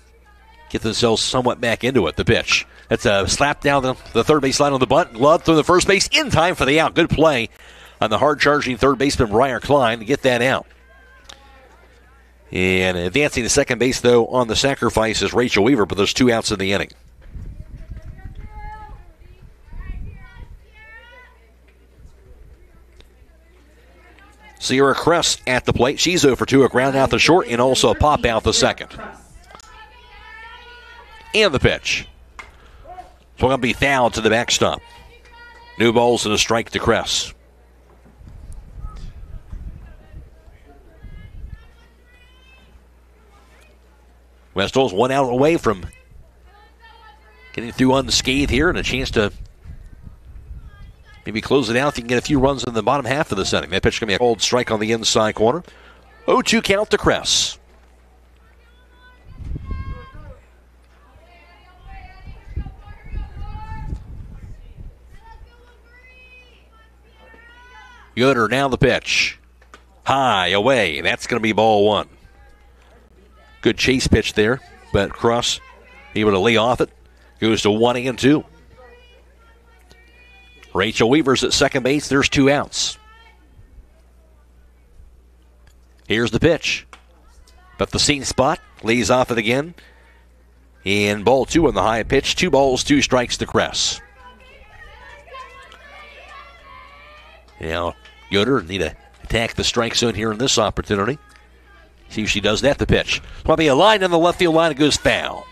get themselves somewhat back into it. The pitch. That's a slap down the, the third base line on the bunt. Glove through the first base in time for the out. Good play on the hard charging third baseman Briar Klein to get that out. And advancing to second base, though, on the sacrifice is Rachel Weaver, but there's two outs in the inning. Sierra Crest at the plate. She's 0 for 2, a ground out the short, and also a pop out the second. And the pitch. So going to be fouled to the backstop. New balls and a strike to Crest. West Holmes one out away from getting through unscathed here and a chance to maybe close it out if you can get a few runs in the bottom half of the setting. That pitch going to be a cold strike on the inside corner. 0 2 count to Cress. Yoder now the pitch. High away. That's going to be ball one. Good chase pitch there, but Cross able to lay off it. Goes to one and two. Rachel Weaver's at second base. There's two outs. Here's the pitch. But the scene spot, lays off it again. And ball two on the high pitch. Two balls, two strikes to Kress. Now, Yoder need to attack the strike zone here in this opportunity. See if she does that. The pitch. Probably a line in the left field line. It goes foul.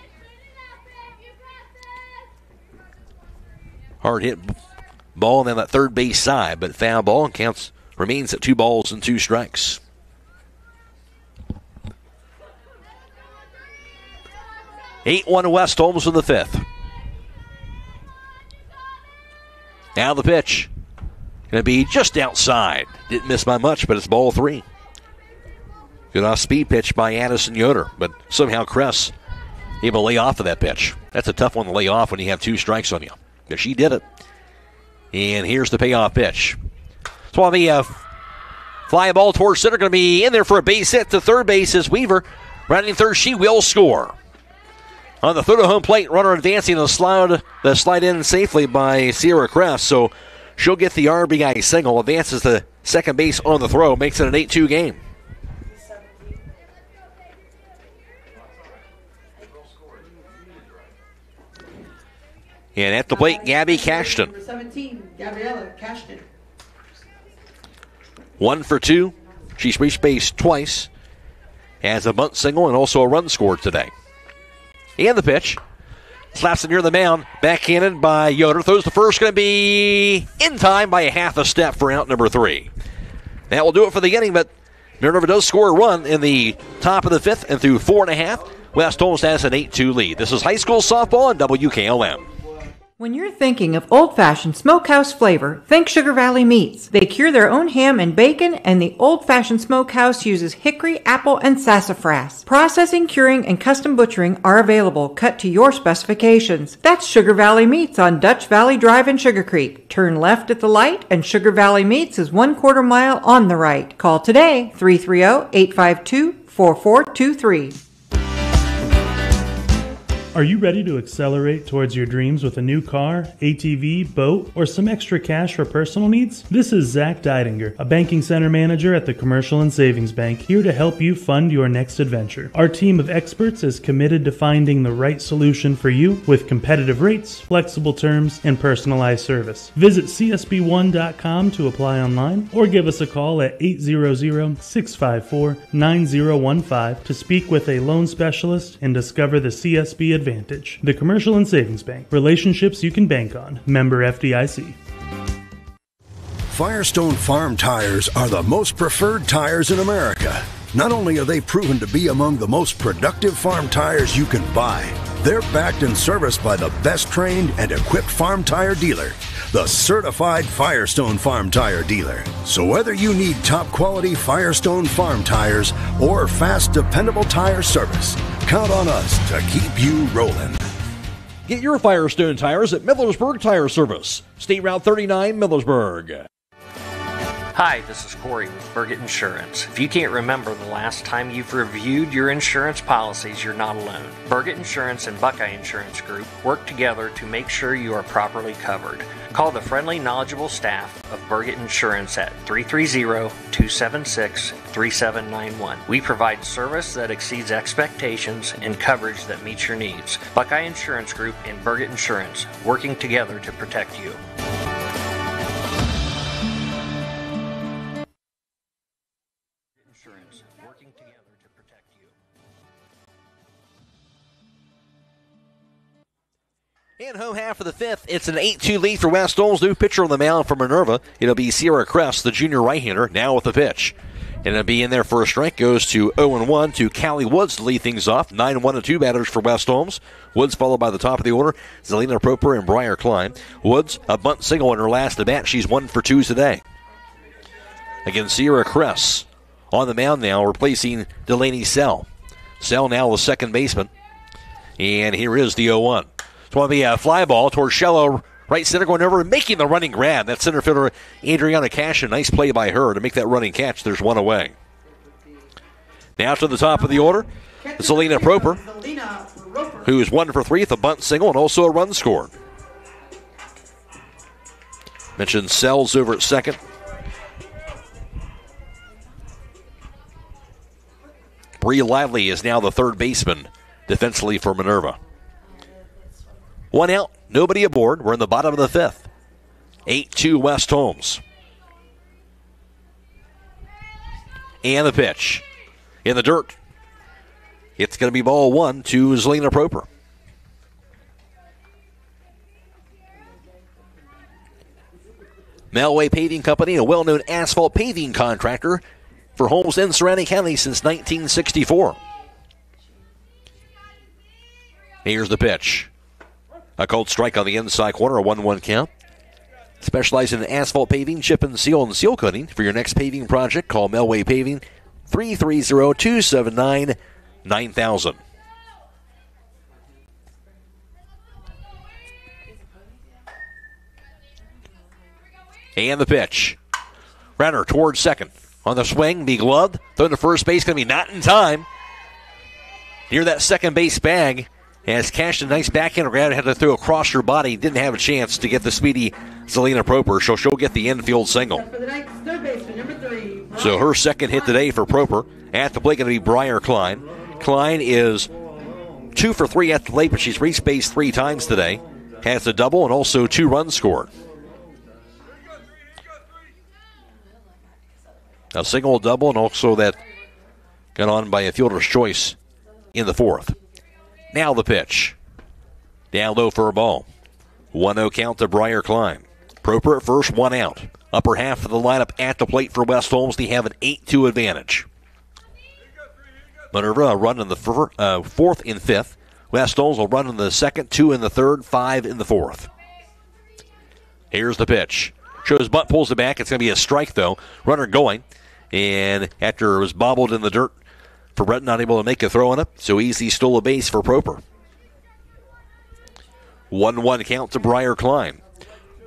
Hard hit ball on that third base side, but foul ball and counts remains at two balls and two strikes. Eight one West Holmes in the fifth. Now the pitch. To be just outside. Didn't miss by much, but it's ball three. Good off speed pitch by Addison Yoder, but somehow Kress able to lay off of that pitch. That's a tough one to lay off when you have two strikes on you. But she did it. And here's the payoff pitch. So the uh, fly ball towards center going to be in there for a base hit to third base is Weaver. Rounding third, she will score. On the third of home plate, runner advancing the slide, the slide in safely by Sierra Kress. So she'll get the RBI single, advances the second base on the throw, makes it an 8 2 game. And at the plate, Gabby Cashton. Number 17, Gabriella Cashton. One for two. She's reached base twice. Has a bunt single and also a run scored today. And the pitch. Slaps it near the mound. Backhanded by Yoder. Throws the first. Going to be in time by a half a step for out number three. That will do it for the inning, but Minerva does score a run in the top of the fifth and through four and a half. West Holmes has an 8 2 lead. This is high school softball on WKLM. When you're thinking of old fashioned smokehouse flavor, think Sugar Valley Meats. They cure their own ham and bacon, and the old fashioned smokehouse uses hickory, apple, and sassafras. Processing, curing, and custom butchering are available, cut to your specifications. That's Sugar Valley Meats on Dutch Valley Drive in Sugarcreek. Turn left at the light, and Sugar Valley Meats is one quarter mile on the right. Call today 330 852 4423. Are you ready to accelerate towards your dreams with a new car, ATV, boat, or some extra cash for personal needs? This is Zach Deidinger, a banking center manager at the Commercial and Savings Bank, here to help you fund your next adventure. Our team of experts is committed to finding the right solution for you with competitive rates, flexible terms, and personalized service. Visit CSB1.com to apply online or give us a call at 800 654 9015 to speak with a loan specialist and discover the CSB advantage. The Commercial and Savings Bank. Relationships you can bank on. Member FDIC. Firestone Farm tires are the most preferred tires in America. Not only are they proven to be among the most productive farm tires you can buy, they're backed and serviced by the best trained and equipped farm tire dealer, the certified Firestone Farm Tire dealer. So whether you need top quality Firestone Farm tires or fast, dependable tire service, count on us to keep you rolling. Get your Firestone tires at Millersburg Tire Service, State Route 39, Millersburg. Hi, this is Corey with Burgett Insurance. If you can't remember the last time you've reviewed your insurance policies, you're not alone. Burgett Insurance and Buckeye Insurance Group work together to make sure you are properly covered. Call the friendly, knowledgeable staff of Burgett Insurance at 330-276-3791. We provide service that exceeds expectations and coverage that meets your needs. Buckeye Insurance Group and Burgett Insurance, working together to protect you. And home half of the fifth, it's an 8 2 lead for West Holmes. New pitcher on the mound for Minerva. It'll be Sierra Crest, the junior right hander, now with the pitch. And it'll be in there for a strike. Goes to 0 1 to Callie Woods to lead things off. 9 1 2 batters for West Holmes. Woods followed by the top of the order, Zelina Proper and Briar Klein. Woods, a bunt single in her last at bat. She's 1 for 2 today. Again, Sierra Cress on the mound now, replacing Delaney Sell. Sell now the second baseman. And here is the 0 1. It's one of the uh, fly ball towards Shello, right center, going over and making the running grab. That center fielder, Adriana Cash, a nice play by her to make that running catch. There's one away. Now to the top of the order, Zelina Proper, who is one for three with a bunt single and also a run scored. Mentioned Sells over at second. Bree Lively is now the third baseman defensively for Minerva. One out, nobody aboard. We're in the bottom of the fifth. 8 2 West Holmes. And the pitch. In the dirt. It's going to be ball one to Zelina Proper. Melway Paving Company, a well known asphalt paving contractor for homes in surrounding counties since 1964. Here's the pitch. A cold strike on the inside corner, a 1 1 count. Specializing in asphalt paving, chip and seal, and seal coating. For your next paving project, call Melway Paving 330 279 9000. And the pitch. Runner towards second. On the swing, be gloved. Thrown to first base, going to be not in time. Near that second base bag. As cashed a nice backhand grab, had to throw across her body. Didn't have a chance to get the speedy Zelina Proper, so she'll get the infield single. So her second hit today for Proper. At the plate, going to be Briar Klein. Klein is two for three at the plate, but she's reached base three times today. Has a double and also two runs scored. A single, double, and also that got on by a fielder's choice in the fourth. Now the pitch. Down low for a ball. 1 0 count to Briar Klein. Proper at first, one out. Upper half of the lineup at the plate for West Holmes. They have an 8 2 advantage. Minerva a run in the fir- uh, fourth and fifth. West Holmes will run in the second, two in the third, five in the fourth. Here's the pitch. Shows butt pulls it back. It's going to be a strike, though. Runner going. And after it was bobbled in the dirt for Brett, not able to make a throw on it, so easy stole a base for Proper. 1 1 count to Briar Klein.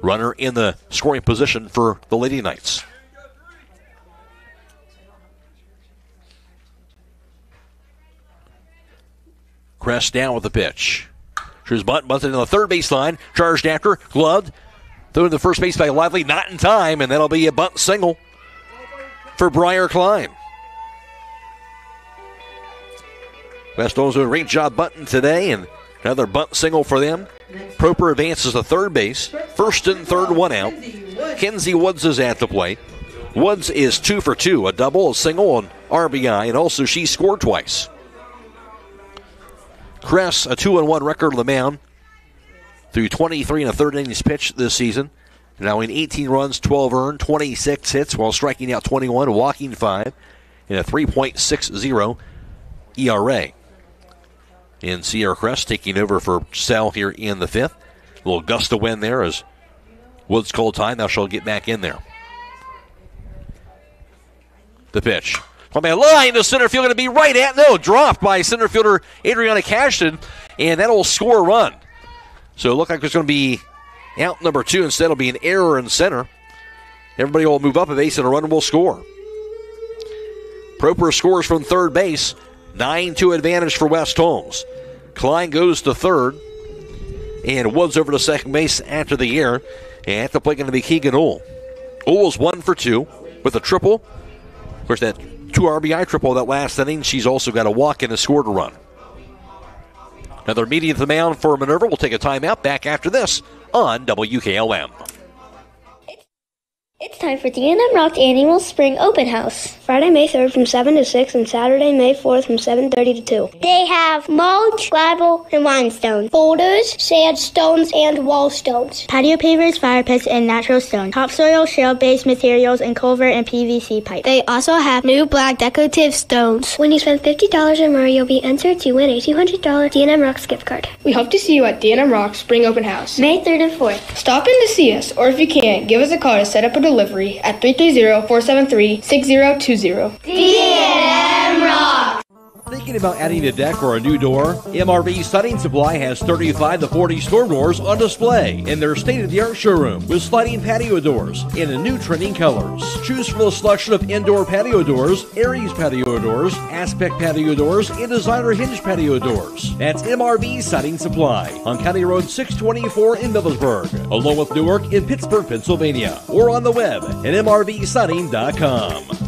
Runner in the scoring position for the Lady Knights. Crest down with the pitch. Shows bunt, bunted in the third base line. Charged after, gloved. Through the first base by Lively, not in time, and that'll be a bunt single for Briar Klein. West Holmes doing a great job bunting today, and another bunt single for them. Proper advances to third base. First and third, one out. Kenzie Woods is at the plate. Woods is two for two, a double, a single, an RBI, and also she scored twice. Kress, a two and one record on the mound through 23 and a third innings pitched this season. Now in 18 runs, 12 earned, 26 hits while striking out 21, walking 5, and a 3.60 ERA. And Sierra Crest taking over for Sal here in the fifth. A little gust of wind there as Woods called time. Now she'll get back in there. The pitch. On my line to center field, going to be right at no dropped by center fielder Adriana Cashton, and that'll score a run. So it looked like there's going to be out number two. Instead, it'll be an error in center. Everybody will move up a base and a run will score. Proper scores from third base. 9 2 advantage for West Holmes. Klein goes to third. And Woods over to second base after the air. And at the plate going to be Keegan Ohl. Ohl's one for two with a triple. Of course, that two RBI triple that last inning. She's also got a walk and a score to run. Another meeting at the mound for Minerva. We'll take a timeout back after this on WKLM. It's time for D&M Rock's annual Spring Open House. Friday, May 3rd from 7 to 6 and Saturday, May 4th from 7.30 to 2. They have mulch, gravel, and limestone, boulders, sandstones, and wall stones, patio pavers, fire pits, and natural stone, topsoil, shale-based materials, and culvert and PVC pipe. They also have new black decorative stones. When you spend $50 or more, you'll be entered to win a $200 D&M Rocks gift card. We hope to see you at D&M Rock Spring Open House. May 3rd and 4th. Stop in to see us, or if you can't, give us a call to set up a delivery at 330-473-6020. D&M Rock. Thinking about adding a deck or a new door? MRV Siding Supply has 35 to 40 storm doors on display in their state-of-the-art showroom with sliding patio doors in a new trending colors. Choose from a selection of indoor patio doors, Aries patio doors, Aspect patio doors, and designer hinge patio doors. That's MRV Siding Supply on County Road 624 in Millersburg, along with Newark in Pittsburgh, Pennsylvania, or on the web at mrvsiding.com.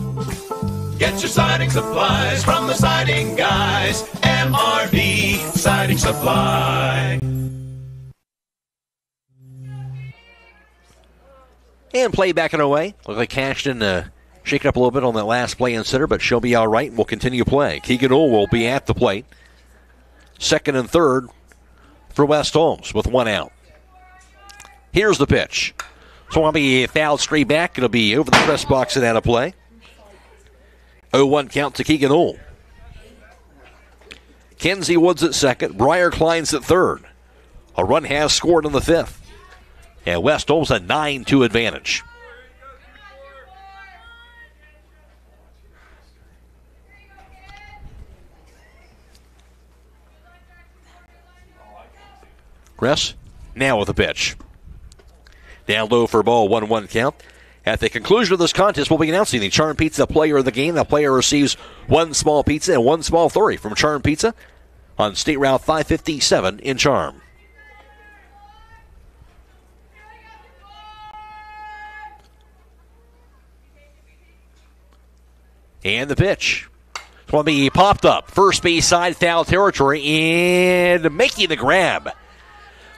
Get your siding supplies from the siding guys. MRV Siding Supply. And play back and away. Look like Cashton uh, shaking up a little bit on that last play in center, but she'll be all right and will continue play. Keegan Ohl will be at the plate. Second and third for West Holmes with one out. Here's the pitch. So I'll be fouled straight back. It'll be over the press box and out of play. 0-1 count to Keegan Ohl. Kenzie Woods at second. Briar Kleins at third. A run has scored in the fifth. And West Holmes a 9 2 advantage. Chris, now with a pitch. Down low for a ball, 1 1 count. At the conclusion of this contest, we'll be announcing the Charm Pizza player of the game. The player receives one small pizza and one small flurry from Charm Pizza on State Route 557 in Charm. And the pitch. It's going to be popped up. First base side foul territory and making the grab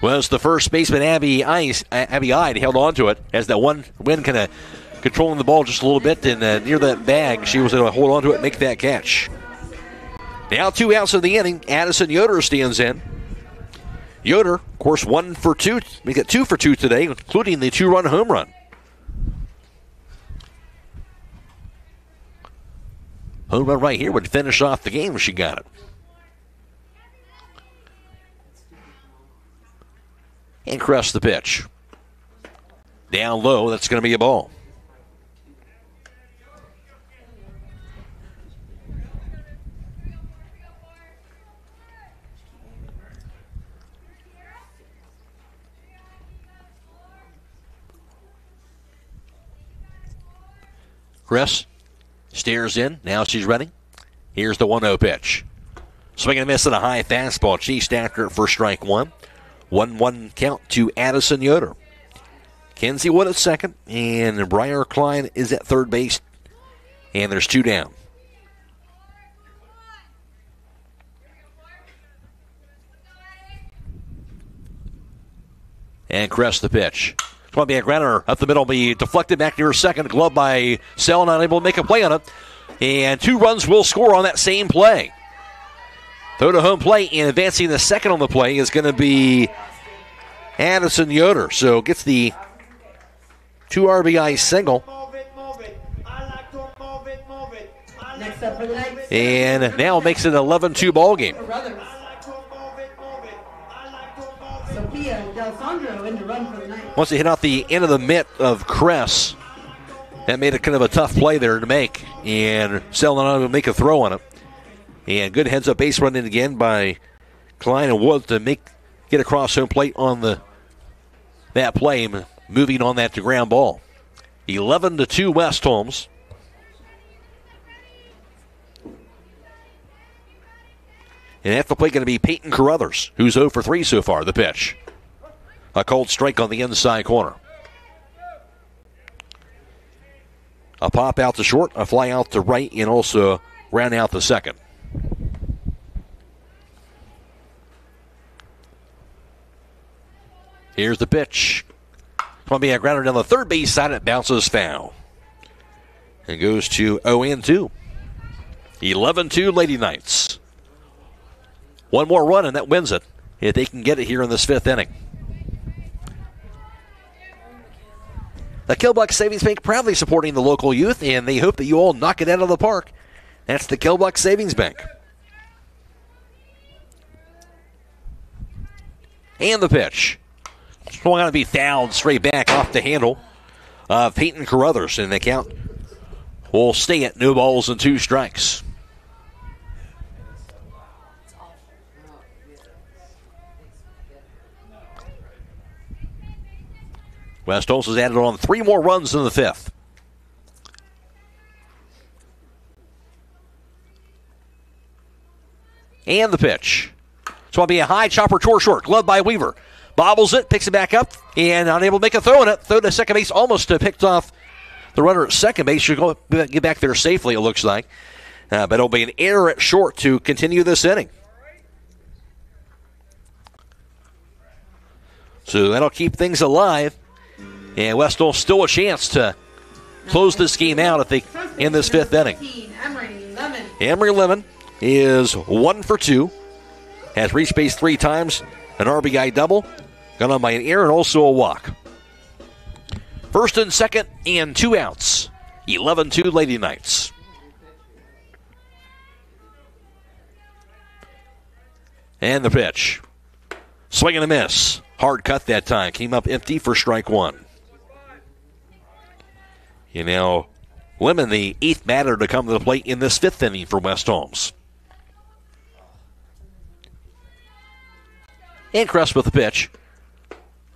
was the first baseman Abby Ice, Abby Ide held on to it as that one wind kind of controlling the ball just a little bit and uh, near that bag she was able to hold on to it and make that catch. Now two outs in the inning. Addison Yoder stands in. Yoder, of course, one for two. We got two for two today, including the two-run home run. Home run right here would finish off the game she got it. And crest the pitch. Down low, that's going to be a ball. Chris stares in. Now she's ready. Here's the 1 0 pitch. Swing and miss at a high fastball. Chased after it for strike one. 1 1 count to Addison Yoder. Kenzie Wood at second, and Briar Klein is at third base, and there's two down. And crest the pitch. It's going to be a grounder up the middle, be deflected back near second. Glove by Sell, not able to make a play on it. And two runs will score on that same play. Throw to home plate and advancing the second on the play is going to be Addison Yoder. So gets the two RBI single. And now makes it an 11 2 ball game. Once they hit out the end of the mitt of Cress, that made it kind of a tough play there to make. And Selden on to make a throw on it. And good heads up base run in again by Klein and Woods to make get across home plate on the that play, moving on that to ground ball. 11 to 2 West Holmes. And at the plate going to be Peyton Carruthers, who's 0 for 3 so far, the pitch. A cold strike on the inside corner. A pop out to short, a fly out to right, and also round out the second. Here's the pitch. Going to be a grounder down the third base side. It bounces foul. It goes to 0 2. 11 2 Lady Knights. One more run and that wins it. If they can get it here in this fifth inning. The Killbuck Savings Bank proudly supporting the local youth, and they hope that you all knock it out of the park. That's the Killbuck Savings Bank. And the pitch. Swung out to be fouled straight back off the handle of Peyton Carruthers, and the count will stay at no balls and two strikes. West has added on three more runs in the fifth. And the pitch. So it'll be a high chopper toward short, gloved by Weaver. Bobbles it, picks it back up, and unable to make a throw in it. Throw to second base, almost picked off The runner at second base should go get back there safely, it looks like. Uh, but it'll be an error at short to continue this inning. So that'll keep things alive. And Westall still a chance to close this game out if they in this fifth inning. Emery Lemon is one for two. Has reached base three times, an RBI double, got on by an error and also a walk. First and second, and two outs. 11 2 Lady Knights. And the pitch. Swing and a miss. Hard cut that time. Came up empty for strike one. You know, Lemon, the eighth batter to come to the plate in this fifth inning for West Holmes. And Crest with the pitch.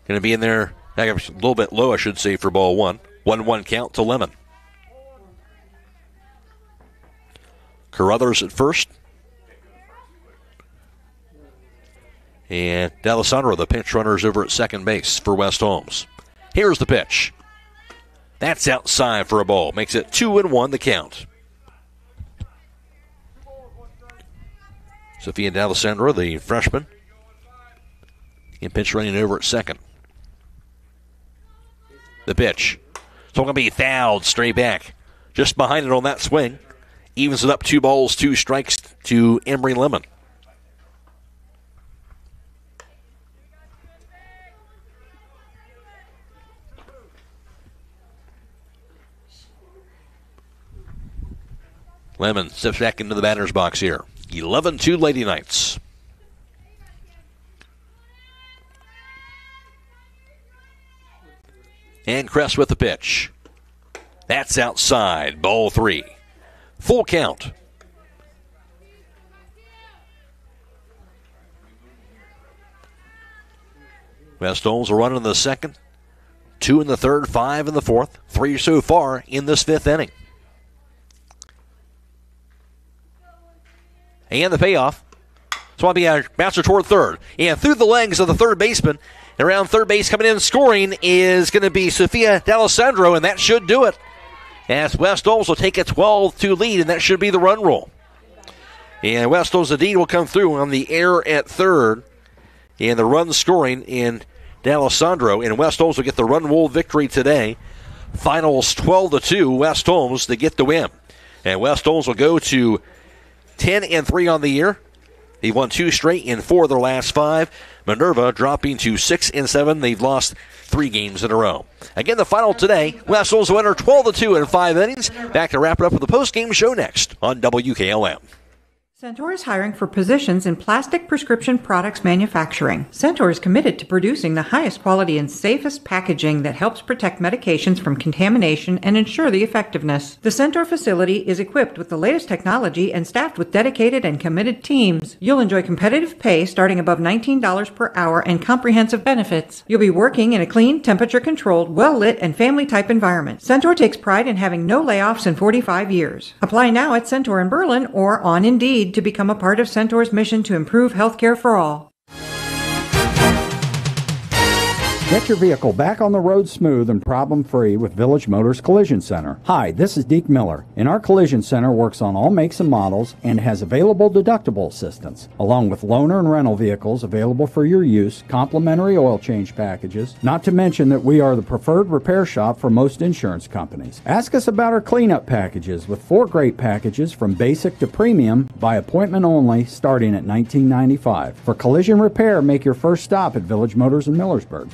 Going to be in there a little bit low, I should say, for ball one. 1 1 count to Lemon. Carruthers at first. And D'Alessandro, the pinch runners over at second base for West Holmes. Here's the pitch. That's outside for a ball. Makes it two and one the count. Sophia D'Alessandro, the freshman, in pinch running over at second. The pitch. It's going to be fouled straight back. Just behind it on that swing. Evens it up two balls, two strikes to Emery Lemon. Lemon steps back into the batter's box here. 11 2 Lady Knights. And Crest with the pitch. That's outside. Ball three. Full count. West Holmes will run in the second, two in the third, five in the fourth, three so far in this fifth inning. And the payoff. Swampy bouncer toward third. And through the legs of the third baseman, around third base coming in scoring is going to be Sophia D'Alessandro, and that should do it. As West Holmes will take a 12 2 lead, and that should be the run roll. And West Holmes indeed will come through on the air at third. And the run scoring in D'Alessandro. And West Holmes will get the run roll victory today. Finals 12 to 2, West Holmes to get the win. And West Holmes will go to 10 and 3 on the year. They won two straight in four of their last five. Minerva dropping to 6 and 7. They've lost three games in a row. Again, the final today. West Holmes winner 12 to 2 in five innings. Back to wrap it up with the post game show next on WKLM. Centor is hiring for positions in plastic prescription products manufacturing. Centor is committed to producing the highest quality and safest packaging that helps protect medications from contamination and ensure the effectiveness. The Centor facility is equipped with the latest technology and staffed with dedicated and committed teams. You'll enjoy competitive pay starting above $19 per hour and comprehensive benefits. You'll be working in a clean, temperature controlled, well lit, and family type environment. Centor takes pride in having no layoffs in 45 years. Apply now at Centor in Berlin or on Indeed to become a part of Centor's mission to improve healthcare for all. Get your vehicle back on the road smooth and problem free with Village Motors Collision Center. Hi, this is Deke Miller, and our Collision Center works on all makes and models and has available deductible assistance, along with loaner and rental vehicles available for your use, complimentary oil change packages, not to mention that we are the preferred repair shop for most insurance companies. Ask us about our cleanup packages with four great packages from basic to premium by appointment only starting at $19.95. For collision repair, make your first stop at Village Motors in Millersburg.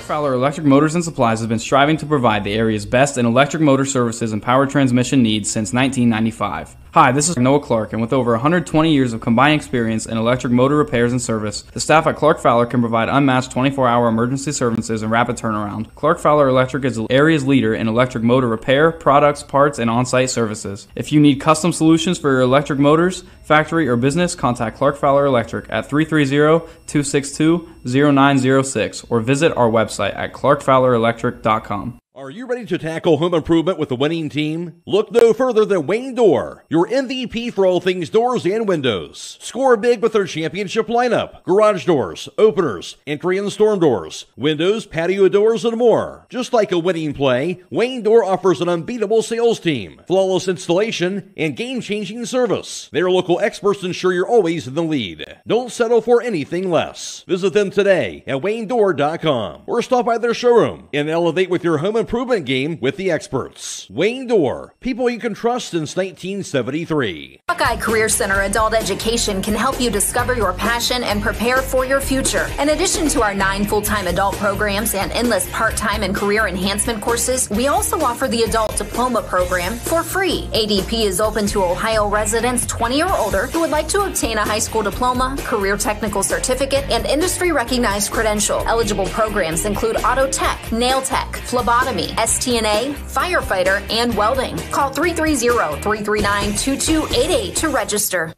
Fowler Electric Motors and Supplies has been striving to provide the area's best in electric motor services and power transmission needs since 1995. Hi, this is Noah Clark, and with over 120 years of combined experience in electric motor repairs and service, the staff at Clark Fowler can provide unmatched 24-hour emergency services and rapid turnaround. Clark Fowler Electric is the area's leader in electric motor repair, products, parts, and on-site services. If you need custom solutions for your electric motors, factory, or business, contact Clark Fowler Electric at 330-262-0906 or visit our website at clarkfowlerelectric.com. Are you ready to tackle home improvement with the winning team? Look no further than Wayne Door, your MVP for all things doors and windows. Score big with their championship lineup garage doors, openers, entry and storm doors, windows, patio doors, and more. Just like a winning play, Wayne Door offers an unbeatable sales team, flawless installation, and game changing service. Their local experts ensure you're always in the lead. Don't settle for anything less. Visit them today at waynedoor.com or stop by their showroom and elevate with your home improvement game with the experts. Wayne Door, people you can trust since 1973. Buckeye Career Center Adult Education can help you discover your passion and prepare for your future. In addition to our nine full time adult programs and endless part time and career enhancement courses, we also offer the Adult Diploma Program for free. ADP is open to Ohio residents 20 or older who would like to obtain a high school diploma, career technical certificate, and industry recognized credential. Eligible programs include auto tech, nail tech, phlebotomy, STNA, firefighter, and welding. Call 330 339 2288 to register.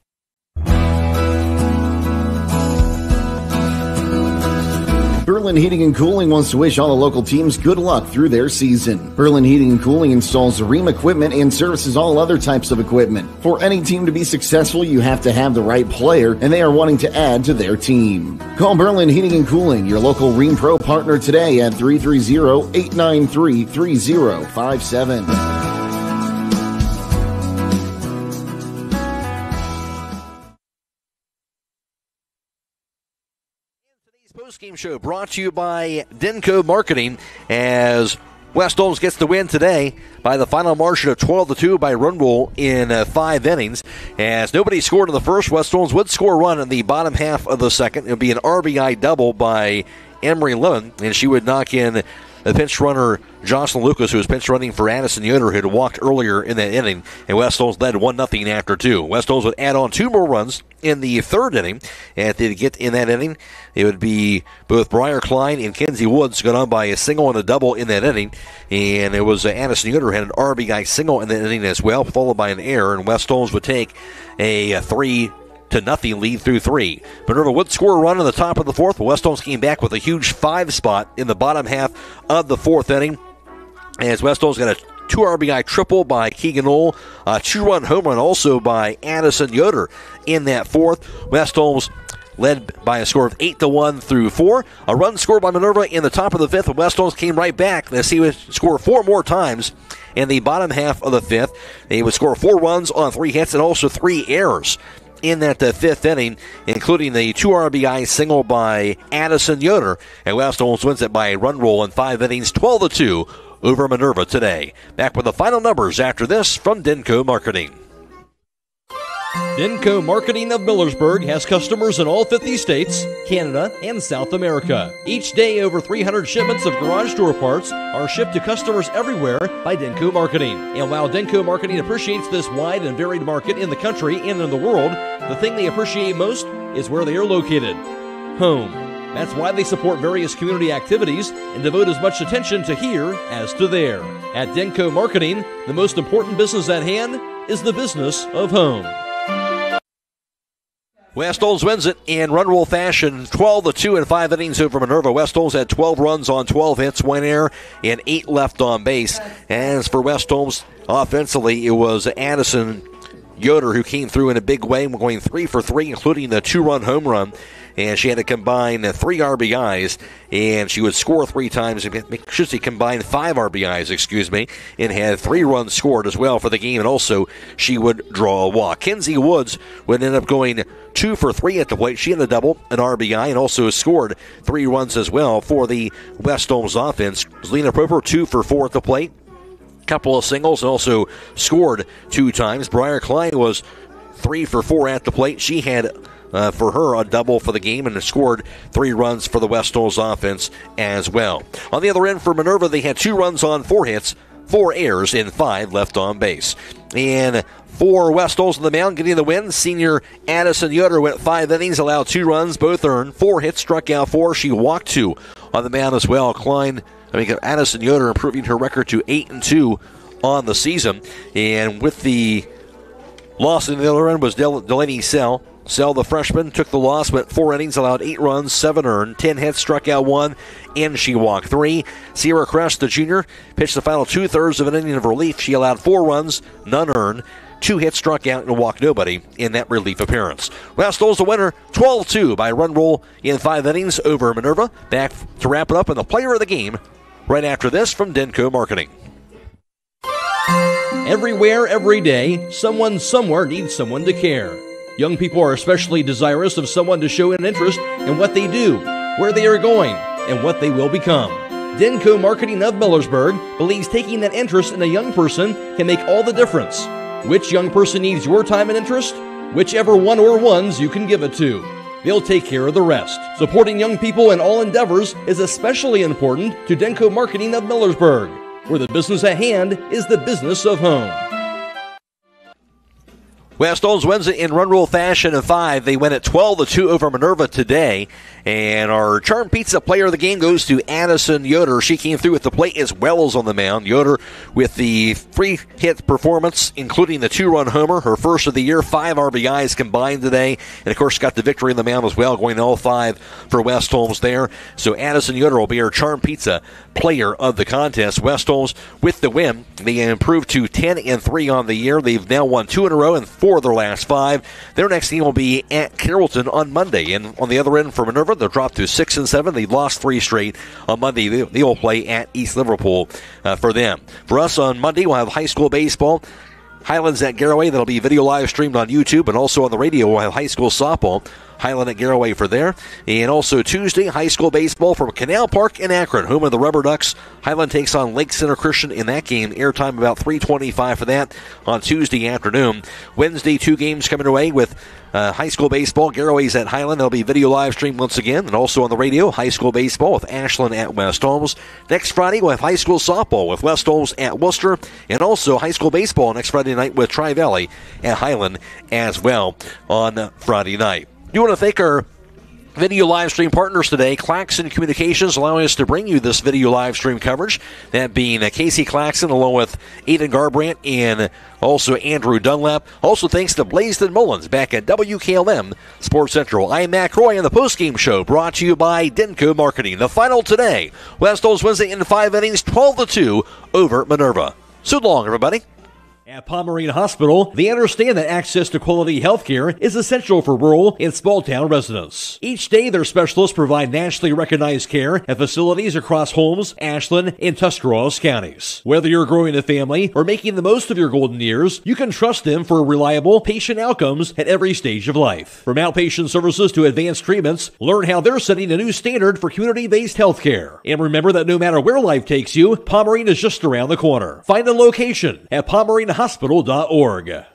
Berlin Heating and Cooling wants to wish all the local teams good luck through their season. Berlin Heating and Cooling installs Rheem equipment and services all other types of equipment. For any team to be successful, you have to have the right player, and they are wanting to add to their team. Call Berlin Heating and Cooling, your local Rheem Pro partner today at 330-893-3057. Post-game show brought to you by Denko Marketing as West Holmes gets the win today by the final margin of 12 to 2 by run rule in uh, five innings. As nobody scored in the first, West Holmes would score a run in the bottom half of the second. It would be an RBI double by Emery Lemon, and she would knock in the pinch runner Jocelyn Lucas, who was pinch running for Addison Yoder, who had walked earlier in that inning, and West Holmes led 1 0 after two. West Holmes would add on two more runs in the third inning, and if they get in that inning, it would be both Briar Klein and Kenzie Woods got on by a single and a double in that inning, and it was uh, Addison Yoder had an RBI single in that inning as well, followed by an error, and West Holmes would take a, a three to nothing lead through three. Minerva would score a run in the top of the fourth, but West Holmes came back with a huge five spot in the bottom half of the fourth inning. As West Holmes got a two RBI triple by Keegan Knoll, a two run home run also by Addison Yoder in that fourth. West Holmes led by a score of 8 to 1 through 4. A run scored by Minerva in the top of the fifth, and West Holmes came right back. They see would score four more times in the bottom half of the fifth. They would score four runs on three hits and also three errors in that uh, fifth inning, including the two RBI single by Addison Yoder. And West Holmes wins it by a run roll in five innings, 12 to 2 over Minerva today. Back with the final numbers after this from Denko Marketing. Denko Marketing of Millersburg has customers in all 50 states, Canada, and South America. Each day, over 300 shipments of garage door parts are shipped to customers everywhere by Denko Marketing. And while Denko Marketing appreciates this wide and varied market in the country and in the world, the thing they appreciate most is where they are located home. That's why they support various community activities and devote as much attention to here as to there. At Denko Marketing, the most important business at hand is the business of home. West Holmes wins it in run rule fashion, 12 to 2 in five innings over Minerva. West Holmes had 12 runs on 12 hits, one error, and eight left on base. As for West Holmes, offensively, it was Addison Yoder who came through in a big way, going three for three, including the two run home run. And she had to combine three RBIs, and she would score three times. Should she combine five RBIs, excuse me, and had three runs scored as well for the game. And also, she would draw a walk. Kenzie Woods would end up going two for three at the plate. She had a double, an RBI, and also scored three runs as well for the West Holmes offense. Lena Proper, two for four at the plate couple of singles and also scored two times. Briar Klein was three for four at the plate. She had uh, for her a double for the game and scored three runs for the West Holmes offense as well. On the other end for Minerva, they had two runs on four hits, four errors, and five left on base. And for West Holmes on the mound, getting the win, senior Addison Yoder went five innings, allowed two runs, both earned, four hits, struck out four. She walked two on the mound as well. Klein I mean, Addison Yoder improving her record to eight and two on the season, and with the loss in the other end was Del- Delaney Sell. Sell, the freshman, took the loss, went four innings, allowed eight runs, seven earned, ten hits, struck out one, and she walked three. Sierra Crest, the junior, pitched the final two thirds of an inning of relief. She allowed four runs, none earned. Two hits, struck out, and walked nobody in that relief appearance. West Holmes the winner, 12 2 by run roll in five innings over Minerva. Back to wrap it up, and the player of the game right after this from Denko Marketing. Everywhere, every day, someone somewhere needs someone to care. Young people are especially desirous of someone to show an interest in what they do, where they are going, and what they will become. Denko Marketing of Millersburg believes taking that interest in a young person can make all the difference. Which young person needs your time and interest? Whichever one or ones you can give it to. They'll take care of the rest. Supporting young people in all endeavors is especially important to Denko Marketing of Millersburg, where the business at hand is the business of home. West Holmes wins it in run rule fashion in five. They win at 12 to 2 over Minerva today. And our Charm Pizza player of the game goes to Addison Yoder. She came through at the plate as well as on the mound. Yoder with the three hit performance, including the two run homer, her first of the year, five RBIs combined today. And of course, got the victory in the mound as well, going all five for West Holmes there. So Addison Yoder will be our Charm Pizza player of the contest. West Holmes with the win. They improved to 10 and 3 on the year. They've now won two in a row and four of their last five. Their next game will be at Carrollton on Monday. And on the other end for Minerva, they're dropped to 6 and 7. They lost three straight on Monday. They, they will play at East Liverpool uh, for them. For us on Monday, we'll have high school baseball. Highlands at Garaway. That'll be video live streamed on YouTube and also on the radio. We'll have high school softball. Highland at Garaway for there. And also Tuesday, high school baseball from Canal Park in Akron, home of the Rubber Ducks. Highland takes on Lake Center Christian in that game. Airtime about 325 for that on Tuesday afternoon. Wednesday, two games coming away with uh, high school baseball. Garaway's at Highland. There'll be video live stream once again. And also on the radio, high school baseball with Ashland at West Holmes. Next Friday, we'll have high school softball with West Holmes at Wooster. And also high school baseball next Friday night with Tri Valley at Highland as well on Friday night. You want to thank our video live stream partners today, Claxon Communications, allowing us to bring you this video live stream coverage. That being uh, Casey Claxon, along with Aidan Garabrandt and also Andrew Dunlap. Also thanks to Blaisdon Mullins back at WKLM Sports Central. I'm Matt Croy on the postgame show brought to you by Denko Marketing. The final today, West Holmes Wednesday in five innings, 12 to 2 over Minerva. So long, everybody. At Pomerene Hospital, they understand that access to quality health care is essential for rural and small town residents. Each day, their specialists provide nationally recognized care at facilities across Holmes, Ashland, and Tuscarawas counties. Whether you're growing a family or making the most of your golden years, you can trust them for reliable patient outcomes at every stage of life. From outpatient services to advanced treatments, learn how they're setting a new standard for community based health care. And remember that no matter where life takes you, Pomerene is just around the corner. Find a location at Pomerene hospital.org.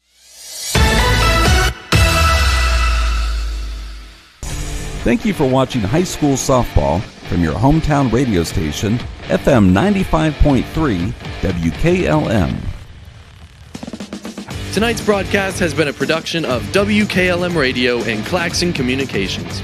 Thank you for watching high school softball from your hometown radio station, FM 95.3 WKLM. Tonight's broadcast has been a production of WKLM Radio and Claxon Communications.